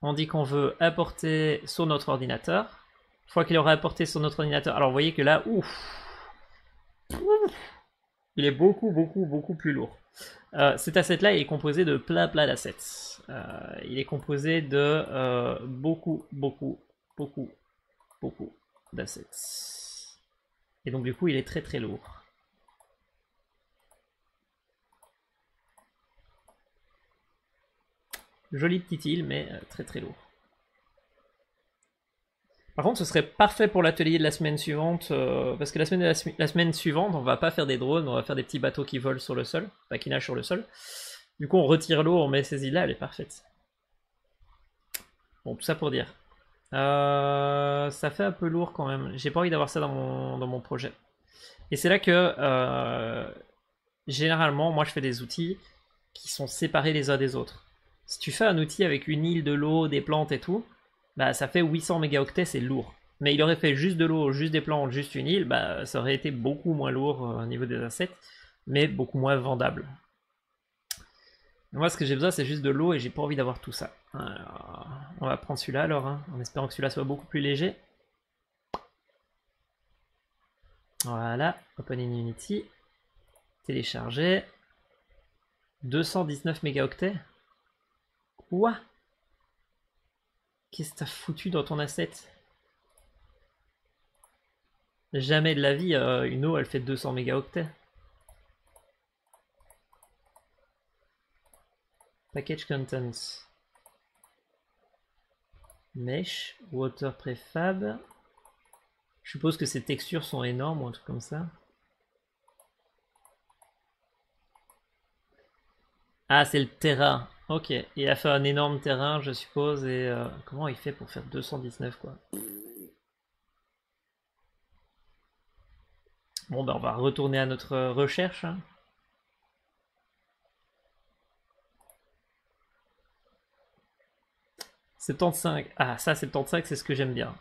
on dit qu'on veut apporter sur notre ordinateur. Une fois qu'il aura apporté sur notre ordinateur, alors vous voyez que là, ouf, il est beaucoup, beaucoup, beaucoup plus lourd. Euh, cet asset-là est composé de plein, plein d'assets. Euh, il est composé de euh, beaucoup, beaucoup, beaucoup, beaucoup d'assets. Et donc du coup, il est très, très lourd. Jolie petite île, mais très, très lourd. Par contre, ce serait parfait pour l'atelier de la semaine suivante, euh, parce que la semaine, suivante, on va pas faire des drones, on va faire des petits bateaux qui volent sur le sol, enfin qui nagent sur le sol. Du coup, on retire l'eau, on met ces îles-là, elle est parfaite. Bon, tout ça pour dire. Euh, ça fait un peu lourd quand même. J'ai pas envie d'avoir ça dans mon, dans mon projet. Et c'est là que, euh, généralement, moi je fais des outils qui sont séparés les uns des autres. Si tu fais un outil avec une île, de l'eau, des plantes et tout, bah ça fait 800 mégaoctets, c'est lourd. Mais il aurait fait juste de l'eau, juste des plantes, juste une île, bah ça aurait été beaucoup moins lourd euh, au niveau des assets, mais beaucoup moins vendable. Moi ce que j'ai besoin c'est juste de l'eau et j'ai pas envie d'avoir tout ça. on va prendre celui-là alors, hein, en espérant que celui-là soit beaucoup plus léger. Voilà, Open in Unity, télécharger, 219 mégaoctets. Quoi? Qu'est-ce que t'as foutu dans ton asset Jamais de la vie, euh, une eau, elle fait 200 mégaoctets. Package contents. Mesh, water prefab. Je suppose que ces textures sont énormes ou un truc comme ça. Ah, c'est le Terra. Ok, il a fait un énorme terrain, je suppose, et euh, comment il fait pour faire 219 quoi? Bon, ben on va retourner à notre recherche. 75. Hein. Ah, ça, 75, c'est ce que j'aime bien.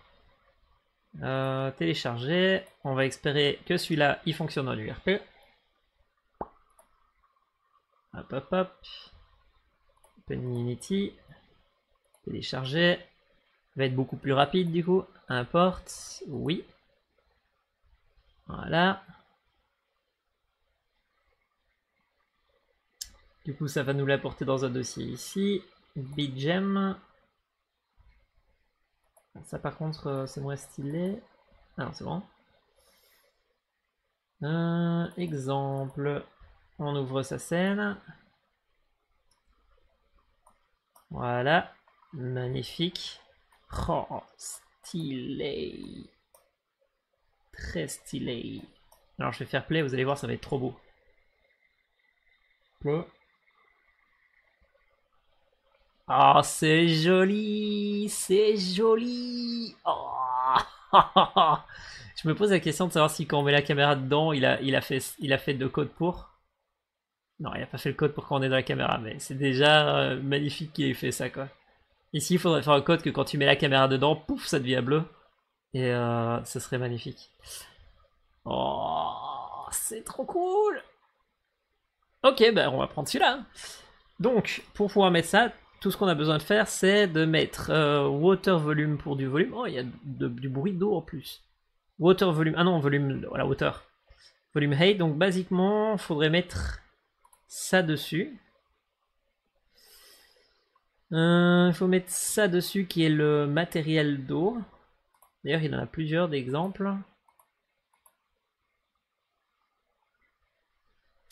Euh, télécharger. On va espérer que celui-là, il fonctionne dans l'URP. Hop, hop, hop. Unity. Télécharger. Va être beaucoup plus rapide du coup. Import. Oui. Voilà. Du coup, ça va nous l'apporter dans un dossier ici. BitGem. Ça, par contre, euh, c'est moins stylé. Ah c'est bon. Un exemple. On ouvre sa scène. Voilà. Magnifique. Oh, stylé. Très stylé. Alors je vais faire play, vous allez voir, ça va être trop beau. Oh, c'est joli, c'est joli. Oh. *laughs* je me pose la question de savoir si quand on met la caméra dedans, il a, il a, fait, il a fait de code pour. Non, il a pas fait le code pour quand on est dans la caméra, mais c'est déjà euh, magnifique qu'il ait fait ça, quoi. Ici, il faudrait faire un code que quand tu mets la caméra dedans, pouf, ça devient bleu. Et euh, ce serait magnifique. Oh, c'est trop cool Ok, ben on va prendre celui-là. Donc, pour pouvoir mettre ça, tout ce qu'on a besoin de faire, c'est de mettre euh, water volume pour du volume. Oh, il y a du bruit d'eau en plus. Water volume, ah non, volume, voilà, water. Volume height, donc basiquement, il faudrait mettre ça dessus. Euh, il faut mettre ça dessus qui est le matériel d'eau. D'ailleurs, il en a plusieurs d'exemples.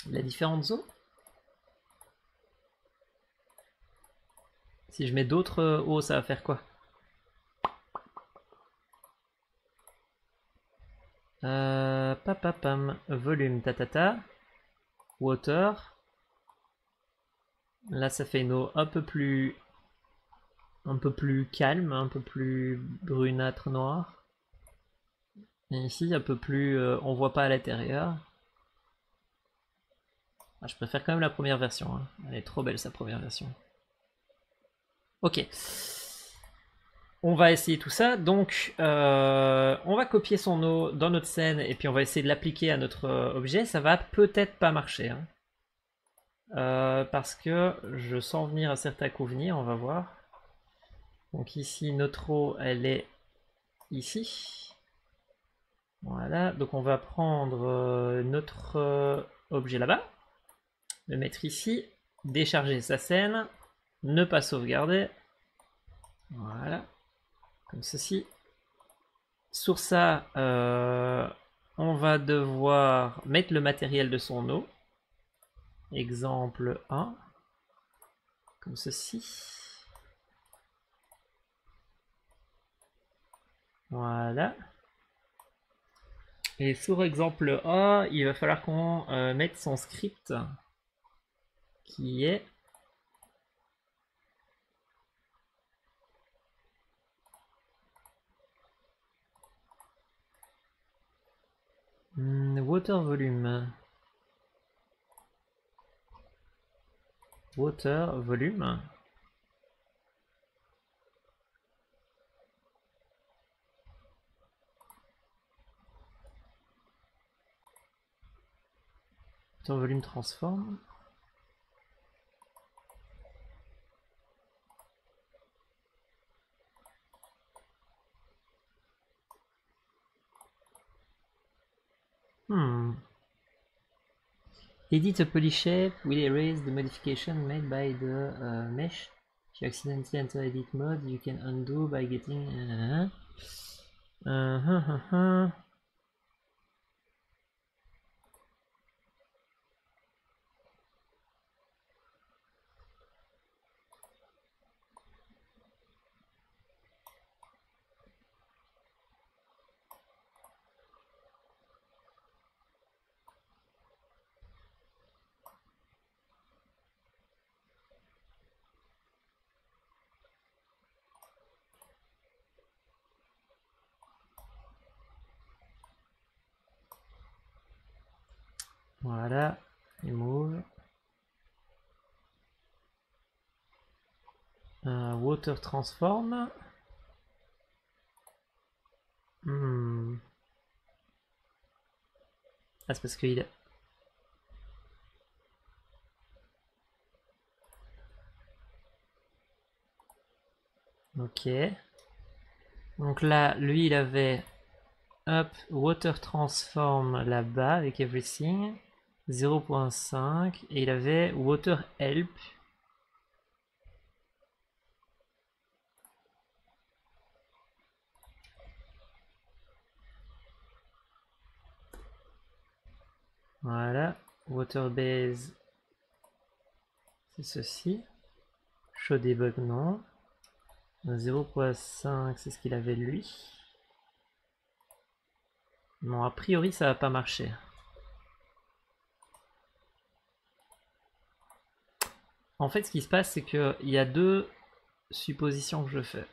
La différentes eaux. Si je mets d'autres eaux, ça va faire quoi? Euh, Papapam, volume, tatata, water, Là, ça fait une eau un peu plus, un peu plus calme, un peu plus brunâtre noir. Et ici, un peu plus, euh, on voit pas à l'intérieur. Ah, je préfère quand même la première version. Hein. Elle est trop belle sa première version. Ok. On va essayer tout ça. Donc, euh, on va copier son eau dans notre scène et puis on va essayer de l'appliquer à notre euh, objet. Ça va peut-être pas marcher. Hein. Euh, parce que je sens venir un certain coup venir, on va voir. Donc ici, notre eau, elle est ici. Voilà, donc on va prendre euh, notre euh, objet là-bas, le mettre ici, décharger sa scène, ne pas sauvegarder. Voilà, comme ceci. Sur ça, on va devoir mettre le matériel de son eau. Exemple 1, comme ceci. Voilà. Et sur exemple A, il va falloir qu'on euh, mette son script qui est Hmm, water volume. Water volume. Water volume transforme. Hmm. Edit a poly shape will erase the modification made by the uh, mesh. If you accidentally enter edit mode, you can undo by getting. Uh, uh. Euh, water transform. Hmm. Ah, c'est parce qu'il est... Ok. Donc là, lui, il avait up water transform là-bas avec everything. 0.5 et il avait water help Voilà, water base, c'est ceci. Show debug non. 0.5 c'est ce qu'il avait lui. Non, a priori ça va pas marcher. En fait, ce qui se passe, c'est qu'il y a deux suppositions que je fais.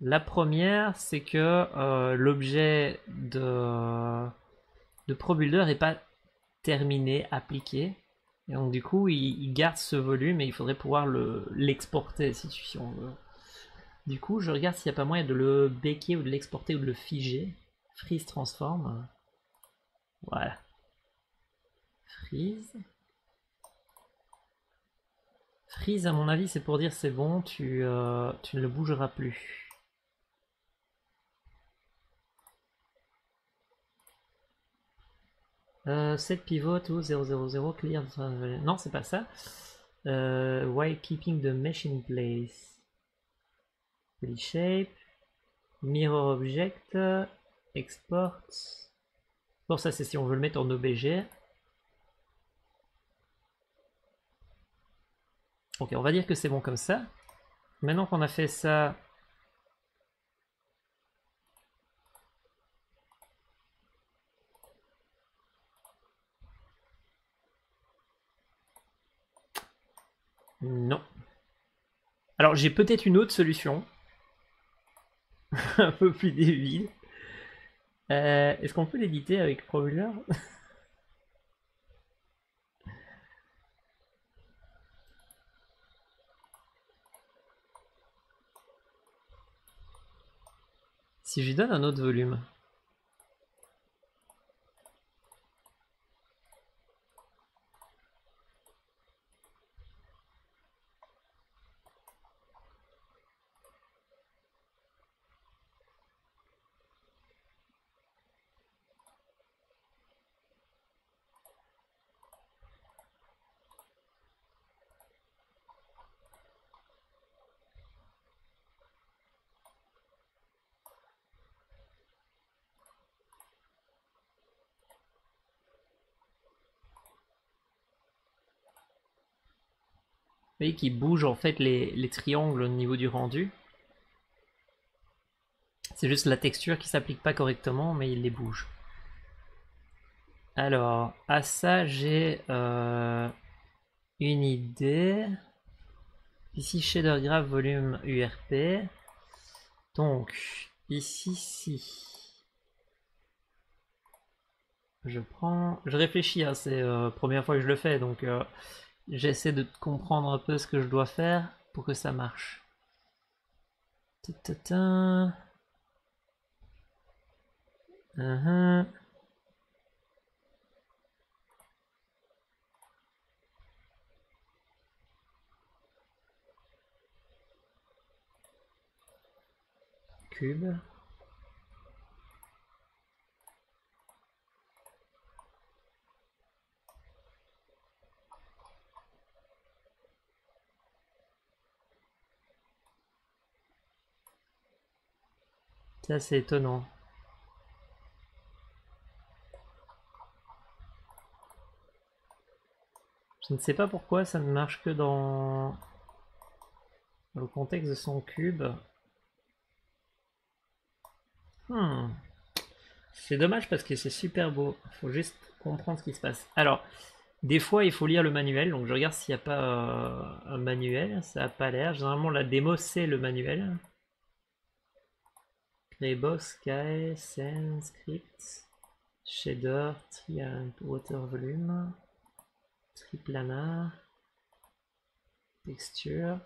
La première, c'est que euh, l'objet de, de ProBuilder n'est pas terminé, appliqué. Et donc du coup, il, garde ce volume et il faudrait pouvoir l'exporter si, on veut. Du coup, je regarde s'il n'y a pas moyen de le béquer ou de l'exporter ou de le figer. Freeze transform. Voilà. Freeze. Freeze, à mon avis, c'est pour dire c'est bon, tu, euh, tu ne le bougeras plus. Euh, 7 pivot ou 000 clear. Non, c'est pas ça. Euh, while keeping the mesh in place. Shape. Mirror object. Export. Bon, ça c'est si on veut le mettre en OBG. Ok, on va dire que c'est bon comme ça. Maintenant qu'on a fait ça... Non. Alors j'ai peut-être une autre solution. *laughs* Un peu plus débile. Euh, est-ce qu'on peut l'éditer avec ProViewer *laughs* Si je lui donne un autre volume. Voyez qui bouge en fait les, les triangles au niveau du rendu. C'est juste la texture qui s'applique pas correctement, mais il les bouge. Alors, à ça, j'ai euh, une idée. Ici, shader graph volume URP. Donc, ici, si. Je prends... Je réfléchis, hein, c'est la euh, première fois que je le fais, donc euh, j'essaie de comprendre un peu ce que je dois faire pour que ça marche. Uh-huh. Cube. C'est étonnant. Je ne sais pas pourquoi ça ne marche que dans, le contexte de son cube. Hmm. C'est dommage parce que c'est super beau. Il faut juste comprendre ce qui se passe. Alors, des fois, il faut lire le manuel. Donc, je regarde s'il n'y a pas euh, un manuel. Ça n'a pas l'air. Généralement, la démo, c'est le manuel. Scene, Script, Shader, Triangle, Water Volume triplanar, texture.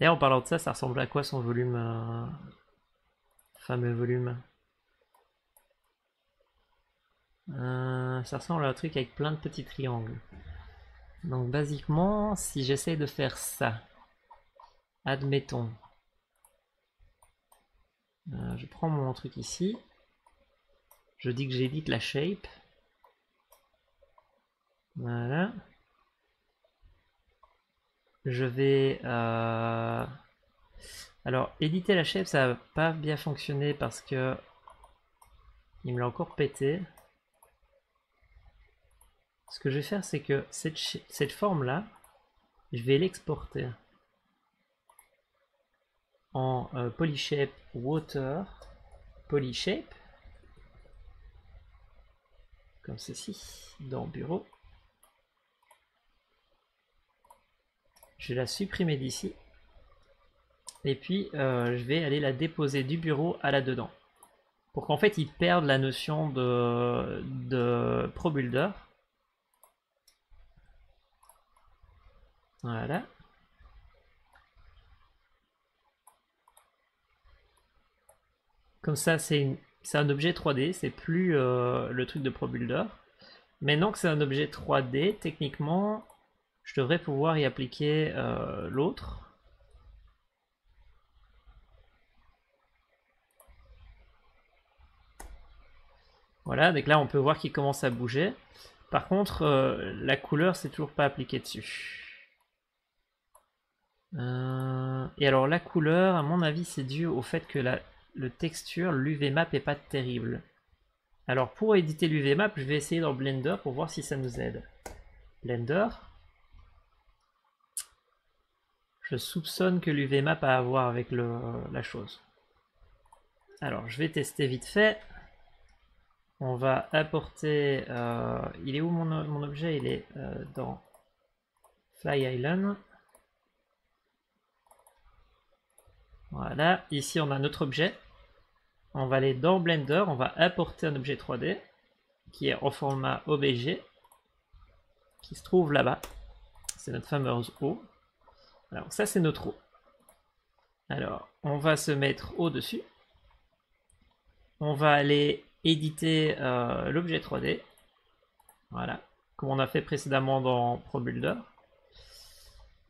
Et en parlant de ça, ça ressemble à quoi son volume euh, Fameux volume? Euh, ça ressemble à un truc avec plein de petits triangles. Donc basiquement, si j'essaie de faire ça, admettons, euh, je prends mon truc ici, je dis que j'édite la shape, voilà, je vais, euh, alors éditer la shape ça va pas bien fonctionner parce que il me l'a encore pété. Ce que je vais faire, c'est que cette, forme-là, je vais l'exporter en euh, polyshape water polyshape comme ceci dans bureau. Je vais la supprimer d'ici. Et puis euh, je vais aller la déposer du bureau à là dedans. Pour qu'en fait ils perdent la notion de ProBuilder Voilà. Comme ça, c'est un objet 3D, c'est plus euh, le truc de ProBuilder. Maintenant que c'est un objet 3D, techniquement, je devrais pouvoir y appliquer euh, l'autre. Voilà, donc là on peut voir qu'il commence à bouger. Par contre, euh, la couleur, c'est toujours pas appliqué dessus. Euh, et alors la couleur, à mon avis, c'est dû au fait que la le texture, l'UVMap est pas terrible. Alors pour éditer l'UVMap, je vais essayer dans Blender pour voir si ça nous aide. Blender. Je soupçonne que l'UVMap a à voir avec la chose. Alors je vais tester vite fait. On va apporter... Euh, il est où mon, objet? Il est euh, dans Fly Island. Voilà, ici on a notre objet. On va aller dans Blender, on va apporter un objet 3D qui est en format OBG, qui se trouve là-bas. C'est notre fameuse eau. Alors ça c'est notre eau. Alors on va se mettre au-dessus. On va aller éditer euh, l'objet 3D. Voilà, comme on a fait précédemment dans ProBuilder.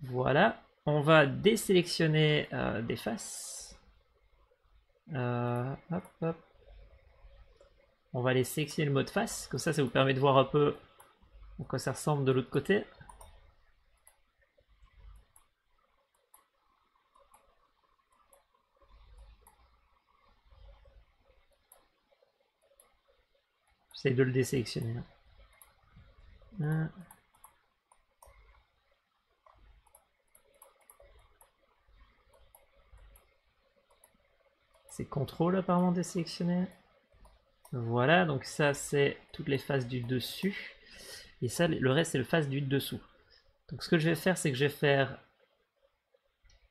Voilà, on va désélectionner euh, des faces. Euh, On va aller sélectionner le mode face, comme ça, ça vous permet de voir un peu à quoi ça ressemble de l'autre côté. J'essaie de le désélectionner. Hein. Hein. C'est contrôle apparemment désélectionné. Voilà, donc ça c'est toutes les faces du dessus. Et ça, le reste c'est le face du dessous. Donc ce que je vais faire, c'est que je vais faire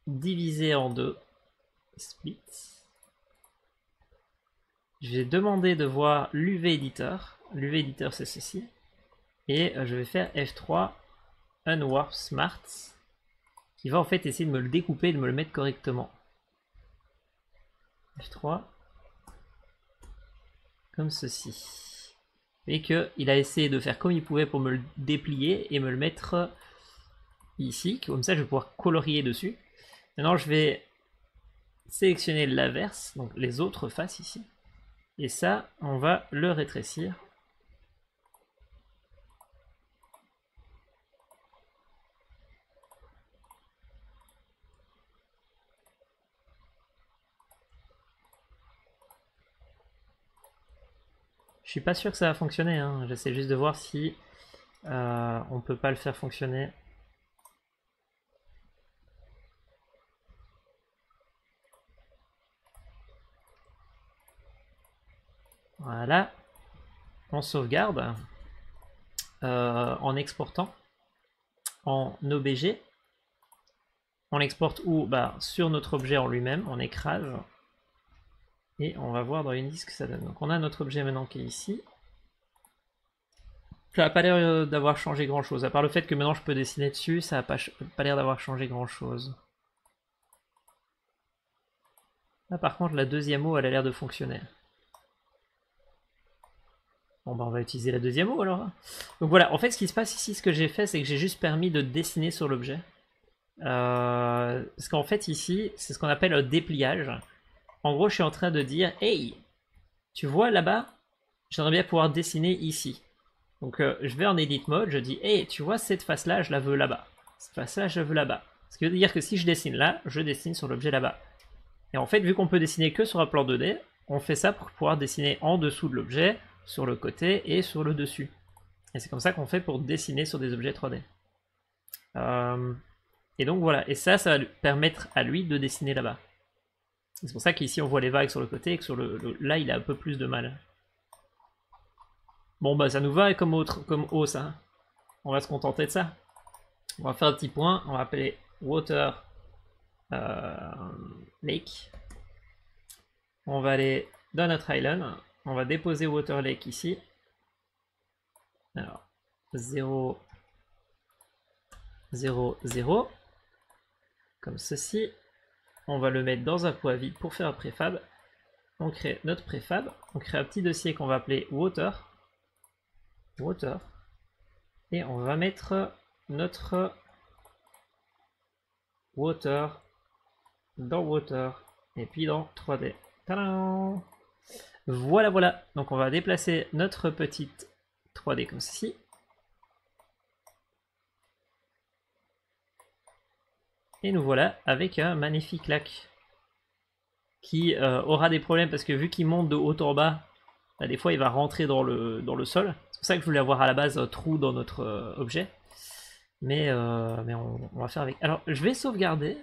diviser en deux. Split. Je vais demander de voir l'UV Editor. L'UV Editor c'est ceci. Et euh, je vais faire F3 Unwarp Smart qui va en fait essayer de me le découper et de me le mettre correctement. F3 comme ceci. Et qu'il a essayé de faire comme il pouvait pour me le déplier et me le mettre ici. Comme ça je vais pouvoir colorier dessus. Maintenant je vais sélectionner l'inverse, donc les autres faces ici. Et ça, on va le rétrécir. Je suis pas sûr que ça va fonctionner, hein. j'essaie juste de voir si euh, on peut pas le faire fonctionner. Voilà. On sauvegarde euh, en exportant en OBG. On l'exporte où? Bah, Sur notre objet en lui-même, on écrase. Et on va voir dans Unity ce que ça donne. Donc on a notre objet maintenant qui est ici. Ça n'a pas l'air euh, d'avoir changé grand chose. À part le fait que maintenant je peux dessiner dessus, ça n'a pas, l'air d'avoir changé grand chose. Là par contre la deuxième eau elle a l'air de fonctionner. Bon bah on va utiliser la deuxième eau alors. Hein. Donc voilà, en fait ce qui se passe ici, ce que j'ai fait, c'est que j'ai juste permis de dessiner sur l'objet. Euh, parce qu'en fait ici, c'est ce qu'on appelle un dépliage. En gros, je suis en train de dire, hey, tu vois là-bas, j'aimerais bien pouvoir dessiner ici. Donc euh, je vais en edit mode, je dis, hey, tu vois cette face-là, je la veux là-bas. Cette face-là, je la veux là-bas. Ce qui veut dire que si je dessine là, je dessine sur l'objet là-bas. Et en fait, vu qu'on peut dessiner que sur un plan 2D, on fait ça pour pouvoir dessiner en dessous de l'objet, sur le côté et sur le dessus. Et c'est comme ça qu'on fait pour dessiner sur des objets 3D. Euh, et donc voilà, et ça, ça va permettre à lui de dessiner là-bas. C'est pour ça qu'ici on voit les vagues sur le côté et que sur le, là il a un peu plus de mal. Bon bah ça nous va comme autre comme haut ça. On va se contenter de ça. On va faire un petit point, on va appeler water euh, lake. On va aller dans notre island. On va déposer Water Lake ici. Alors, 0, 0, 0. Comme ceci. On va le mettre dans un poids vide pour faire un préfab. On crée notre préfab. On crée un petit dossier qu'on va appeler Water. Water. Et on va mettre notre Water dans Water. Et puis dans 3D. Tadam voilà, voilà. Donc on va déplacer notre petite 3D comme ceci. Et nous voilà avec un magnifique lac qui euh, aura des problèmes parce que vu qu'il monte de haut en bas, bah, des fois il va rentrer dans le, dans le sol. C'est pour ça que je voulais avoir à la base un trou dans notre euh, objet. Mais, euh, mais on, va faire avec. Alors je vais sauvegarder.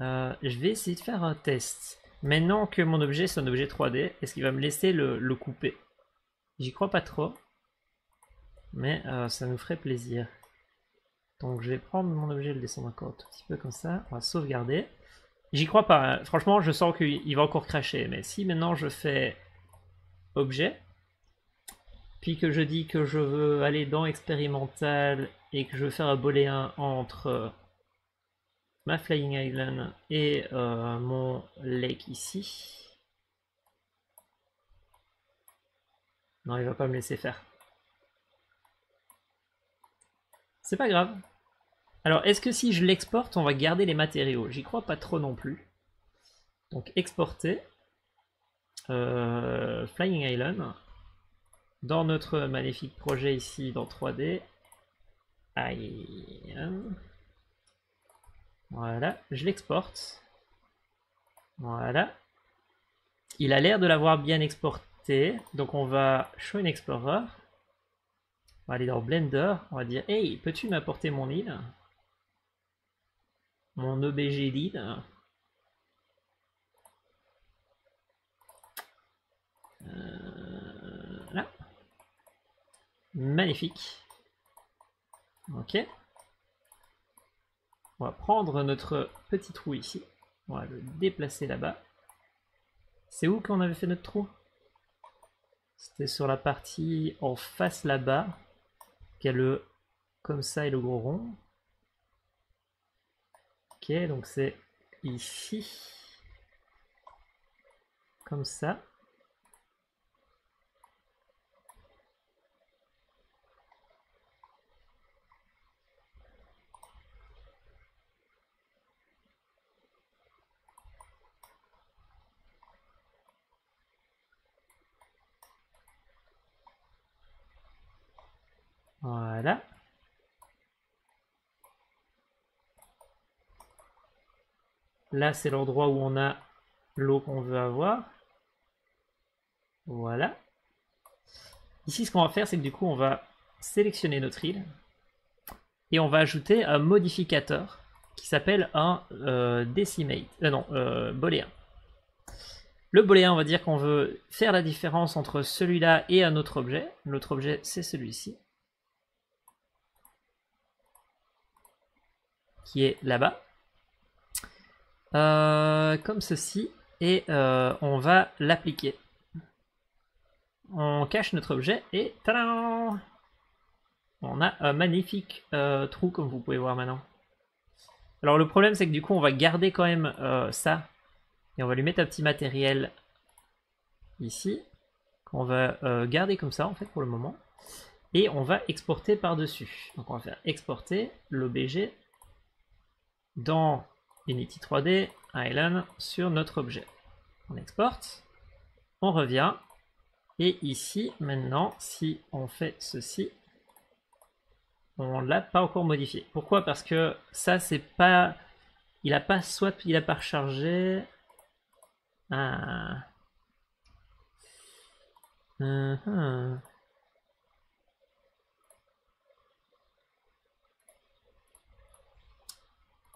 je vais essayer de faire un test. Maintenant que mon objet c'est un objet 3D, est-ce qu'il va me laisser le, couper? J'y crois pas trop. Mais euh, ça nous ferait plaisir. Donc je vais prendre mon objet et le descendre encore un tout petit peu comme ça. On va sauvegarder. J'y crois pas. Hein. Franchement, je sens qu'il va encore cracher. Mais si maintenant je fais objet, puis que je dis que je veux aller dans expérimental et que je veux faire un booléen entre ma Flying Island et euh, mon lake ici. Non, il va pas me laisser faire. C'est pas grave. Alors, est-ce que si je l'exporte, on va garder les matériaux? J'y crois pas trop non plus. Donc, exporter. Euh, Flying Island. Dans notre magnifique projet ici, dans 3D. Aïe. Voilà, je l'exporte. Voilà. Il a l'air de l'avoir bien exporté. Donc on va Show in Explorer. On va aller dans Blender. On va dire Hey, peux-tu m'apporter mon île? Mon OBG d'île Euh, là. Magnifique. Ok. On va prendre notre petit trou ici. On va le déplacer là-bas. C'est où qu'on avait fait notre trou? C'était sur la partie en face là-bas. Qui a le comme ça et le gros rond. Ok, donc c'est ici. Comme ça. Voilà. Là, c'est l'endroit où on a l'eau qu'on veut avoir. Voilà. Ici, ce qu'on va faire, c'est que du coup, on va sélectionner notre île et on va ajouter un modificateur qui s'appelle un euh, decimate. Euh, non, euh. Le booléen, on va dire qu'on veut faire la différence entre celui-là et un autre objet. L'autre objet, c'est celui-ci. Qui est là-bas. Euh, comme ceci. Et euh, on va l'appliquer. On cache notre objet et On a un magnifique euh, trou comme vous pouvez voir maintenant. Alors le problème c'est que du coup on va garder quand même ça. Et on va lui mettre un petit matériel ici. Qu'on va garder comme ça en fait pour le moment. Et on va exporter par-dessus. Donc on va faire exporter l'OBG dans Unity 3D Island sur notre objet. On exporte, on revient, et ici, maintenant, si on fait ceci, on l'a pas encore modifié. Pourquoi? Parce que ça, c'est pas... Il a pas soit il a pas rechargé. Ah.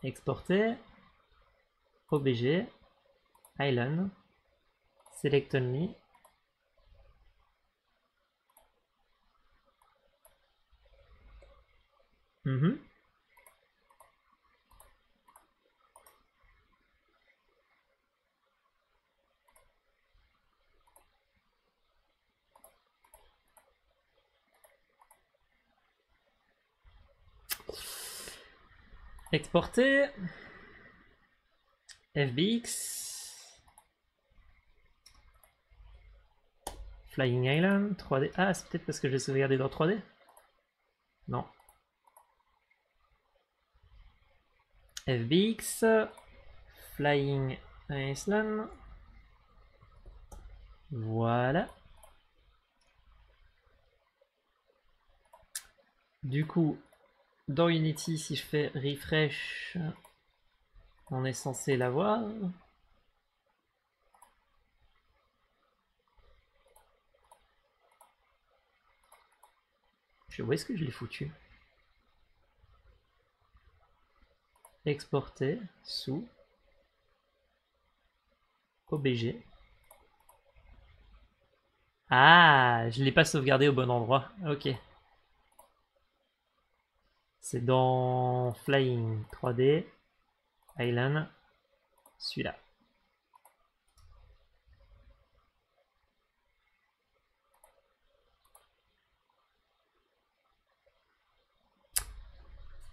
Exporter, obj, island, select only, mm Exporter. FBX. Flying Island, 3D. Ah, c'est peut-être parce que je l'ai sauvegardé dans 3D Non. FBX. Flying Island. Voilà. Du coup, dans Unity, si je fais refresh, on est censé l'avoir. Où est-ce que je l'ai foutu? Exporter sous OBG. Ah, je l'ai pas sauvegardé au bon endroit. Ok. C'est dans Flying 3D, Island, celui-là.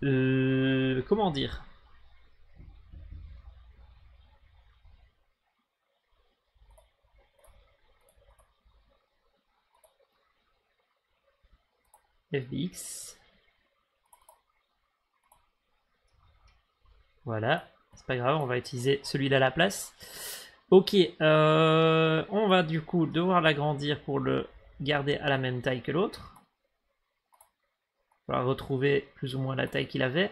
Euh, comment dire? FBX Voilà, c'est pas grave, on va utiliser celui-là à la place. Ok, euh, on va du coup devoir l'agrandir pour le garder à la même taille que l'autre. Va retrouver plus ou moins la taille qu'il avait.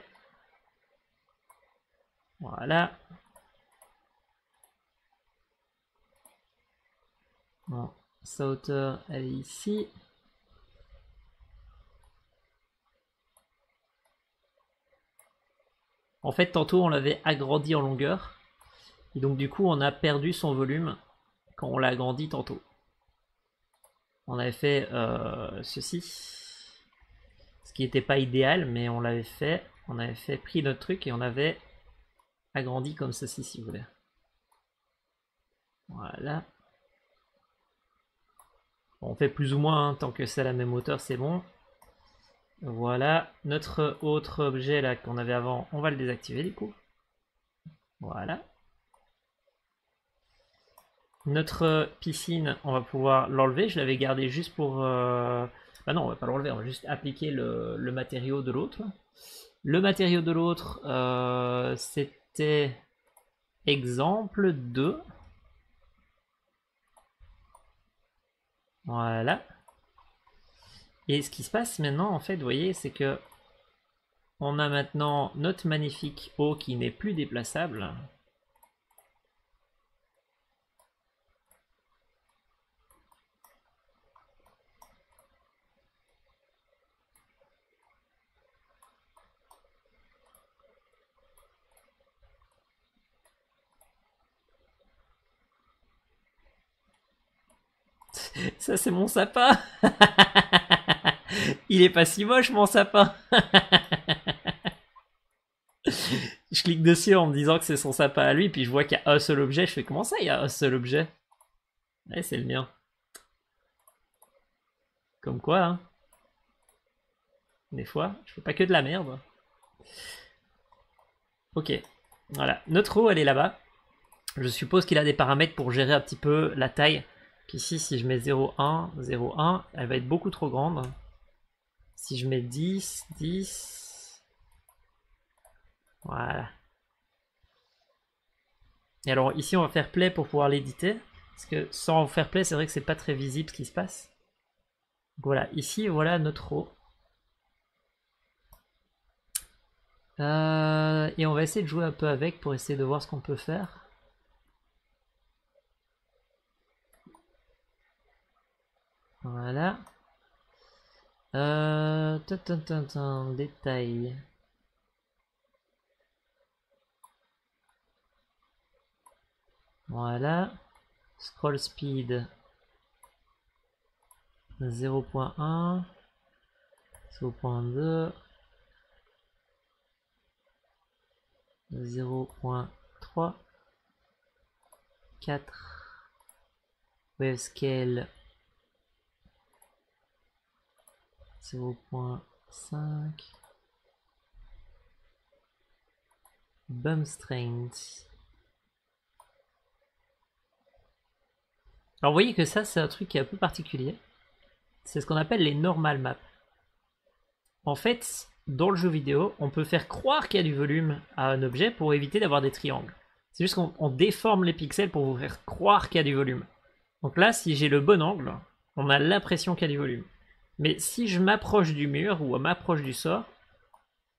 Voilà. Sa hauteur, est ici. En fait, tantôt, on l'avait agrandi en longueur. Et donc, du coup, on a perdu son volume quand on l'a agrandi tantôt. On avait fait euh, ceci. Ce qui n'était pas idéal, mais on l'avait fait. On avait fait pris notre truc et on avait agrandi comme ceci, si vous voulez. Voilà. On fait plus ou moins, hein, tant que c'est la même hauteur, c'est bon. Voilà, notre autre objet là qu'on avait avant, on va le désactiver du coup. Voilà. Notre piscine, on va pouvoir l'enlever. Je l'avais gardé juste pour... Euh... Bah non, on va pas l'enlever, on va juste appliquer le, matériau de l'autre. Le matériau de l'autre, euh, c'était exemple 2. Voilà. Et ce qui se passe maintenant, en fait, vous voyez, c'est que on a maintenant notre magnifique eau qui n'est plus déplaçable. *laughs* Ça, c'est mon sapin. *laughs* Il est pas si moche, mon sapin. je clique dessus en me disant que c'est son sapin à lui, puis je vois qu'il y a un seul objet. Je fais comment ça, il y a un seul objet? Ouais, c'est le mien. Comme quoi, hein. Des fois, je fais pas que de la merde. Ok. Voilà. Notre eau, elle est là-bas. Je suppose qu'il a des paramètres pour gérer un petit peu la taille. Ici, si je mets 0,1, 0,1, elle va être beaucoup trop grande. Si je mets 10, 10... Voilà. Et alors ici, on va faire play pour pouvoir l'éditer. Parce que sans faire play, c'est vrai que c'est pas très visible ce qui se passe. voilà, ici, voilà notre eau. Euh, et on va essayer de jouer un peu avec pour essayer de voir ce qu'on peut faire. Voilà. Euh, détail. Voilà. Scroll speed. 0.1, 0.2, 0.3, 4, wave scale 0.5 Bum strength. Alors vous voyez que ça c'est un truc qui est un peu particulier. C'est ce qu'on appelle les normal maps. En fait, dans le jeu vidéo, on peut faire croire qu'il y a du volume à un objet pour éviter d'avoir des triangles. C'est juste qu'on déforme les pixels pour vous faire croire qu'il y a du volume. Donc là, si j'ai le bon angle, on a l'impression qu'il y a du volume. Mais si je m'approche du mur ou m'approche du sort,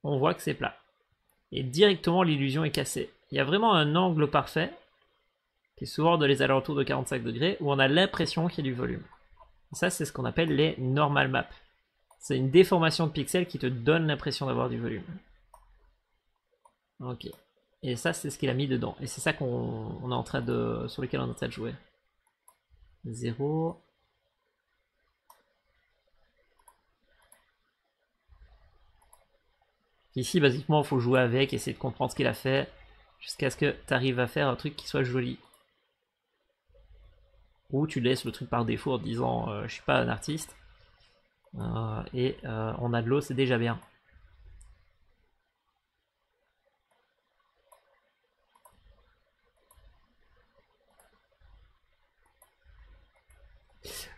on voit que c'est plat. Et directement l'illusion est cassée. Il y a vraiment un angle parfait, qui est souvent dans les alentours de 45 degrés, où on a l'impression qu'il y a du volume. ça, c'est ce qu'on appelle les normal maps. C'est une déformation de pixels qui te donne l'impression d'avoir du volume. Ok. Et ça, c'est ce qu'il a mis dedans. Et c'est ça qu'on est en train de, sur lequel on est en train de jouer. 0, Ici, basiquement, il faut jouer avec, essayer de comprendre ce qu'il a fait, jusqu'à ce que tu arrives à faire un truc qui soit joli. Ou tu laisses le truc par défaut en disant euh, je suis pas un artiste. Euh, et on a de l'eau, c'est déjà bien.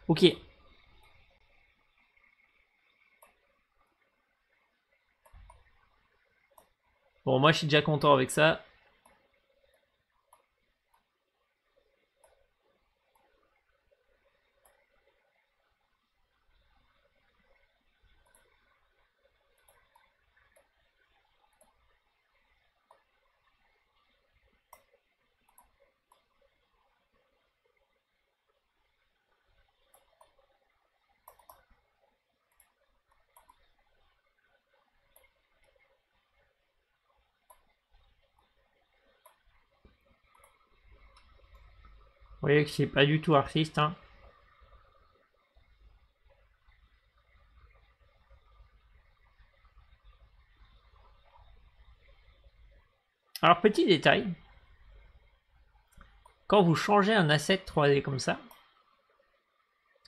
Ok, Bon, moi je suis déjà content avec ça. Que c'est pas du tout artiste. Hein. Alors, petit détail. Quand vous changez un asset 3D comme ça,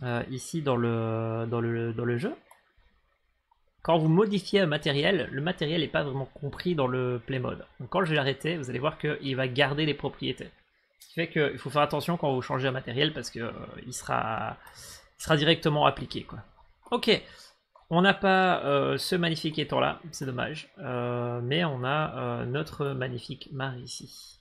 euh, ici dans le, dans, le, dans le jeu, quand vous modifiez un matériel, le matériel n'est pas vraiment compris dans le play mode. Donc quand je vais l'arrêter, vous allez voir qu'il va garder les propriétés. Ce qui fait qu'il faut faire attention quand vous changez un matériel parce qu'il euh, sera, sera directement appliqué. Quoi. Ok, on n'a pas euh, ce magnifique étang là, c'est dommage, mais on a notre magnifique mare ici.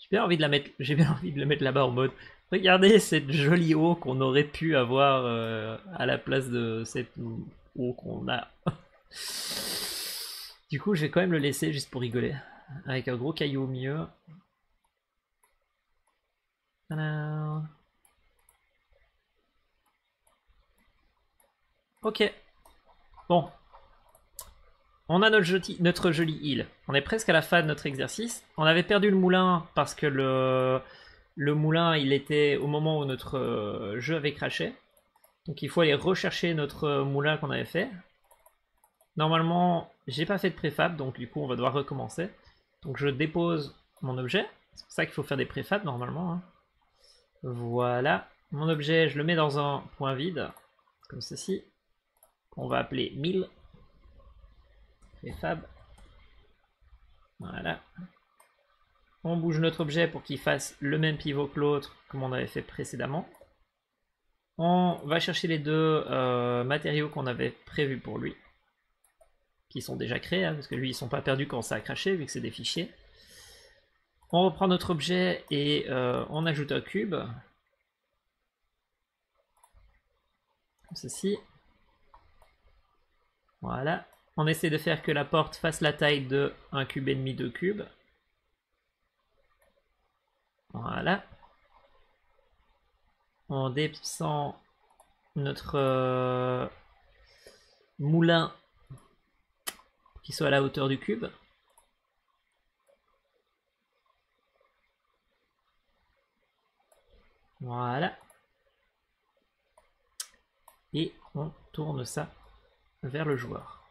J'ai bien envie de la mettre, *laughs* j'ai bien envie de le mettre là-bas en mode. Regardez cette jolie eau qu'on aurait pu avoir euh, à la place de cette eau qu'on a. *laughs* du coup, je vais quand même le laisser juste pour rigoler. Avec un gros caillou au milieu. Ok. Bon, on a notre joli, notre jolie île. On est presque à la fin de notre exercice. On avait perdu le moulin parce que le, moulin, il était au moment où notre euh, jeu avait craché. Donc il faut aller rechercher notre moulin qu'on avait fait. Normalement, j'ai pas fait de préfab, donc du coup on va devoir recommencer. Donc je dépose mon objet. C'est pour ça qu'il faut faire des préfabs normalement. Hein. Voilà. Mon objet, je le mets dans un point vide, comme ceci. On va appeler 1000 fab. Voilà. On bouge notre objet pour qu'il fasse le même pivot que l'autre, comme on avait fait précédemment. On va chercher les deux euh, matériaux qu'on avait prévus pour lui, qui sont déjà créés, hein, parce que lui, ils sont pas perdus quand ça a craché, vu que c'est des fichiers. On reprend notre objet et euh, on ajoute un cube. Comme ceci. Voilà. On essaie de faire que la porte fasse la taille de un cube et demi, de cube. Voilà. On descend notre euh, moulin qui soit à la hauteur du cube. Voilà. Et on tourne ça vers le joueur.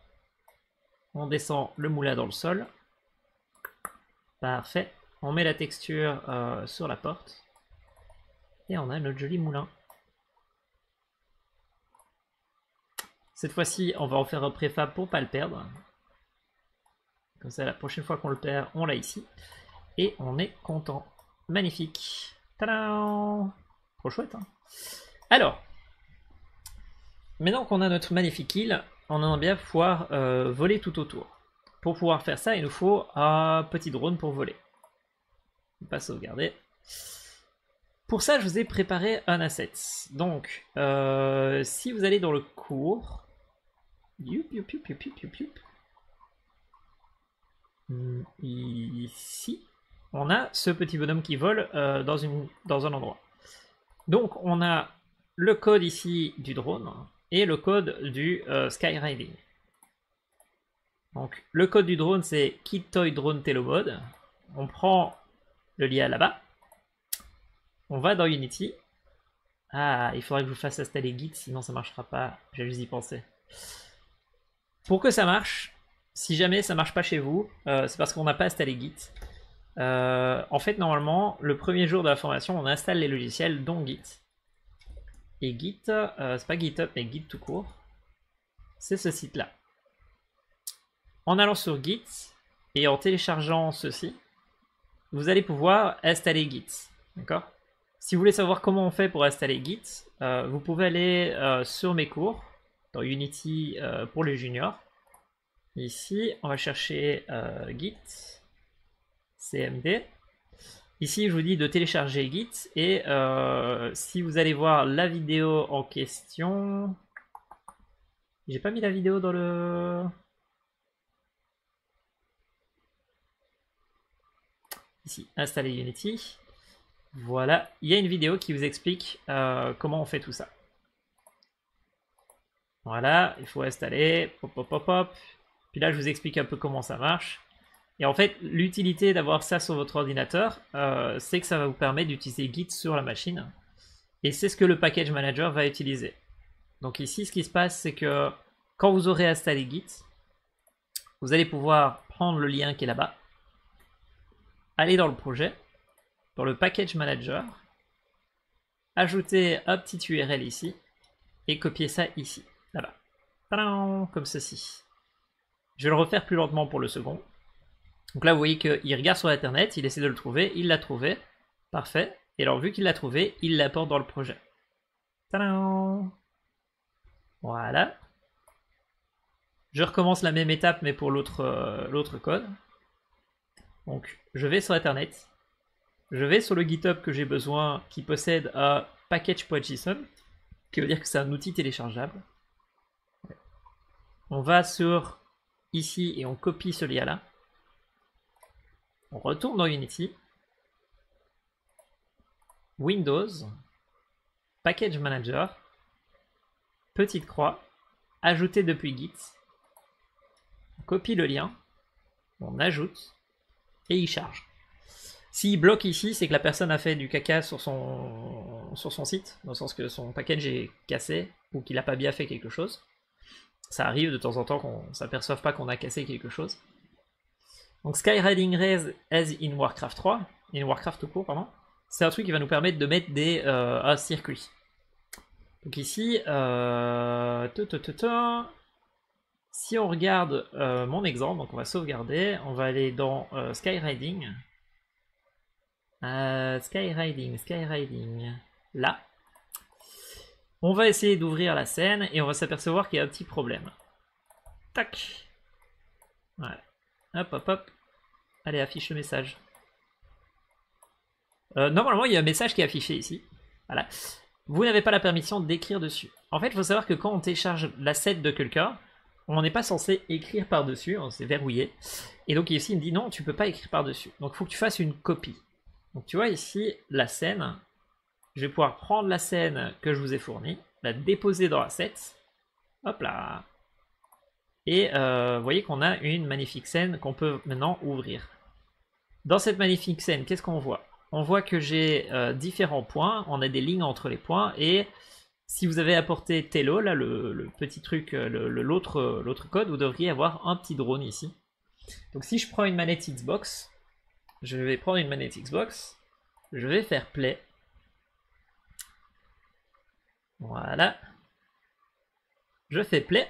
On descend le moulin dans le sol. Parfait. On met la texture euh, sur la porte. Et on a notre joli moulin. Cette fois-ci, on va en faire un préfab pour pas le perdre. Comme ça, la prochaine fois qu'on le perd, on l'a ici. Et on est content. Magnifique. Tadam Trop chouette, hein Alors, maintenant qu'on a notre magnifique île, on aimerait bien pouvoir euh, voler tout autour. Pour pouvoir faire ça, il nous faut un petit drone pour voler. On va sauvegarder. Pour ça, je vous ai préparé un asset. Donc, euh, si vous allez dans le cours, hmm, ici, on a ce petit bonhomme qui vole euh, dans, un endroit. Donc, on a le code ici du drone et le code du euh. Donc le code du drone c'est Toy Drone Telomode. On prend le lien là-bas. On va dans Unity. Ah, il faudrait que je vous fasse installer Git, sinon ça marchera pas. J'ai juste y penser. Pour que ça marche, si jamais ça marche pas chez vous, euh, c'est parce qu'on n'a pas installé Git. Euh, en fait, normalement, le premier jour de la formation, on installe les logiciels, dont Git. Et Git, euh, c'est pas GitHub, mais Git tout court, c'est ce site-là. En allant sur Git et en téléchargeant ceci, vous allez pouvoir installer Git. D'accord? Si vous voulez savoir comment on fait pour installer Git, euh, vous pouvez aller euh, sur mes cours, dans Unity pour les juniors. Ici, on va chercher Git, CMD. Ici, je vous dis de télécharger Git et euh, si vous allez voir la vidéo en question, j'ai pas mis la vidéo dans le. Ici, installer Unity. Voilà, il y a une vidéo qui vous explique euh, comment on fait tout ça. Voilà, il faut installer, pop, pop, pop, pop. Puis là, je vous explique un peu comment ça marche. Et en fait, l'utilité d'avoir ça sur votre ordinateur, euh, c'est que ça va vous permettre d'utiliser Git sur la machine. Et c'est ce que le package manager va utiliser. Donc ici, ce qui se passe, c'est que quand vous aurez installé Git, vous allez pouvoir prendre le lien qui est là-bas, aller dans le projet, dans le package manager, ajouter un petit URL ici, et copier ça ici, là-bas. Comme ceci. Je vais le refaire plus lentement pour le second. Donc là, vous voyez qu'il regarde sur Internet, il essaie de le trouver, il l'a trouvé. Parfait. Et alors, vu qu'il l'a trouvé, il l'apporte dans le projet. Voilà. Je recommence la même étape, mais pour euh, l'autre code. Donc, je vais sur Internet. Je vais sur le GitHub que j'ai besoin, qui possède un package.json, qui veut dire que c'est un outil téléchargeable. On va sur ici et on copie ce lien-là. On retourne dans Unity. Windows, Package Manager, petite croix, ajouter depuis Git. On copie le lien, on ajoute et il charge. S'il bloque ici, c'est que la personne a fait du caca sur son, site, dans le sens que son package est cassé ou qu'il n'a pas bien fait quelque chose. Ça arrive de temps en temps qu'on s'aperçoive pas qu'on a cassé quelque chose. Donc Skyriding Race as in Warcraft 3, in Warcraft tout court, pardon, c'est un truc qui va nous permettre de mettre des euh, circuits. Donc ici, euh, si on regarde euh, mon exemple, donc on va sauvegarder, on va aller dans Skyriding. Skyriding, Skyriding, là. On va essayer d'ouvrir la scène et on va s'apercevoir qu'il y a un petit problème. Tac. Voilà. Hop, hop, hop. Allez, affiche le message. Euh, normalement, il y a un message qui est affiché ici. Voilà. Vous n'avez pas la permission d'écrire dessus. En fait, il faut savoir que quand on télécharge l'asset de quelqu'un, on n'est pas censé écrire par-dessus, on s'est verrouillé. Et donc ici, il me dit non, tu peux pas écrire par-dessus. Donc il faut que tu fasses une copie. Donc tu vois ici, la scène. Je vais pouvoir prendre la scène que je vous ai fournie, la déposer dans l'asset. Hop là. Et euh, vous voyez qu'on a une magnifique scène qu'on peut maintenant ouvrir. Dans cette magnifique scène, qu'est-ce qu'on voit? On voit que j'ai euh, différents points, on a des lignes entre les points, et si vous avez apporté Tello, là, le, petit truc, euh, l'autre code, vous devriez avoir un petit drone ici. Donc si je prends une manette Xbox, je vais prendre une manette Xbox, je vais faire play. Voilà. Je fais play.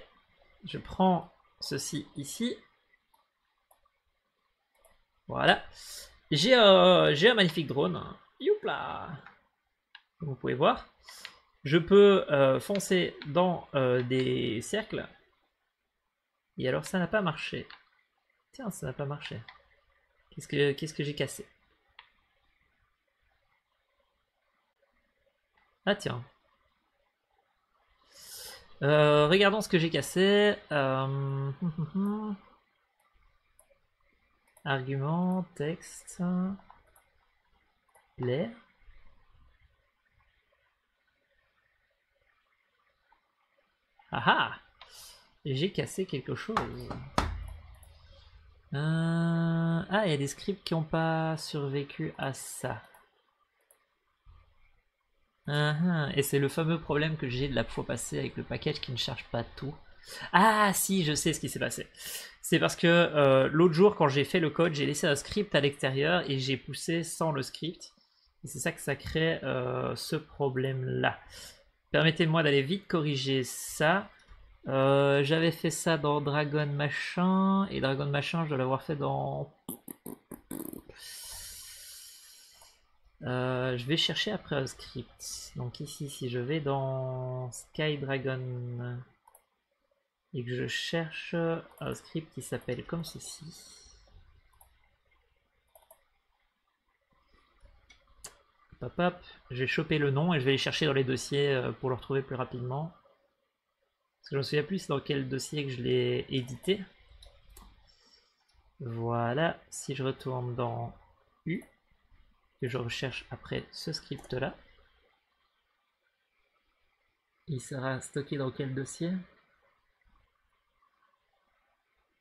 Je prends ceci ici. Voilà. J'ai un, magnifique drone. Youpla Vous pouvez voir. Je peux euh, foncer dans euh, des cercles. Et alors ça n'a pas marché. Tiens, ça n'a pas marché. Qu'est-ce que, qu'est-ce que j'ai cassé? Ah tiens. Euh, regardons ce que j'ai cassé. Euh, *laughs* argument, texte, play. Ah ah J'ai cassé quelque chose. Euh, ah, il y a des scripts qui n'ont pas survécu à ça. Uh Et c'est le fameux problème que j'ai de la fois passée avec le package qui ne charge pas tout. Ah si, je sais ce qui s'est passé. C'est parce que euh, l'autre jour, quand j'ai fait le code, j'ai laissé un script à l'extérieur et j'ai poussé sans le script. Et c'est ça que ça crée euh, ce problème-là. Permettez-moi d'aller vite corriger ça. Euh, j'avais fait ça dans Dragon Machin, et Dragon Machin, je dois l'avoir fait dans Euh, je vais chercher après un script. Donc ici, si je vais dans Sky Dragon et que je cherche un script qui s'appelle comme ceci. Hop, hop, je vais choper le nom et je vais aller chercher dans les dossiers euh, pour le retrouver plus rapidement. Parce que je ne me souviens plus dans quel dossier que je l'ai édité. Voilà, si je retourne dans que je recherche après ce script là. Il sera stocké dans quel dossier?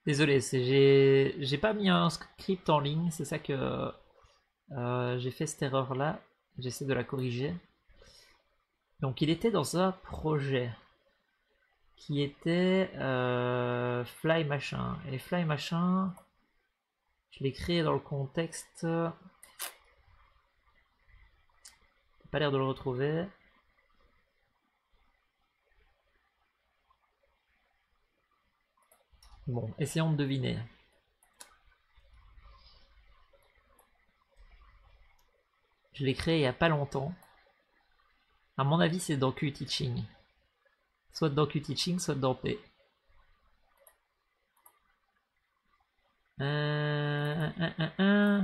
Désolé, j'ai j'ai pas mis un script en ligne, c'est ça que euh, j'ai fait cette erreur là. J'essaie de la corriger. Donc il était dans un projet qui était euh, Fly Machin. Et Fly Machin, je l'ai créé dans le contexte. Pas l'air de le retrouver. Bon, essayons de deviner. Je l'ai créé il n'y a pas longtemps. À mon avis, c'est dans Q-Teaching. Soit dans Q-Teaching, soit dans P. Euh,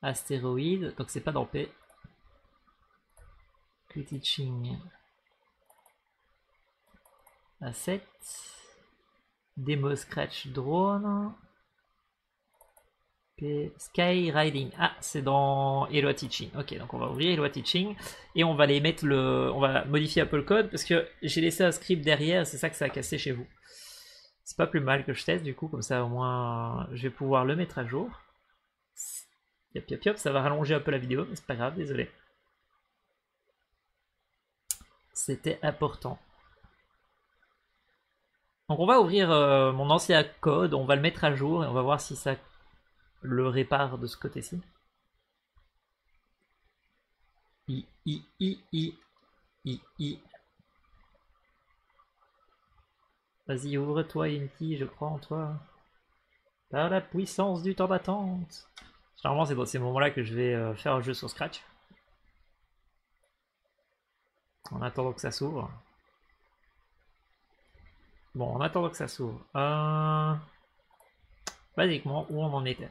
Astéroïde, donc c'est pas dans P. Q-Teaching. Asset. Demo Scratch Drone. Sky Riding. Ah, c'est dans Eloi Teaching. Ok, donc on va ouvrir Eloi Teaching et on va les mettre le, on va modifier un peu le code parce que j'ai laissé un script derrière. C'est ça que ça a cassé chez vous. C'est pas plus mal que je teste du coup, comme ça au moins je vais pouvoir le mettre à jour. Yop yop yop, ça va rallonger un peu la vidéo, mais c'est pas grave, désolé. C'était important. Donc on va ouvrir euh, mon ancien code, on va le mettre à jour et on va voir si ça le répare de ce côté-ci. I, I, I, I, I, I. Vas-y, ouvre-toi, Inti, je crois en toi. Par la puissance du temps d'attente. Généralement, c'est dans ces moments-là que je vais euh, faire un jeu sur Scratch. En attendant que ça s'ouvre. Bon, en attendant que ça s'ouvre. Euh... Basiquement, où on en était.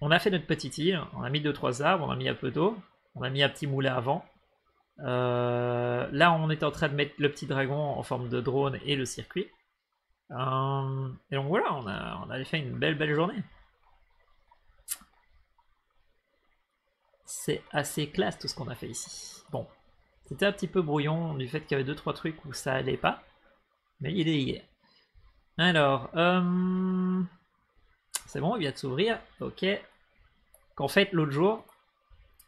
On a fait notre petite île, on a mis 2-3 arbres, on a mis un peu d'eau, on a mis un petit moulin avant. Euh, là, on est en train de mettre le petit dragon en forme de drone et le circuit. Euh, et donc voilà, on a, on a fait une belle belle journée. C'est assez classe tout ce qu'on a fait ici. Bon, c'était un petit peu brouillon du fait qu'il y avait 2-3 trucs où ça allait pas. Mais il est Alors, euh, c'est bon, il vient de s'ouvrir. Ok. Qu'en fait, l'autre jour,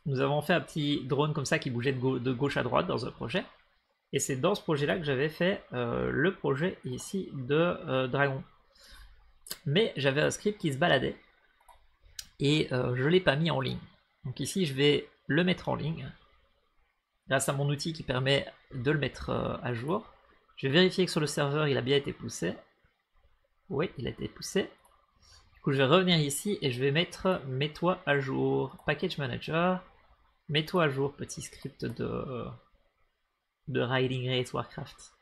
nous avons fait un petit drone comme ça qui bougeait de, gauche à droite dans un projet. Et c'est dans ce projet-là que j'avais fait euh, le projet ici de euh, Dragon. Mais j'avais un script qui se baladait et je ne l'ai pas mis en ligne. Donc ici, je vais le mettre en ligne grâce à mon outil qui permet de le mettre à jour. Je vais vérifier que sur le serveur, il a bien été poussé. Oui, il a été poussé. Du coup, je vais revenir ici et je vais mettre mets-toi à jour, package manager, mets-toi à jour, petit script de, de Riding Race Warcraft.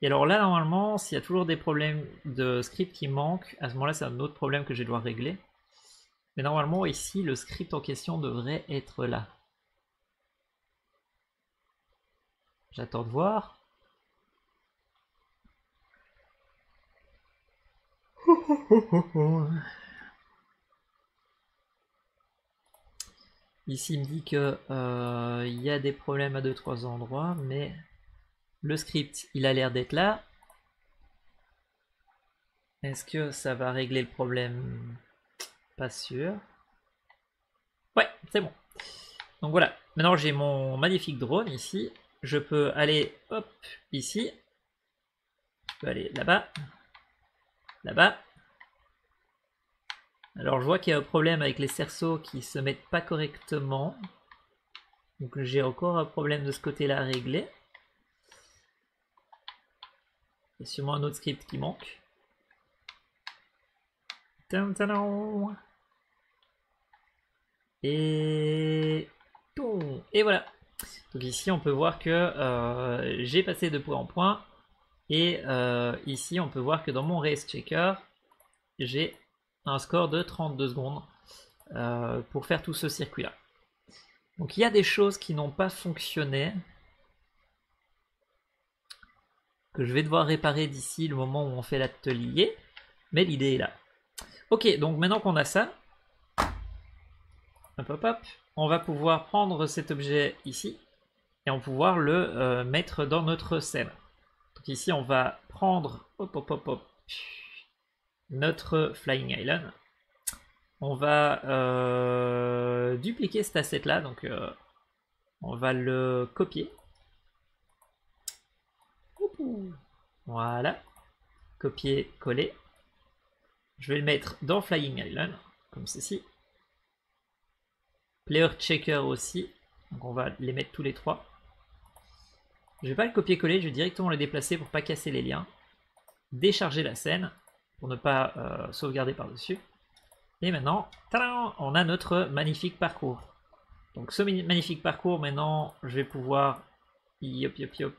Et alors là, normalement, s'il y a toujours des problèmes de script qui manquent, à ce moment-là, c'est un autre problème que je dois régler. Mais normalement, ici, le script en question devrait être là. J'attends de voir. Ici, il me dit que euh, il y a des problèmes à 2-3 endroits, mais le script, il a l'air d'être là. Est-ce que ça va régler le problème? Pas sûr. Ouais, c'est bon. Donc voilà, maintenant j'ai mon magnifique drone ici. Je peux aller, hop, ici. Je peux aller là-bas là-bas. Alors je vois qu'il y a un problème avec les cerceaux qui se mettent pas correctement. Donc j'ai encore un problème de ce côté-là à régler. Il y a sûrement un autre script qui manque. Et... Et voilà. Donc ici on peut voir que euh, j'ai passé de point en point. Et euh, ici, on peut voir que dans mon race checker, j'ai un score de 32 secondes euh, pour faire tout ce circuit-là. Donc il y a des choses qui n'ont pas fonctionné, que je vais devoir réparer d'ici le moment où on fait l'atelier, mais l'idée est là. Ok, donc maintenant qu'on a ça, hop hop hop, on va pouvoir prendre cet objet ici, et on va pouvoir le euh, mettre dans notre scène. Donc ici, on va prendre, notre Flying Island. On va euh, dupliquer cet asset là, donc euh, on va le copier. Voilà. Copier, coller. Je vais le mettre dans Flying Island, comme ceci. Player Checker aussi. Donc on va les mettre tous les trois. Je vais pas le copier-coller, je vais directement le déplacer pour pas casser les liens. Décharger la scène pour ne pas euh, sauvegarder par-dessus. Et maintenant, on a notre magnifique parcours. Donc ce magnifique parcours, maintenant, je vais pouvoir yop, yop, yop,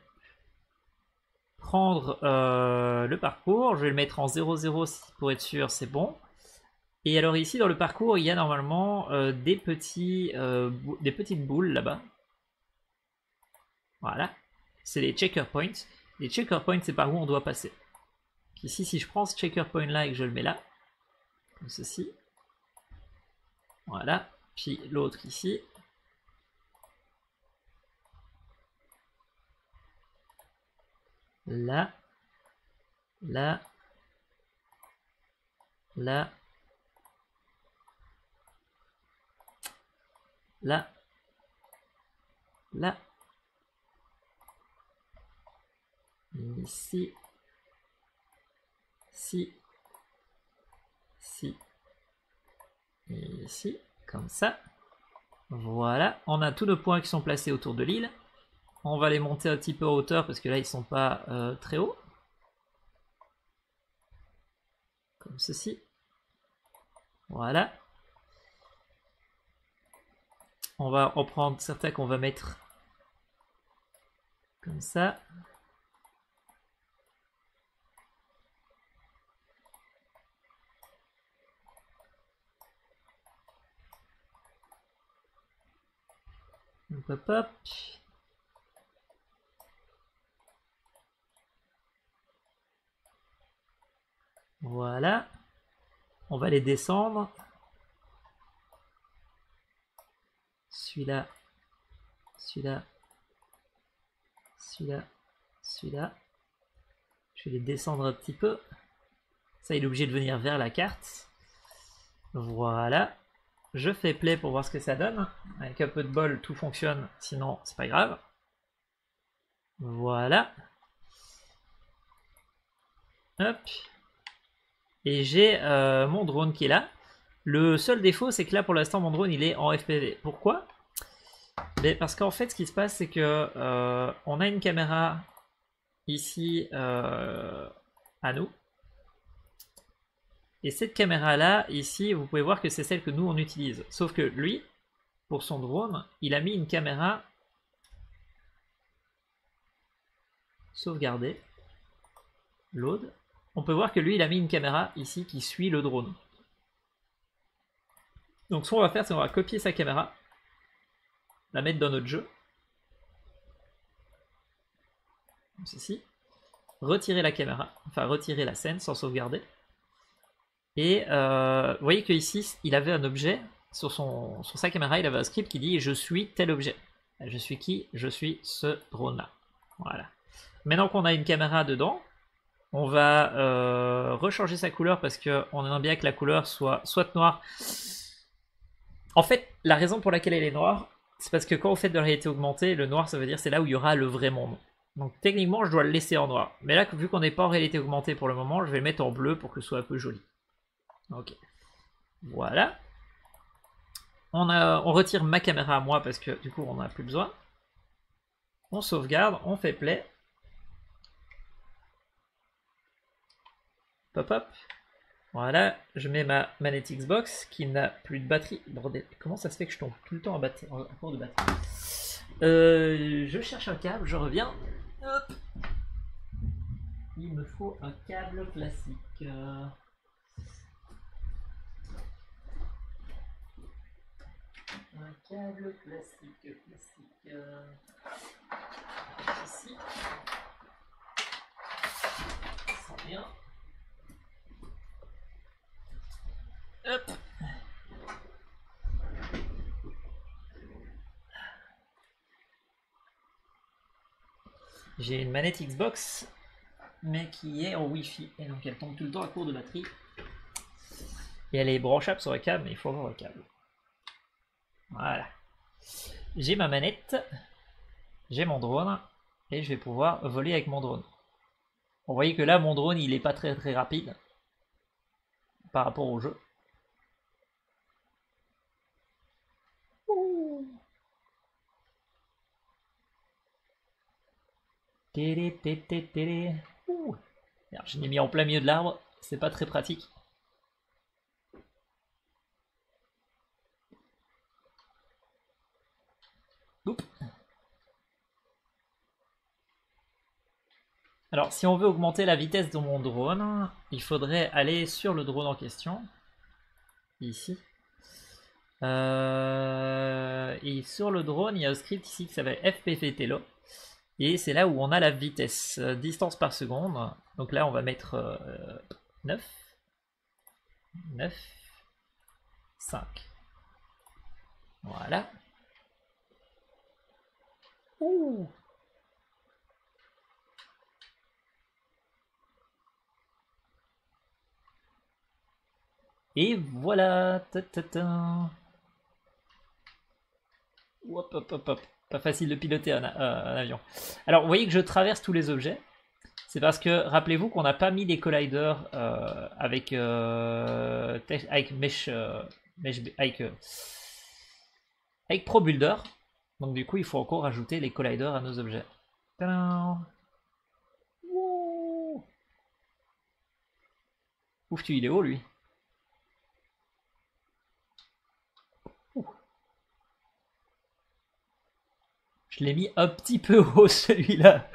prendre euh, le parcours. Je vais le mettre en 0,0 pour être sûr, c'est bon. Et alors ici, dans le parcours, il y a normalement euh, des, petits, des petites boules là-bas. Voilà. C'est les checker points. Les checker points, c'est par où on doit passer. ici, si je prends ce checker point là et que je le mets là, comme ceci, voilà, puis l'autre ici, là, là, là, là, là, ici, ici, ici, ici, comme ça. Voilà, on a tous nos points qui sont placés autour de l'île. On va les monter un petit peu en hauteur parce que là ils sont pas euh, très hauts. Comme ceci. Voilà. On va en prendre certains qu'on va mettre comme ça. Voilà. On va les descendre. Celui-là. Celui-là. Celui-là. Celui-là. Je vais les descendre un petit peu. Ça, il est obligé de venir vers la carte. Voilà. Je fais play pour voir ce que ça donne. Avec un peu de bol, tout fonctionne, sinon c'est pas grave. Voilà. Hop. Et j'ai euh, mon drone qui est là. Le seul défaut, c'est que là, pour l'instant, mon drone, il est en FPV. Pourquoi? Ben, Parce qu'en fait, ce qui se passe, c'est que euh, on a une caméra ici euh, à nous. Et cette caméra-là, ici, vous pouvez voir que c'est celle que nous, on utilise. Sauf que lui, pour son drone, il a mis une caméra sauvegardée. Load. On peut voir que lui, il a mis une caméra ici qui suit le drone. Donc ce qu'on va faire, c'est qu'on va copier sa caméra, la mettre dans notre jeu. Comme ceci. Retirer la caméra, enfin retirer la scène sans sauvegarder. Et euh, vous voyez qu'ici, il avait un objet sur, sa caméra, il avait un script qui dit je suis tel objet. Je suis qui? Je suis ce drone-là. Voilà. Maintenant qu'on a une caméra dedans, on va euh, rechanger sa couleur parce qu'on aimerait bien que la couleur soit soit noire. En fait, la raison pour laquelle elle est noire, c'est parce que quand vous faites de la réalité augmentée, le noir ça veut dire c'est là où il y aura le vrai monde. Donc techniquement, je dois le laisser en noir. Mais là, vu qu'on n'est pas en réalité augmentée pour le moment, je vais le mettre en bleu pour que ce soit un peu joli. Ok. Voilà. On, a, on retire ma caméra à moi parce que du coup on n'a plus besoin. On sauvegarde, on fait play. Pop hop. Voilà, je mets ma manette Xbox qui n'a plus de batterie. comment ça se fait que je tombe tout le temps à, batterie, court de batterie? Euh, Je cherche un câble, je reviens. Il me faut un câble classique. Un câble plastique, plastique euh. Sans bien. Hop. J'ai une manette Xbox mais qui est en Wi-Fi. Et donc elle tombe tout le temps à court de batterie. Et elle est branchable sur le câble, mais il faut avoir le câble. Voilà. J'ai ma manette, j'ai mon drone, et je vais pouvoir voler avec mon drone. Vous voyez que là, mon drone, il est pas très très rapide par rapport au jeu. Télé, télé, télé. Je l'ai mis en plein milieu de l'arbre, c'est pas très pratique. Alors, si on veut augmenter la vitesse de mon drone, il faudrait aller sur le drone en question. Ici. Euh, et sur le drone, il y a un script ici qui s'appelle FPVTelo. Et c'est là où on a la vitesse, euh, distance par seconde. Donc là, on va mettre 9, 9, 5. Voilà. Ouh. Et voilà. Ta -ta -ta. Hop, hop, hop, hop. Pas facile de piloter un, avion. Alors, vous voyez que je traverse tous les objets. C'est parce que, rappelez-vous qu'on n'a pas mis des colliders euh, avec, euh, avec Mesh, euh, avec, avec ProBuilder. Donc du coup, il faut encore ajouter les colliders à nos objets. Ouf, tu il est haut lui. Je l'ai mis un petit peu *laughs* haut celui-là.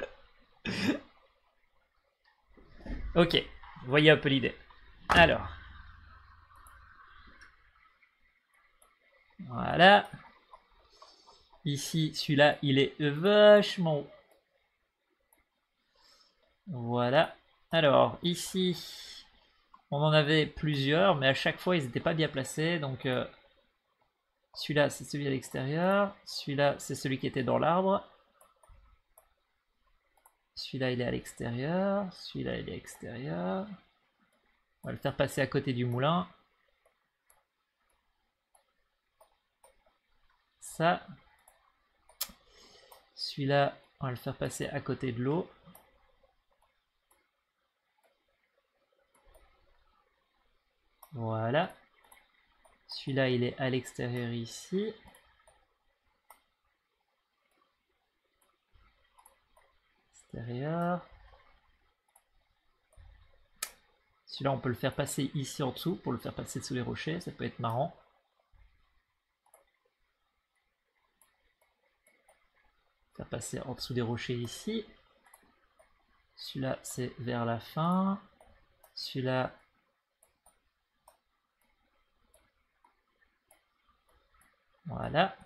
ok, voyez un peu l'idée. Alors. Voilà. Ici, celui-là, il est vachement haut. Voilà. Alors, ici, on en avait plusieurs, mais à chaque fois, ils n'étaient pas bien placés. Donc, euh, celui-là, c'est celui à l'extérieur. Celui-là, c'est celui qui était dans l'arbre. Celui-là, il est à l'extérieur. Celui-là, il est à l'extérieur. On va le faire passer à côté du moulin. Ça. Celui-là, on va le faire passer à côté de l'eau. Voilà. Celui-là, il est à l'extérieur ici. Extérieur. Celui-là, on peut le faire passer ici en dessous pour le faire passer sous les rochers. Ça peut être marrant. Faire passer en dessous des rochers ici. Celui-là, c'est vers la fin. Celui-là, Voilà.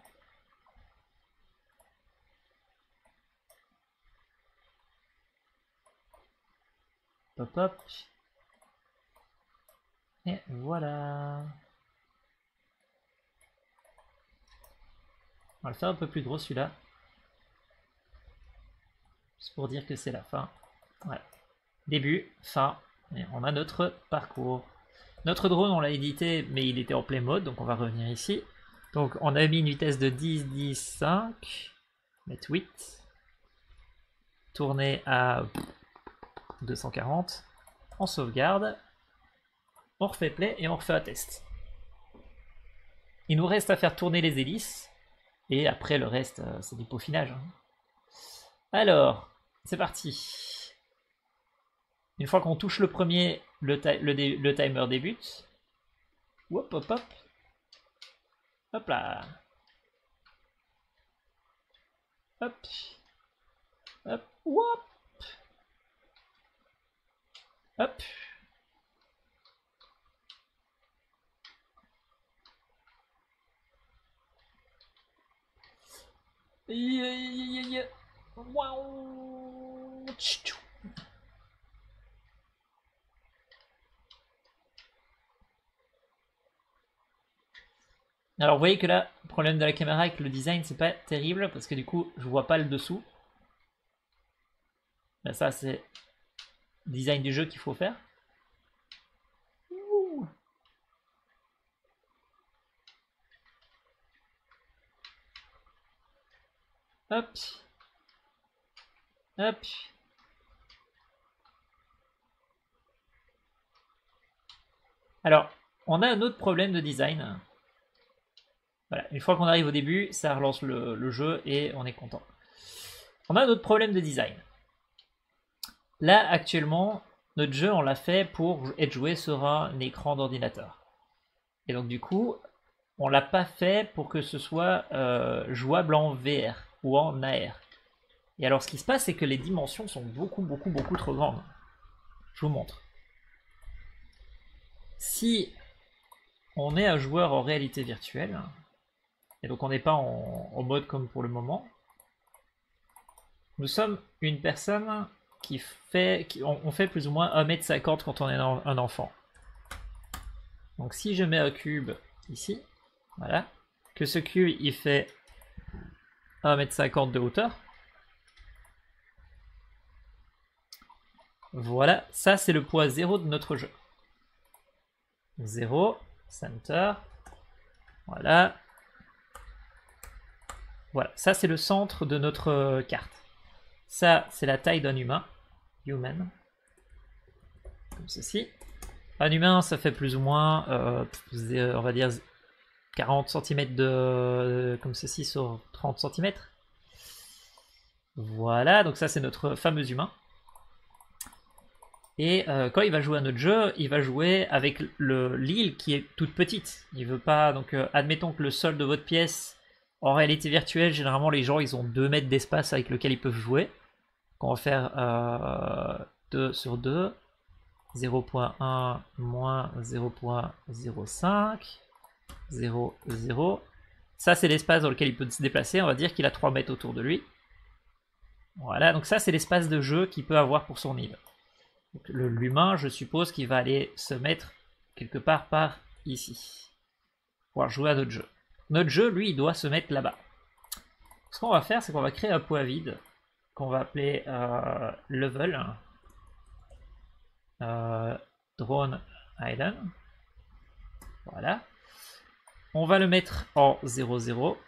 Hop hop. Et voilà. On va le faire un peu plus gros celui-là. Juste pour dire que c'est la fin. Début, fin. On a notre parcours. Notre drone, on l'a édité, mais il était en play mode, donc on va revenir ici. Donc on a mis une vitesse de 10, 10, 5, mettre 8, tourner à 240, on sauvegarde, on refait play et on refait un test. Il nous reste à faire tourner les hélices, et après le reste euh, c'est du peaufinage. Hein. Alors, c'est parti. Une fois qu'on touche le premier, le, timer débute. Hop, hop, hop. Hop là. Hop. Hop. Hop. Hop. Yeah, yeah, yeah, yeah. Wow. Alors vous voyez que là, le problème de la caméra avec le design, c'est pas terrible parce que du coup, je vois pas le dessous. Là, ça c'est design du jeu qu'il faut faire. Hop. Hop. Alors, on a un autre problème de design. Voilà, une fois qu'on arrive au début, ça relance le, jeu et on est content. On a un autre problème de design. Là, actuellement, notre jeu, on l'a fait pour être joué sur un écran d'ordinateur. Et donc, du coup, on l'a pas fait pour que ce soit euh, jouable en VR ou en AR. Et alors, ce qui se passe, c'est que les dimensions sont beaucoup, beaucoup, beaucoup trop grandes. Je vous montre. Si on est un joueur en réalité virtuelle, et donc on n'est pas en, mode comme pour le moment, nous sommes une personne qui fait, on, fait plus ou moins 1m50 quand on est un enfant. Donc si je mets un cube ici, voilà, que ce cube il fait 1m50 de hauteur. Voilà, ça c'est le poids 0 de notre jeu. 0, center, voilà. Voilà, ça c'est le centre de notre euh, carte. Ça c'est la taille d'un humain, human, comme ceci. Un humain ça fait plus ou moins, euh, on va dire 40 cm de, comme ceci sur 30 cm. Voilà, donc ça c'est notre fameux humain. Et euh, quand il va jouer à notre jeu, il va jouer avec l'île qui est toute petite. Il veut pas. Donc, euh, admettons que le sol de votre pièce, en réalité virtuelle, généralement les gens ils ont 2 mètres d'espace avec lequel ils peuvent jouer. Donc, on va faire euh, 2 sur 2. 0.1 moins 0.05. 0, 0. Ça, c'est l'espace dans lequel il peut se déplacer. On va dire qu'il a 3 mètres autour de lui. Voilà, donc ça, c'est l'espace de jeu qu'il peut avoir pour son île. L'humain, je suppose qu'il va aller se mettre quelque part par ici. Pour jouer à notre jeu. Notre jeu, lui, doit se mettre là-bas. Ce qu'on va faire, c'est qu'on va créer un poids vide qu'on va appeler euh, level euh, drone island. Voilà. On va le mettre en 0, 0.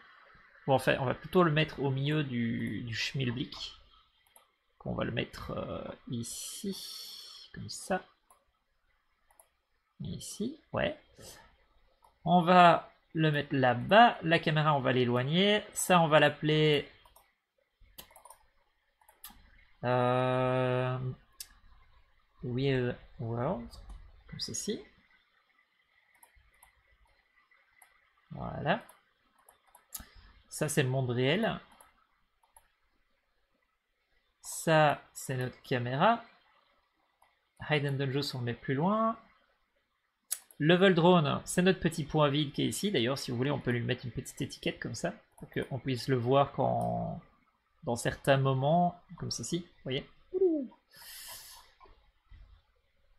Bon, en fait, on va plutôt le mettre au milieu du, du schmilblick. On va le mettre euh, ici comme ça. Ici, ouais. On va le mettre là-bas. La caméra, on va l'éloigner. Ça, on va l'appeler... Euh, Real World. Comme ceci. Voilà. Ça, c'est le monde réel. Ça, c'est notre caméra. Hidden Dungeons, on le met plus loin. Level Drone, c'est notre petit point vide qui est ici. D'ailleurs, si vous voulez, on peut lui mettre une petite étiquette comme ça, pour qu'on puisse le voir quand, dans certains moments, comme ceci, voyez.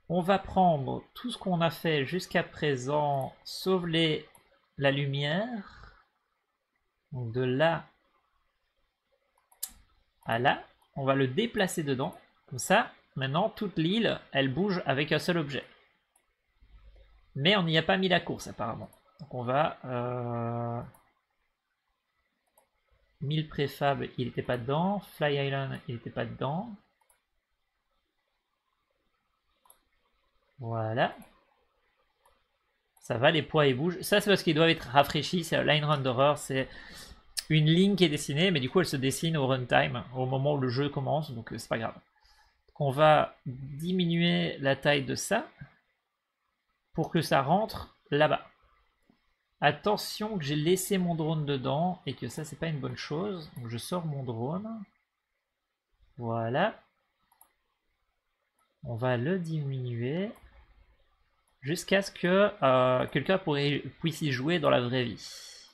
On va prendre tout ce qu'on a fait jusqu'à présent, sauf la lumière. De là à là, on va le déplacer dedans, comme ça, Maintenant, toute l'île, elle bouge avec un seul objet. Mais on n'y a pas mis la course apparemment. Donc on va... Euh... 1000 préfab, il n'était pas dedans. Fly Island, il n'était pas dedans. Voilà. Ça va, les poids ils bougent. Ça c'est parce qu'ils doivent être rafraîchis. C'est line renderer. C'est une ligne qui est dessinée, mais du coup elle se dessine au runtime, au moment où le jeu commence, donc euh, c'est pas grave on va diminuer la taille de ça pour que ça rentre là-bas. Attention que j'ai laissé mon drone dedans et que ça c'est pas une bonne chose. Donc je sors mon drone. Voilà. On va le diminuer jusqu'à ce que euh, quelqu'un puisse y jouer dans la vraie vie.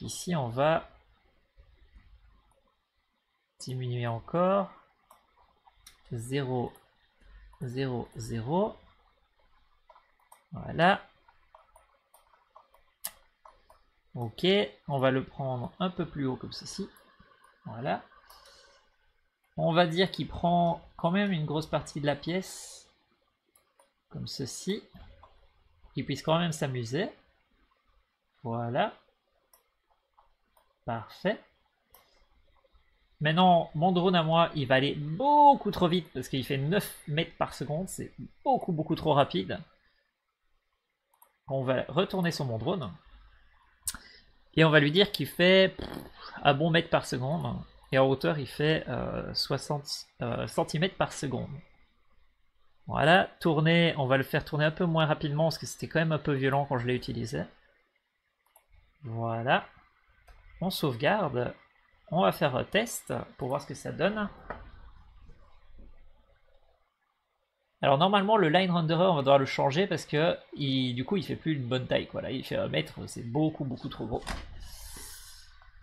ici on va diminuer encore. 0, 0, 0. Voilà. Ok, on va le prendre un peu plus haut comme ceci. Voilà. On va dire qu'il prend quand même une grosse partie de la pièce. Comme ceci. Qu'il puisse quand même s'amuser. Voilà. Parfait. Maintenant, mon drone à moi, il va aller beaucoup trop vite parce qu'il fait 9 mètres par seconde. C'est beaucoup, beaucoup trop rapide. On va retourner sur mon drone. Et on va lui dire qu'il fait un bon mètre par seconde. Et en hauteur, il fait 60 euh, cm par seconde. Voilà, tourner, on va le faire tourner un peu moins rapidement parce que c'était quand même un peu violent quand je l'ai utilisé. Voilà. On sauvegarde. On va faire un test pour voir ce que ça donne. Alors normalement le line renderer on va devoir le changer parce que du coup il fait plus une bonne taille. Voilà, il fait un mètre, c'est beaucoup beaucoup trop gros.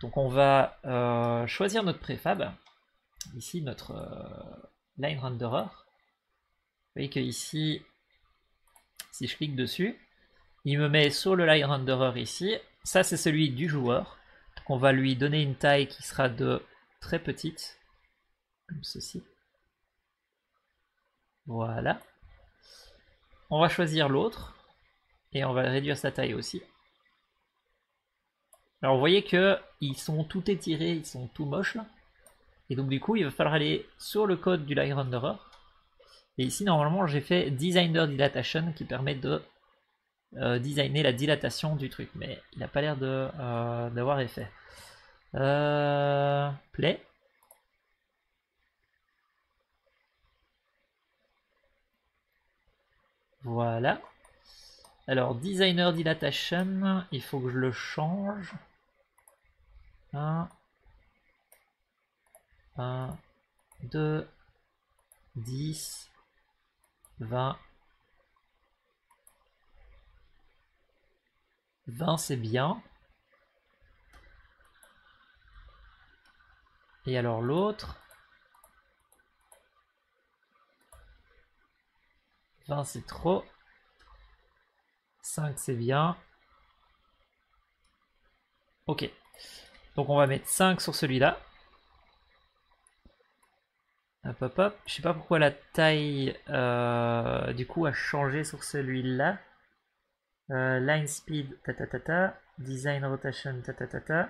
Donc on va euh, choisir notre préfab. Ici notre euh, line renderer. Vous voyez que ici, si je clique dessus, il me met sur le line renderer ici. Ça c'est celui du joueur. Donc on va lui donner une taille qui sera de très petite, comme ceci. Voilà. On va choisir l'autre et on va réduire sa taille aussi. Alors vous voyez que ils sont tout étirés, ils sont tout moches là. Et donc du coup il va falloir aller sur le code du Renderer. Et ici normalement j'ai fait Designer Dilatation qui permet de euh, designer la dilatation du truc. Mais il n'a pas l'air euh, d'avoir effet. Euh, play. Voilà. Alors, Designer Dilatation, il faut que je le change. 1, 1, 2, 10, 20. 20 c'est bien. Et alors l'autre 20 c'est trop. 5 c'est bien. Ok. Donc on va mettre 5 sur celui-là. Hop hop hop. Je sais pas pourquoi la taille euh, du coup a changé sur celui-là. Euh, line speed, ta ta ta ta. Design rotation, ta ta ta ta.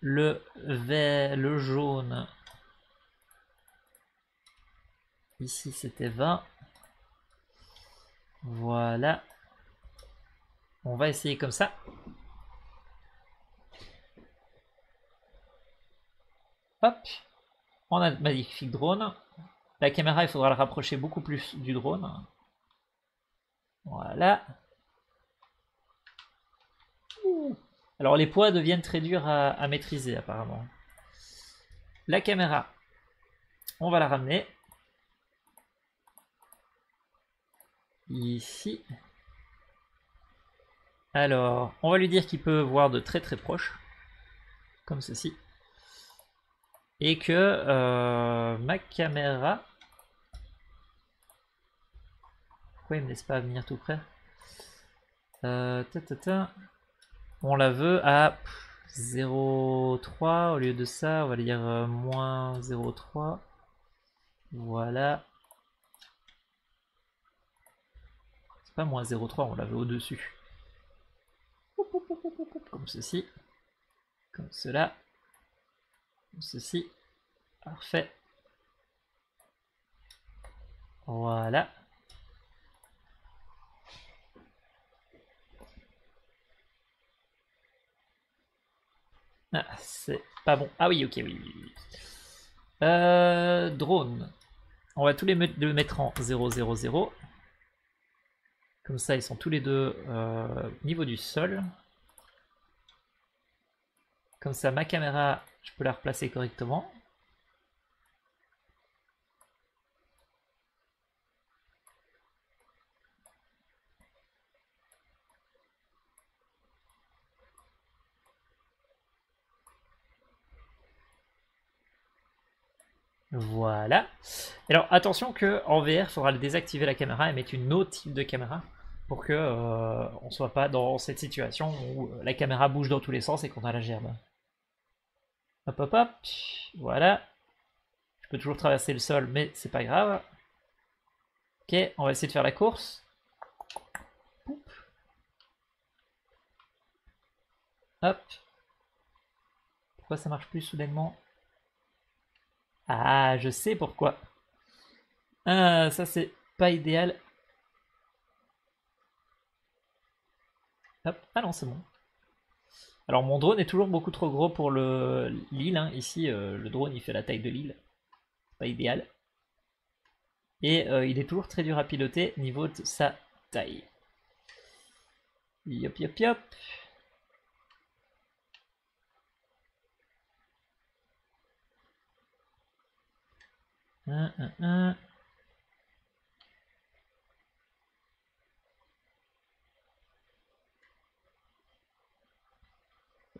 Le vert, le jaune. Ici c'était 20. Voilà. On va essayer comme ça. Hop. On a magnifique drone. La caméra, il faudra la rapprocher beaucoup plus du drone. Voilà. Alors les poids deviennent très durs à, maîtriser apparemment. La caméra, on va la ramener. Ici. Alors, on va lui dire qu'il peut voir de très très proche, comme ceci. Et que euh, ma caméra... Pourquoi il me laisse pas venir tout près? Euh, On la veut à 0,3 au lieu de ça, on va dire euh, moins 0,3. Voilà. Pas moins 0,3, on la veut au-dessus comme ceci, comme cela, comme ceci, parfait. Voilà. Ah, c'est pas bon. Ah oui, ok, oui. Euh, drone. On va tous les le mettre en 0, 0, 0. Comme ça, ils sont tous les deux euh, au niveau du sol. Comme ça, ma caméra, je peux la replacer correctement. Voilà. Alors attention que en VR, il faudra désactiver la caméra et mettre une autre type de caméra pour que euh, on soit pas dans cette situation où la caméra bouge dans tous les sens et qu'on a la gerbe. Hop hop hop. Voilà. Je peux toujours traverser le sol, mais c'est pas grave. Ok, on va essayer de faire la course. Hop. Pourquoi ça marche plus soudainement? Ah, je sais pourquoi. Ah, ça c'est pas idéal. Hop. Ah non, c'est bon. Alors mon drone est toujours beaucoup trop gros pour l'île. Hein. Ici, euh, le drone il fait la taille de l'île. Pas idéal. Et euh, il est toujours très dur à piloter niveau de sa taille. Yop yop yop.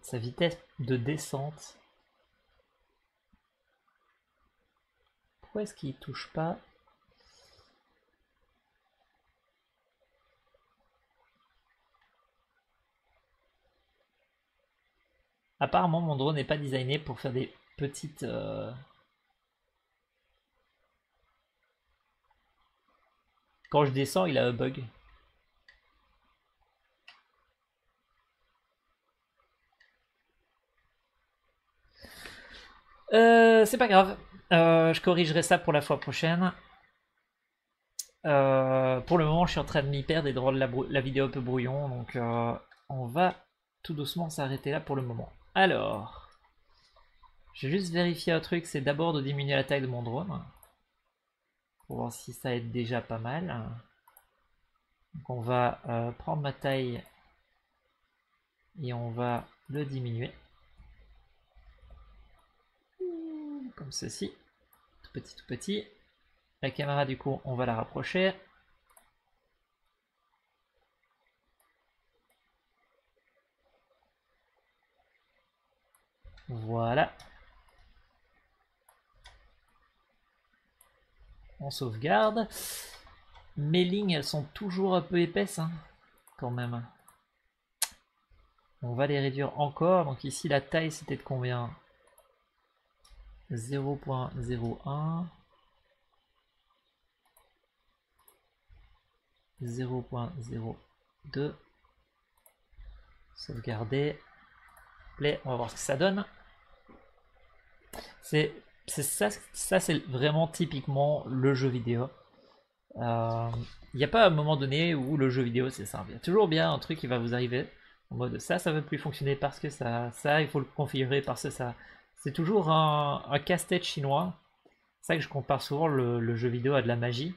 Sa vitesse de descente. Pourquoi est-ce qu'il touche pas? Apparemment, mon drone n'est pas designé pour faire des petites... Euh, Quand je descends, il a un bug. Euh, c'est pas grave. Euh, je corrigerai ça pour la fois prochaine. Euh, pour le moment, je suis en train de m'y perdre et de rendre la, vidéo un peu brouillon. Donc, on va tout doucement s'arrêter là pour le moment. Alors, je vais juste vérifier un truc. C'est d'abord de diminuer la taille de mon drone pour voir si ça aide déjà pas mal. On va euh, prendre ma taille et on va le diminuer. Comme ceci. Tout petit, tout petit. La caméra du coup, on va la rapprocher. Voilà. Sauvegarde. Mes lignes, elles sont toujours un peu épaisses, hein, quand même. On va les réduire encore. Donc ici, la taille, c'était de combien? 0.01 0.02 Sauvegarder. Play, on va voir ce que ça donne. C'est ça, ça c'est vraiment typiquement le jeu vidéo. Il euh, n'y a pas un moment donné où le jeu vidéo c'est simple. Il y a toujours bien un truc qui va vous arriver en mode ça, ça veut plus fonctionner parce que ça, ça, il faut le configurer parce que ça. C'est toujours un, casse-tête chinois. C'est ça que je compare souvent le, jeu vidéo à de la magie.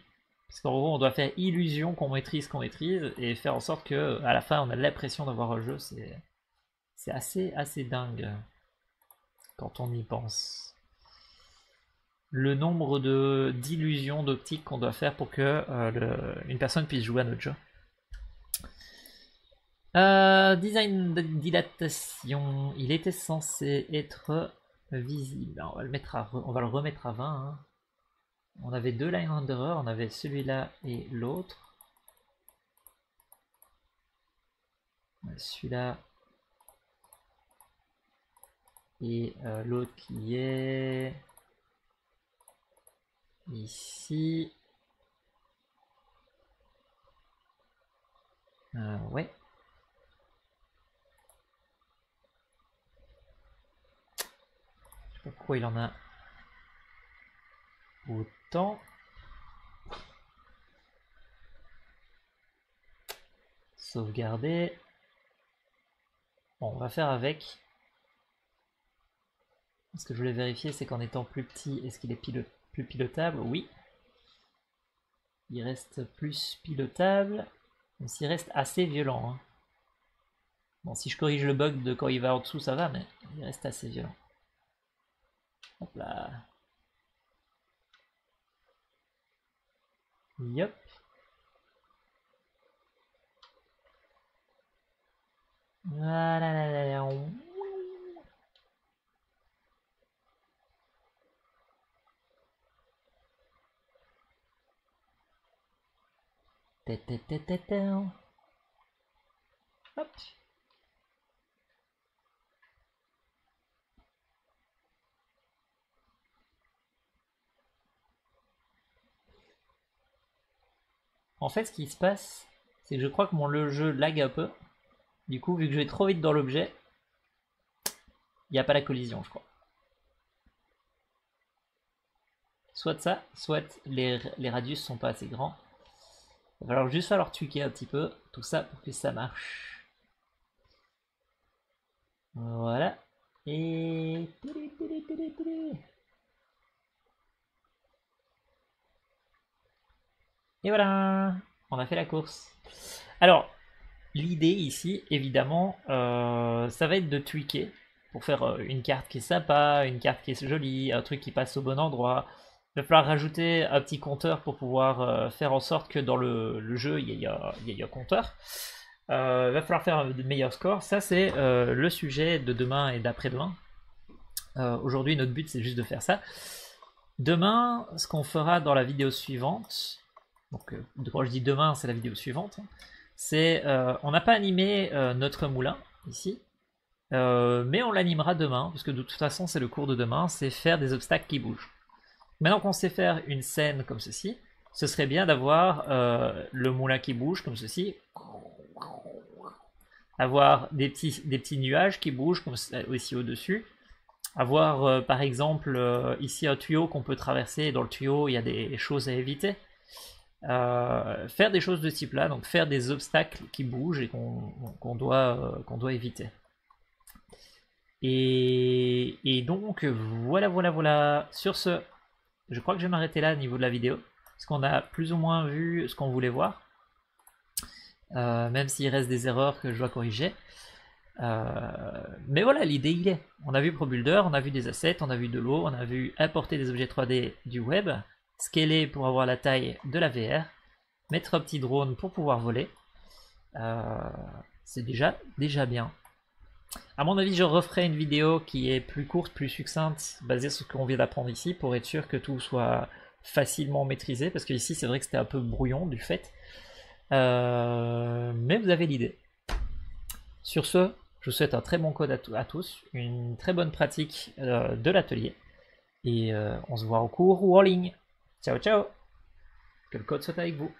Parce qu'en gros, on doit faire illusion qu'on maîtrise, qu'on maîtrise, et faire en sorte que à la fin, on a l'impression d'avoir un jeu. C'est assez, assez dingue quand on y pense le nombre de d'illusions d'optique qu'on doit faire pour que euh, une personne puisse jouer à notre jeu. Euh, design de dilatation, il était censé être visible. On va le, remettre à 20. Hein. On avait deux line renderers, on avait celui-là et l'autre. Celui-là et euh, l'autre qui est Ici. Euh, ouais. Je sais pas pourquoi il en a autant. Sauvegarder. Bon, on va faire avec. Ce que je voulais vérifier, c'est qu'en étant plus petit, est-ce qu'il est piloté plus pilotable, oui. Il reste plus pilotable, mais s'il reste assez violent. Hein. Bon, si je corrige le bug de quand il va en dessous, ça va, mais il reste assez violent. Hop là. Yep. Voilà. Hop. En fait, ce qui se passe, c'est que je crois que mon le jeu lag un peu. Du coup, vu que je vais trop vite dans l'objet, il n'y a pas la collision, je crois. Soit ça, soit les, les radius sont pas assez grands. Il va falloir juste falloir tweaker un petit peu tout ça pour que ça marche. Voilà. Et... Voilà, on a fait la course. Alors, l'idée ici, évidemment, euh, ça va être de tweaker pour faire euh, une carte qui est sympa, une carte qui est jolie, un truc qui passe au bon endroit. Il va falloir rajouter un petit compteur pour pouvoir euh, faire en sorte que dans le, jeu, il y, a, un compteur. il va falloir faire un meilleur score. Ça, c'est le sujet de demain et d'après-demain. Aujourd'hui, notre but, c'est juste de faire ça. Demain, ce qu'on fera dans la vidéo suivante, donc euh, quand je dis demain, c'est la vidéo suivante, c'est euh, on n'a pas animé euh, notre moulin ici, mais on l'animera demain, puisque de toute façon c'est le cours de demain, c'est faire des obstacles qui bougent. Maintenant qu'on sait faire une scène comme ceci, ce serait bien d'avoir le moulin qui bouge comme ceci, avoir des petits, nuages qui bougent comme aussi au-dessus, avoir par exemple ici un tuyau qu'on peut traverser, dans le tuyau il y a des choses à éviter. Euh, faire des choses de ce type-là, donc faire des obstacles qui bougent et euh, qu'on doit éviter. Et, donc voilà, voilà, voilà. Sur ce, je crois que je vais m'arrêter là au niveau de la vidéo, parce qu'on a plus ou moins vu ce qu'on voulait voir, euh, même s'il reste des erreurs que je dois corriger. mais voilà, l'idée il est. On a vu ProBuilder, on a vu des assets, on a vu de l'eau, on a vu importer des objets 3D du web scaler pour avoir la taille de la VR, mettre un petit drone pour pouvoir voler. Euh, c'est déjà, déjà bien. À mon avis, je referai une vidéo qui est plus courte, plus succincte, basée sur ce qu'on vient d'apprendre ici, pour être sûr que tout soit facilement maîtrisé, parce que ici c'est vrai que c'était un peu brouillon du fait. Euh, mais vous avez l'idée. Sur ce, je vous souhaite un très bon code à, tous, une très bonne pratique euh, de l'atelier, et on se voit au cours ou. Ciao, ciao Que le code soit avec vous.